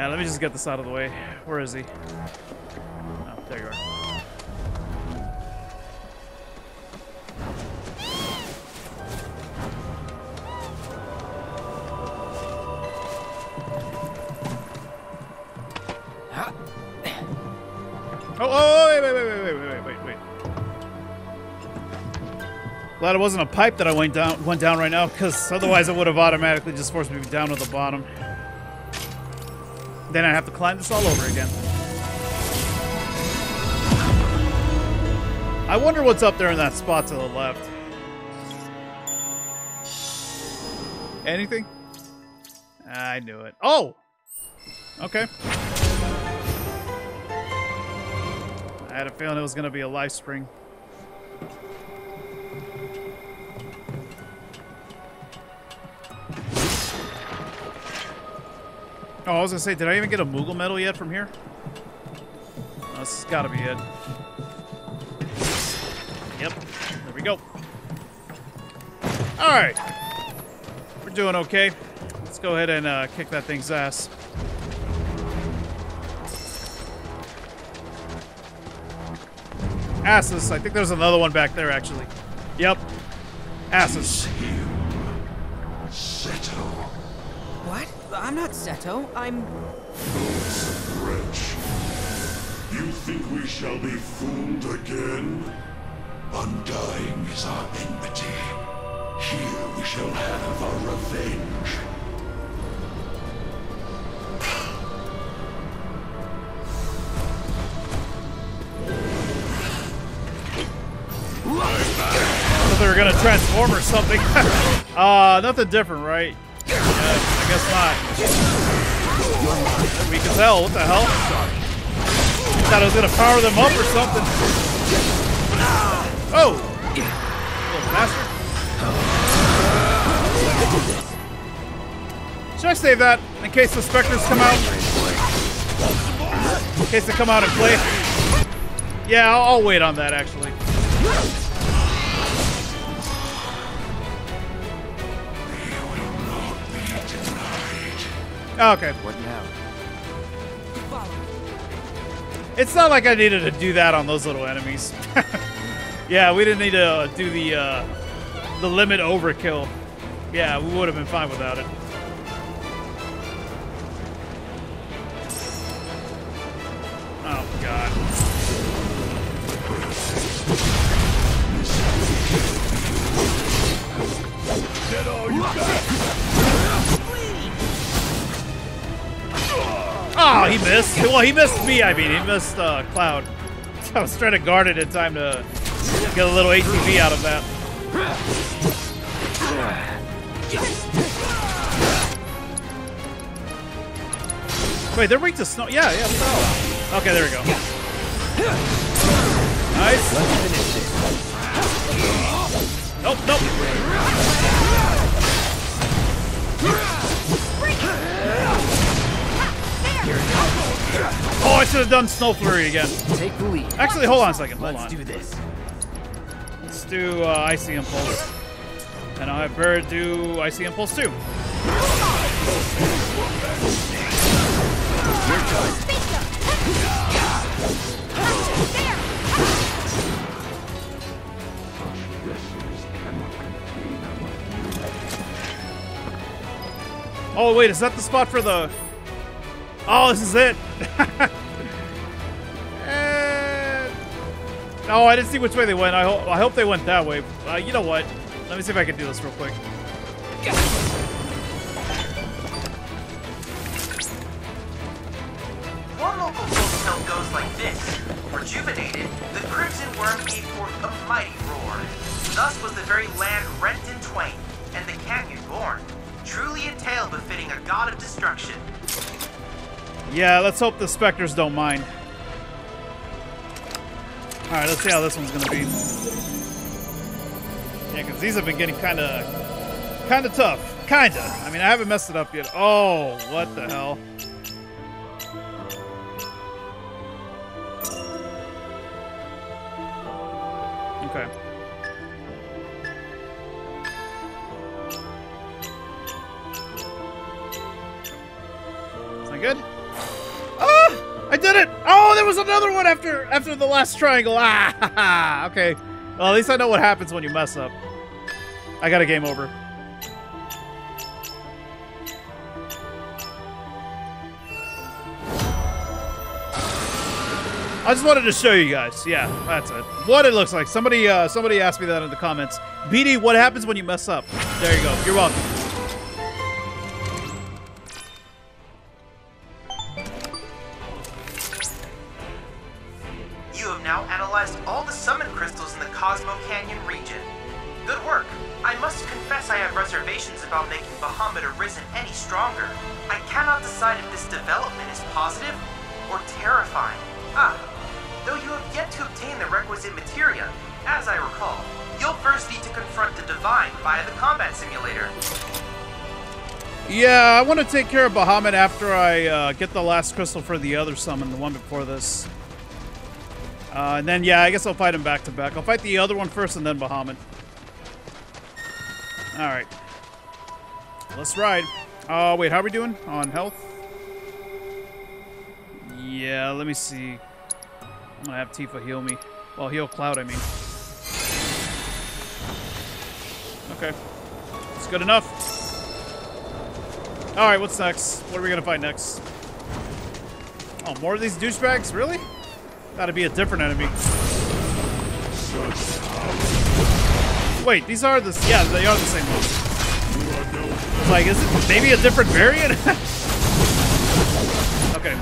Yeah, let me just get this out of the way. Where is he? Oh, there you are. Glad it wasn't a pipe that I went down went down right now, because otherwise it would have automatically just forced me down to the bottom. Then I have to climb this all over again. I wonder what's up there in that spot to the left. Anything? I knew it. Oh! Okay. I had a feeling it was going to be a life spring. Oh, I was gonna say, did I even get a Moogle medal yet from here? Oh, this has gotta be it. Yep, there we go. Alright. We're doing okay. Let's go ahead and uh, kick that thing's ass. Asses. I think there's another one back there, actually. Yep. Asses. I'm not Seto. I'm. Wretch. You think we shall be fooled again? Undying is our enmity. Here we shall have our revenge. thought they were gonna transform or something. uh, nothing different, right? Yeah, I guess not. We can tell. What the hell? Thought I was gonna power them up or something. Oh! Little. Should I save that in case the specters come out? In case they come out and play? Yeah, I'll, I'll wait on that actually. Okay. What now? It's not like I needed to do that on those little enemies. yeah, we didn't need to uh, do the uh, the limit overkill. Yeah, we would have been fine without it. Oh god. Get all you got. Oh, he missed. Well, he missed me. I mean, he missed uh, Cloud. I was trying to guard it in time to get a little ATB out of that. Wait, they're weak to snow. Yeah, yeah. So. Okay, there we go. Nice. Nope, nope. I should have done Snow Flurry again. Take the lead. Actually, hold on a second. Hold Let's on. do this. Let's do uh, Icy Impulse. And I'll have Barret do Icy Impulse too. Oh, wait, is that the spot for the... Oh, this is it. Eh. Oh, I didn't see which way they went. I, ho I hope they went that way. Uh, you know what? Let me see if I can do this real quick. One local folktale goes like this. Rejuvenated, the Crimson Worm gave forth a mighty roar. Thus was the very land rent in twain, and the canyon born. Truly a tale befitting a god of destruction. Yeah, let's hope the specters don't mind. Alright, let's see how this one's gonna be. Yeah, because these have been getting kind of, kind of tough. Kinda. I mean, I haven't messed it up yet. Oh, what the hell? Okay. Is that good? I did it! Oh, there was another one after after the last triangle. Ah, okay. Well, at least I know what happens when you mess up. I got a game over. I just wanted to show you guys. Yeah, that's it. What it looks like. Somebody uh, somebody asked me that in the comments. BD, what happens when you mess up? There you go. You're welcome. Yeah, I want to take care of Bahamut after I uh, get the last crystal for the other summon, the one before this. Uh, and then, yeah, I guess I'll fight him back to back. I'll fight the other one first and then Bahamut. Alright. Let's ride. Oh, wait, how are we doing on health? Yeah, let me see. I'm gonna have Tifa heal me. Well, heal Cloud, I mean. Okay. It's good enough. Alright, what's next? What are we gonna fight next? Oh, more of these douchebags? Really? Gotta be a different enemy. Wait, these are the... Yeah, they are the same ones. Like, is it maybe a different variant? okay.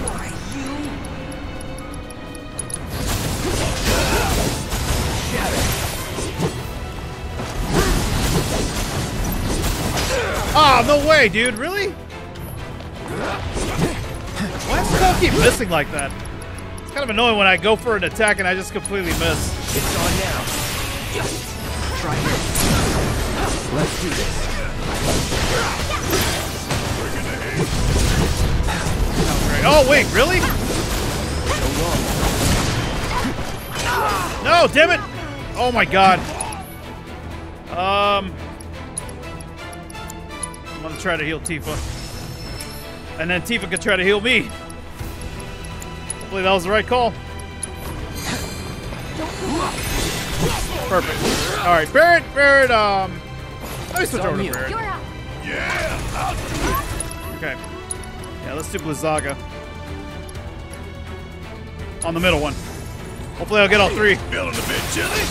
Oh, no way, dude. Really? Why does Cole keep missing like that? It's kind of annoying when I go for an attack and I just completely miss. It's on now. Try this. Let's do this. Oh, wait, really? No, damn it! Oh my god. Um, I'm gonna try to heal Tifa. And then Tifa could try to heal me. Hopefully that was the right call. Perfect. Alright, Barret, Barret, um... Let me switch over to Barret. Okay. Yeah, let's do Blizzaga. On the middle one. Hopefully I'll get all three. Feeling a bit chilly?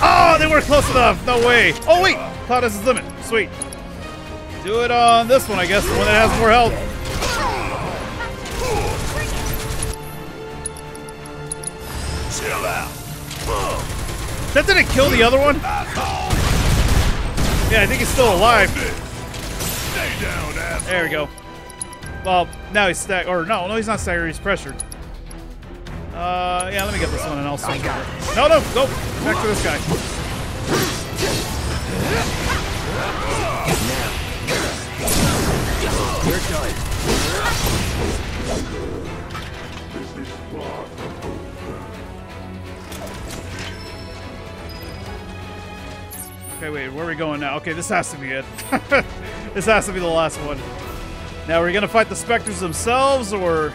Oh, they weren't close enough. No way. Oh, wait. Cloud has his limit. Sweet. Do it on this one, I guess, the one that has more health. Chill out. That didn't kill the other one? Yeah, I think he's still alive. Stay down. There we go. Well, now he's stag- or no, no, he's not staggered. He's pressured. Uh, yeah, let me get this one and I'll switch over. No, no, go back to this guy. You're done. Okay, wait, where are we going now? Okay, this has to be it. this has to be the last one. Now, are we gonna fight the specters themselves, or... or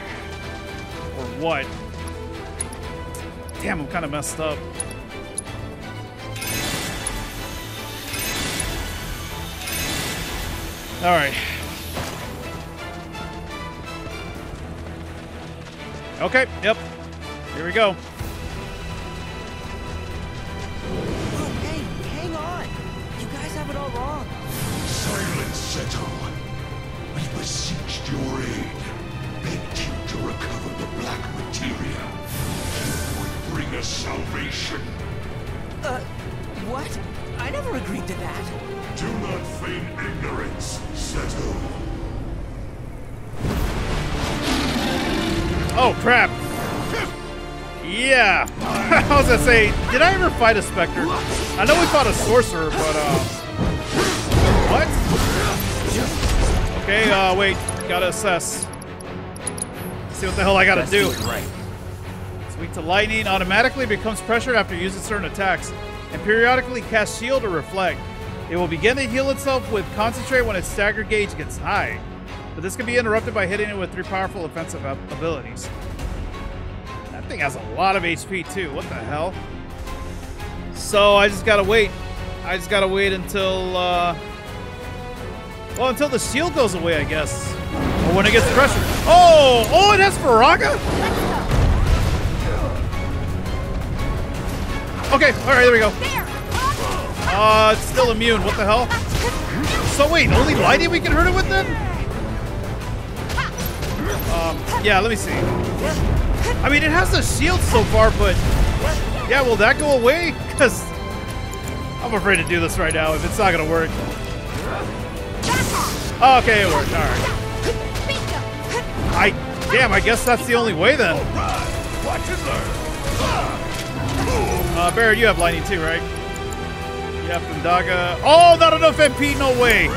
what? Damn, I'm kind of messed up. Alright. Okay, yep. Here we go. Oh, hang on. You guys have it all wrong. Silence, Seto. We beseeched your aid. Begged you to recover the black materia. You would bring us salvation. Uh, what? I never agreed to that. Do not feign ignorance, Seto. Oh, crap. Yeah. I was gonna say, did I ever fight a Spectre? I know we fought a Sorcerer, but, uh... What? Okay, uh, wait. Gotta assess. See what the hell I gotta do. Right. Weak to lightning, automatically becomes pressured after using certain attacks, and periodically casts shield or reflect. It will begin to heal itself with concentrate when its stagger gauge gets high, but this can be interrupted by hitting it with three powerful offensive ab- abilities. That thing has a lot of HP too. What the hell? So I just gotta wait. I just gotta wait until, uh, well, until the shield goes away, I guess, or when it gets pressured. Oh, oh, it has Firaga. Okay, all right, there we go. Uh, it's still immune. What the hell? So wait, only lightning we can hurt it with then? Um, yeah, let me see. I mean, it has the shield so far, but yeah, will that go away? Because I'm afraid to do this right now if it's not gonna work. Oh, okay, it worked. All right. I damn. I guess that's the only way then. Watch and learn. Uh, Barret, you have lightning too, right? You have Thundaga. Oh, not enough MP. No way.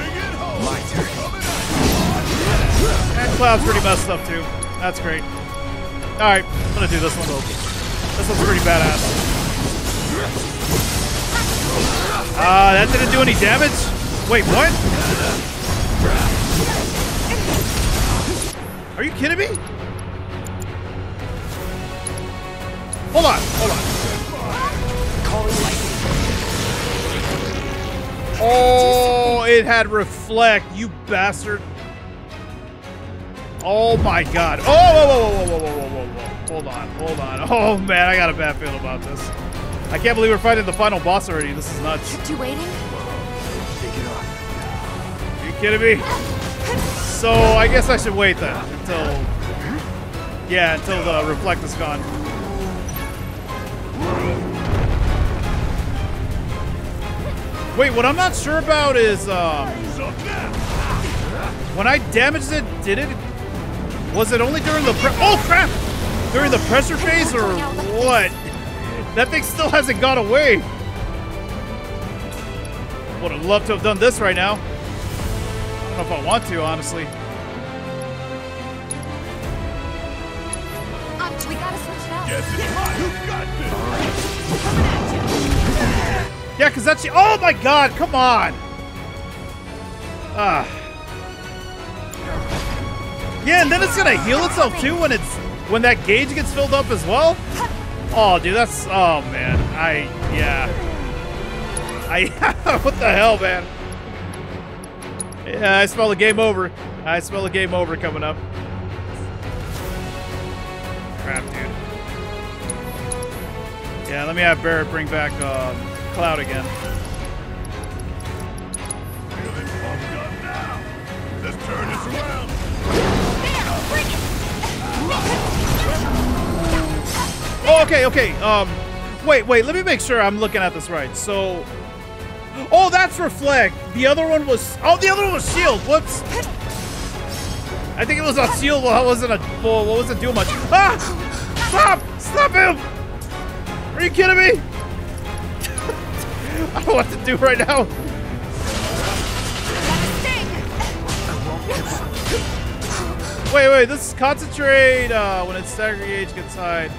And Cloud's pretty messed up too. That's great. All right, I'm gonna do this one. This one's pretty badass. Uh, that didn't do any damage. Wait, what? Are you kidding me? Hold on, hold on. Oh, it had reflect, you bastard. Oh my god. Oh, whoa, whoa, whoa, whoa, whoa, whoa, whoa, whoa. Hold on, hold on. Oh man, I got a bad feeling about this. I can't believe we're fighting the final boss already. This is nuts. Kept you waiting? Are you kidding me? So I guess I should wait then until yeah, until the reflect is gone. Wait, what I'm not sure about is um, when I damaged it, did it? Was it only during the pre- oh crap? During the pressure phase or what? That thing still hasn't gone away. Would have loved to have done this right now. I don't know if I want to, honestly. Um, we gotta switch it up. Yes, it's hot. You got this. Yeah, because that's oh my god, come on. Ah. Yeah, and then it's gonna heal itself too when it's when that gauge gets filled up as well. Oh, dude, that's oh man, I yeah, I what the hell, man? Yeah, I smell a game over. I smell a game over coming up. Crap, dude. Yeah, let me have Barret bring back um, Cloud again. Oh, okay, okay. Um, wait, wait. Let me make sure I'm looking at this right. So, oh, that's reflect. The other one was. Oh, the other one was shield. Whoops. I think it was a shield. Well, it wasn't a. Well, what was it doing much? Ah! Stop! Stop him! Are you kidding me? I don't know what to do right now. Wait, wait, this is concentrate uh, when its stagger gauge gets high.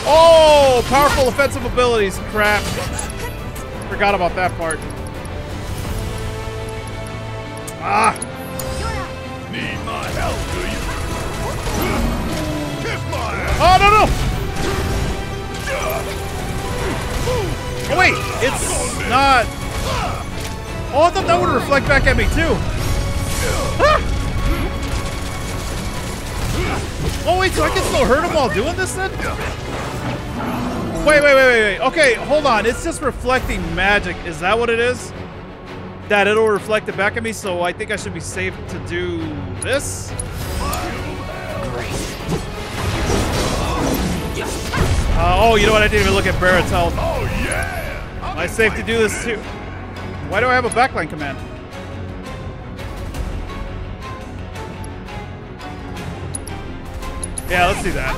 Oh, powerful offensive abilities. Crap. Forgot about that part. Ah. Need my help, do you? Kiss my ass! Oh, no, no! Oh, wait, it's not... Oh, I thought that would reflect back at me, too. Ah! Oh, wait, so I can still hurt him while doing this, then? Wait, wait, wait, wait, wait. Okay, hold on. It's just reflecting magic. Is that what it is? That it'll reflect it back at me, so I think I should be safe to do this? Uh, oh, you know what? I didn't even look at Barret's health. Oh, yeah! Am I safe to do this too? Why do I have a backline command? Yeah, let's do that.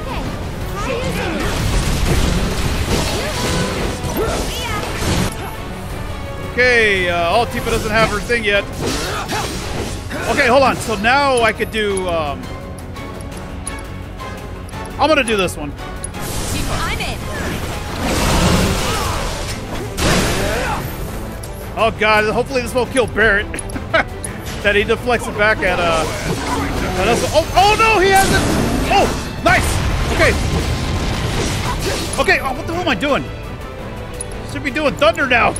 Okay, uh, oh, Tifa doesn't have her thing yet. Okay, hold on. So now I could do, um... I'm gonna do this one. Oh god, hopefully this won't kill Barret. that he deflects it back at, uh... Oh, oh no, he hasn't! Oh, nice! Okay. Okay, oh, what the hell am I doing? Should be doing thunder now.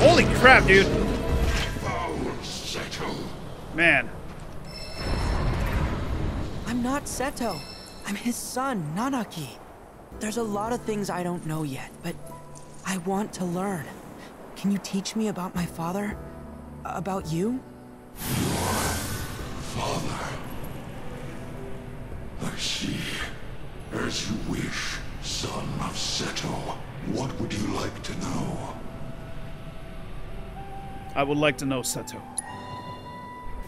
Holy crap, dude. Man. I'm not Seto. I'm his son, Nanaki. There's a lot of things I don't know yet, but I want to learn. Can you teach me about my father? About you? Your father. I see. As you wish, son of Seto. What would you like to know? I would like to know Seto.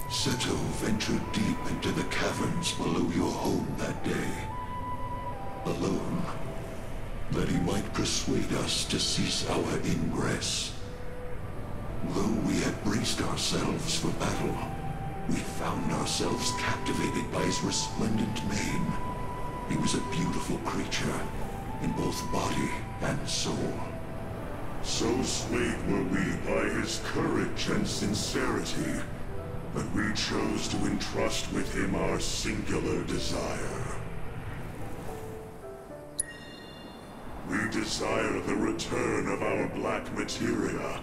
Seto ventured deep into the caverns below your home that day. Alone. That he might persuade us to cease our ingress. Though we had braced ourselves for battle, we found ourselves captivated by his resplendent mane. He was a beautiful creature, in both body and soul. So swayed were we by his courage and sincerity, that we chose to entrust with him our singular desire. We desire the return of our black materia,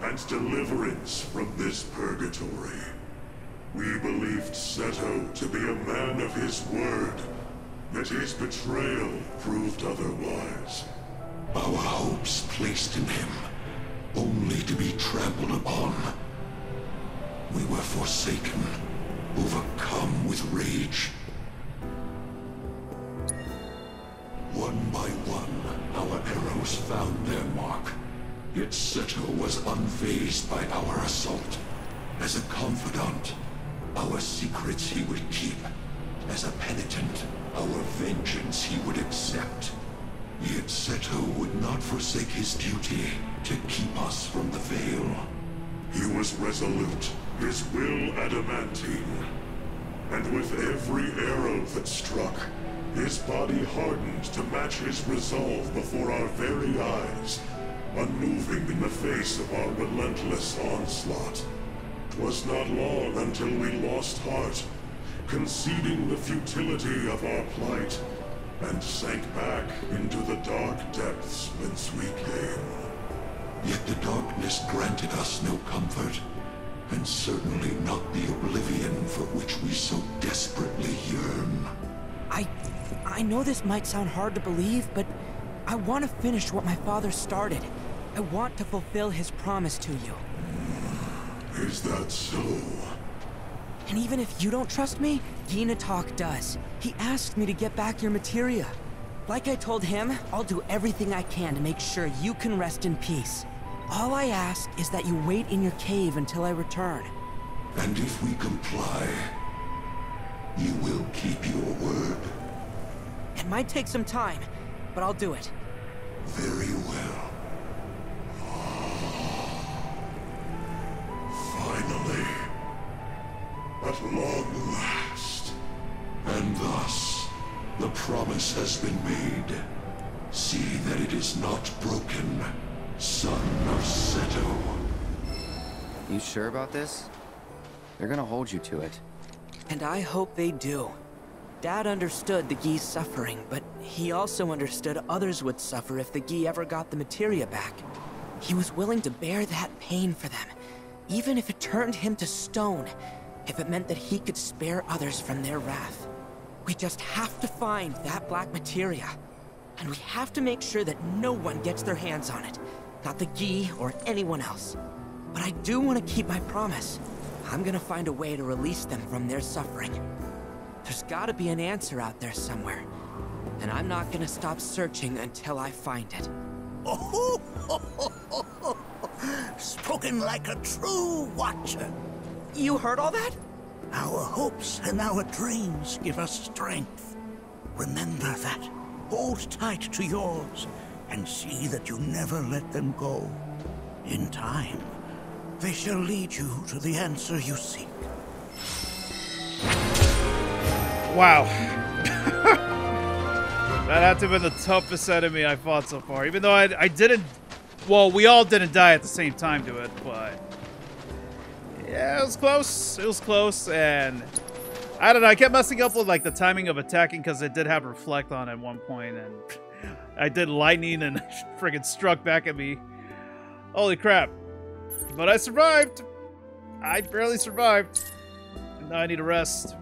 and deliverance from this purgatory. We believed Seto to be a man of his word, yet his betrayal proved otherwise. Our hopes placed in him, only to be trampled upon. We were forsaken, overcome with rage. One by one, our arrows found their mark. Yet Seto was unfazed by our assault. As a confidant, our secrets he would keep. As a penitent, our vengeance he would accept. Yet Seto would not forsake his duty to keep us from the Vale. He was resolute, his will adamantine. And with every arrow that struck, his body hardened to match his resolve before our very eyes, unmoving in the face of our relentless onslaught. 'Twas not long until we lost heart, conceding the futility of our plight, and sank back into the dark depths whence we came. Yet the darkness granted us no comfort, and certainly not the oblivion for which we so desperately yearn. I... I know this might sound hard to believe, but I want to finish what my father started. I want to fulfill his promise to you. Is that so? And even if you don't trust me, Talk does. He asked me to get back your materia. Like I told him, I'll do everything I can to make sure you can rest in peace. All I ask is that you wait in your cave until I return. And if we comply, you will keep your word. It might take some time, but I'll do it. Very well. Finally. At long last. And thus, the promise has been made. See that it is not broken, son of Seto. You sure about this? They're gonna hold you to it. And I hope they do. Dad understood the Gi's suffering, but he also understood others would suffer if the Gi ever got the materia back. He was willing to bear that pain for them, even if it turned him to stone, if it meant that he could spare others from their wrath. We just have to find that black materia. And we have to make sure that no one gets their hands on it. Not the Gi or anyone else. But I do want to keep my promise. I'm gonna find a way to release them from their suffering. There's gotta be an answer out there somewhere. And I'm not gonna stop searching until I find it. Spoken like a true watcher. You heard all that? Our hopes and our dreams give us strength. Remember that. Hold tight to yours and see that you never let them go. In time, they shall lead you to the answer you seek. Wow. that had to have been the toughest enemy I fought so far. Even though I, I didn't... Well, we all didn't die at the same time to it, but... Yeah, it was close. It was close, and... I don't know, I kept messing up with, like, the timing of attacking because it did have Reflect on at one point, and... I did lightning and friggin' struck back at me. Holy crap. But I survived. I barely survived. Now I need a rest.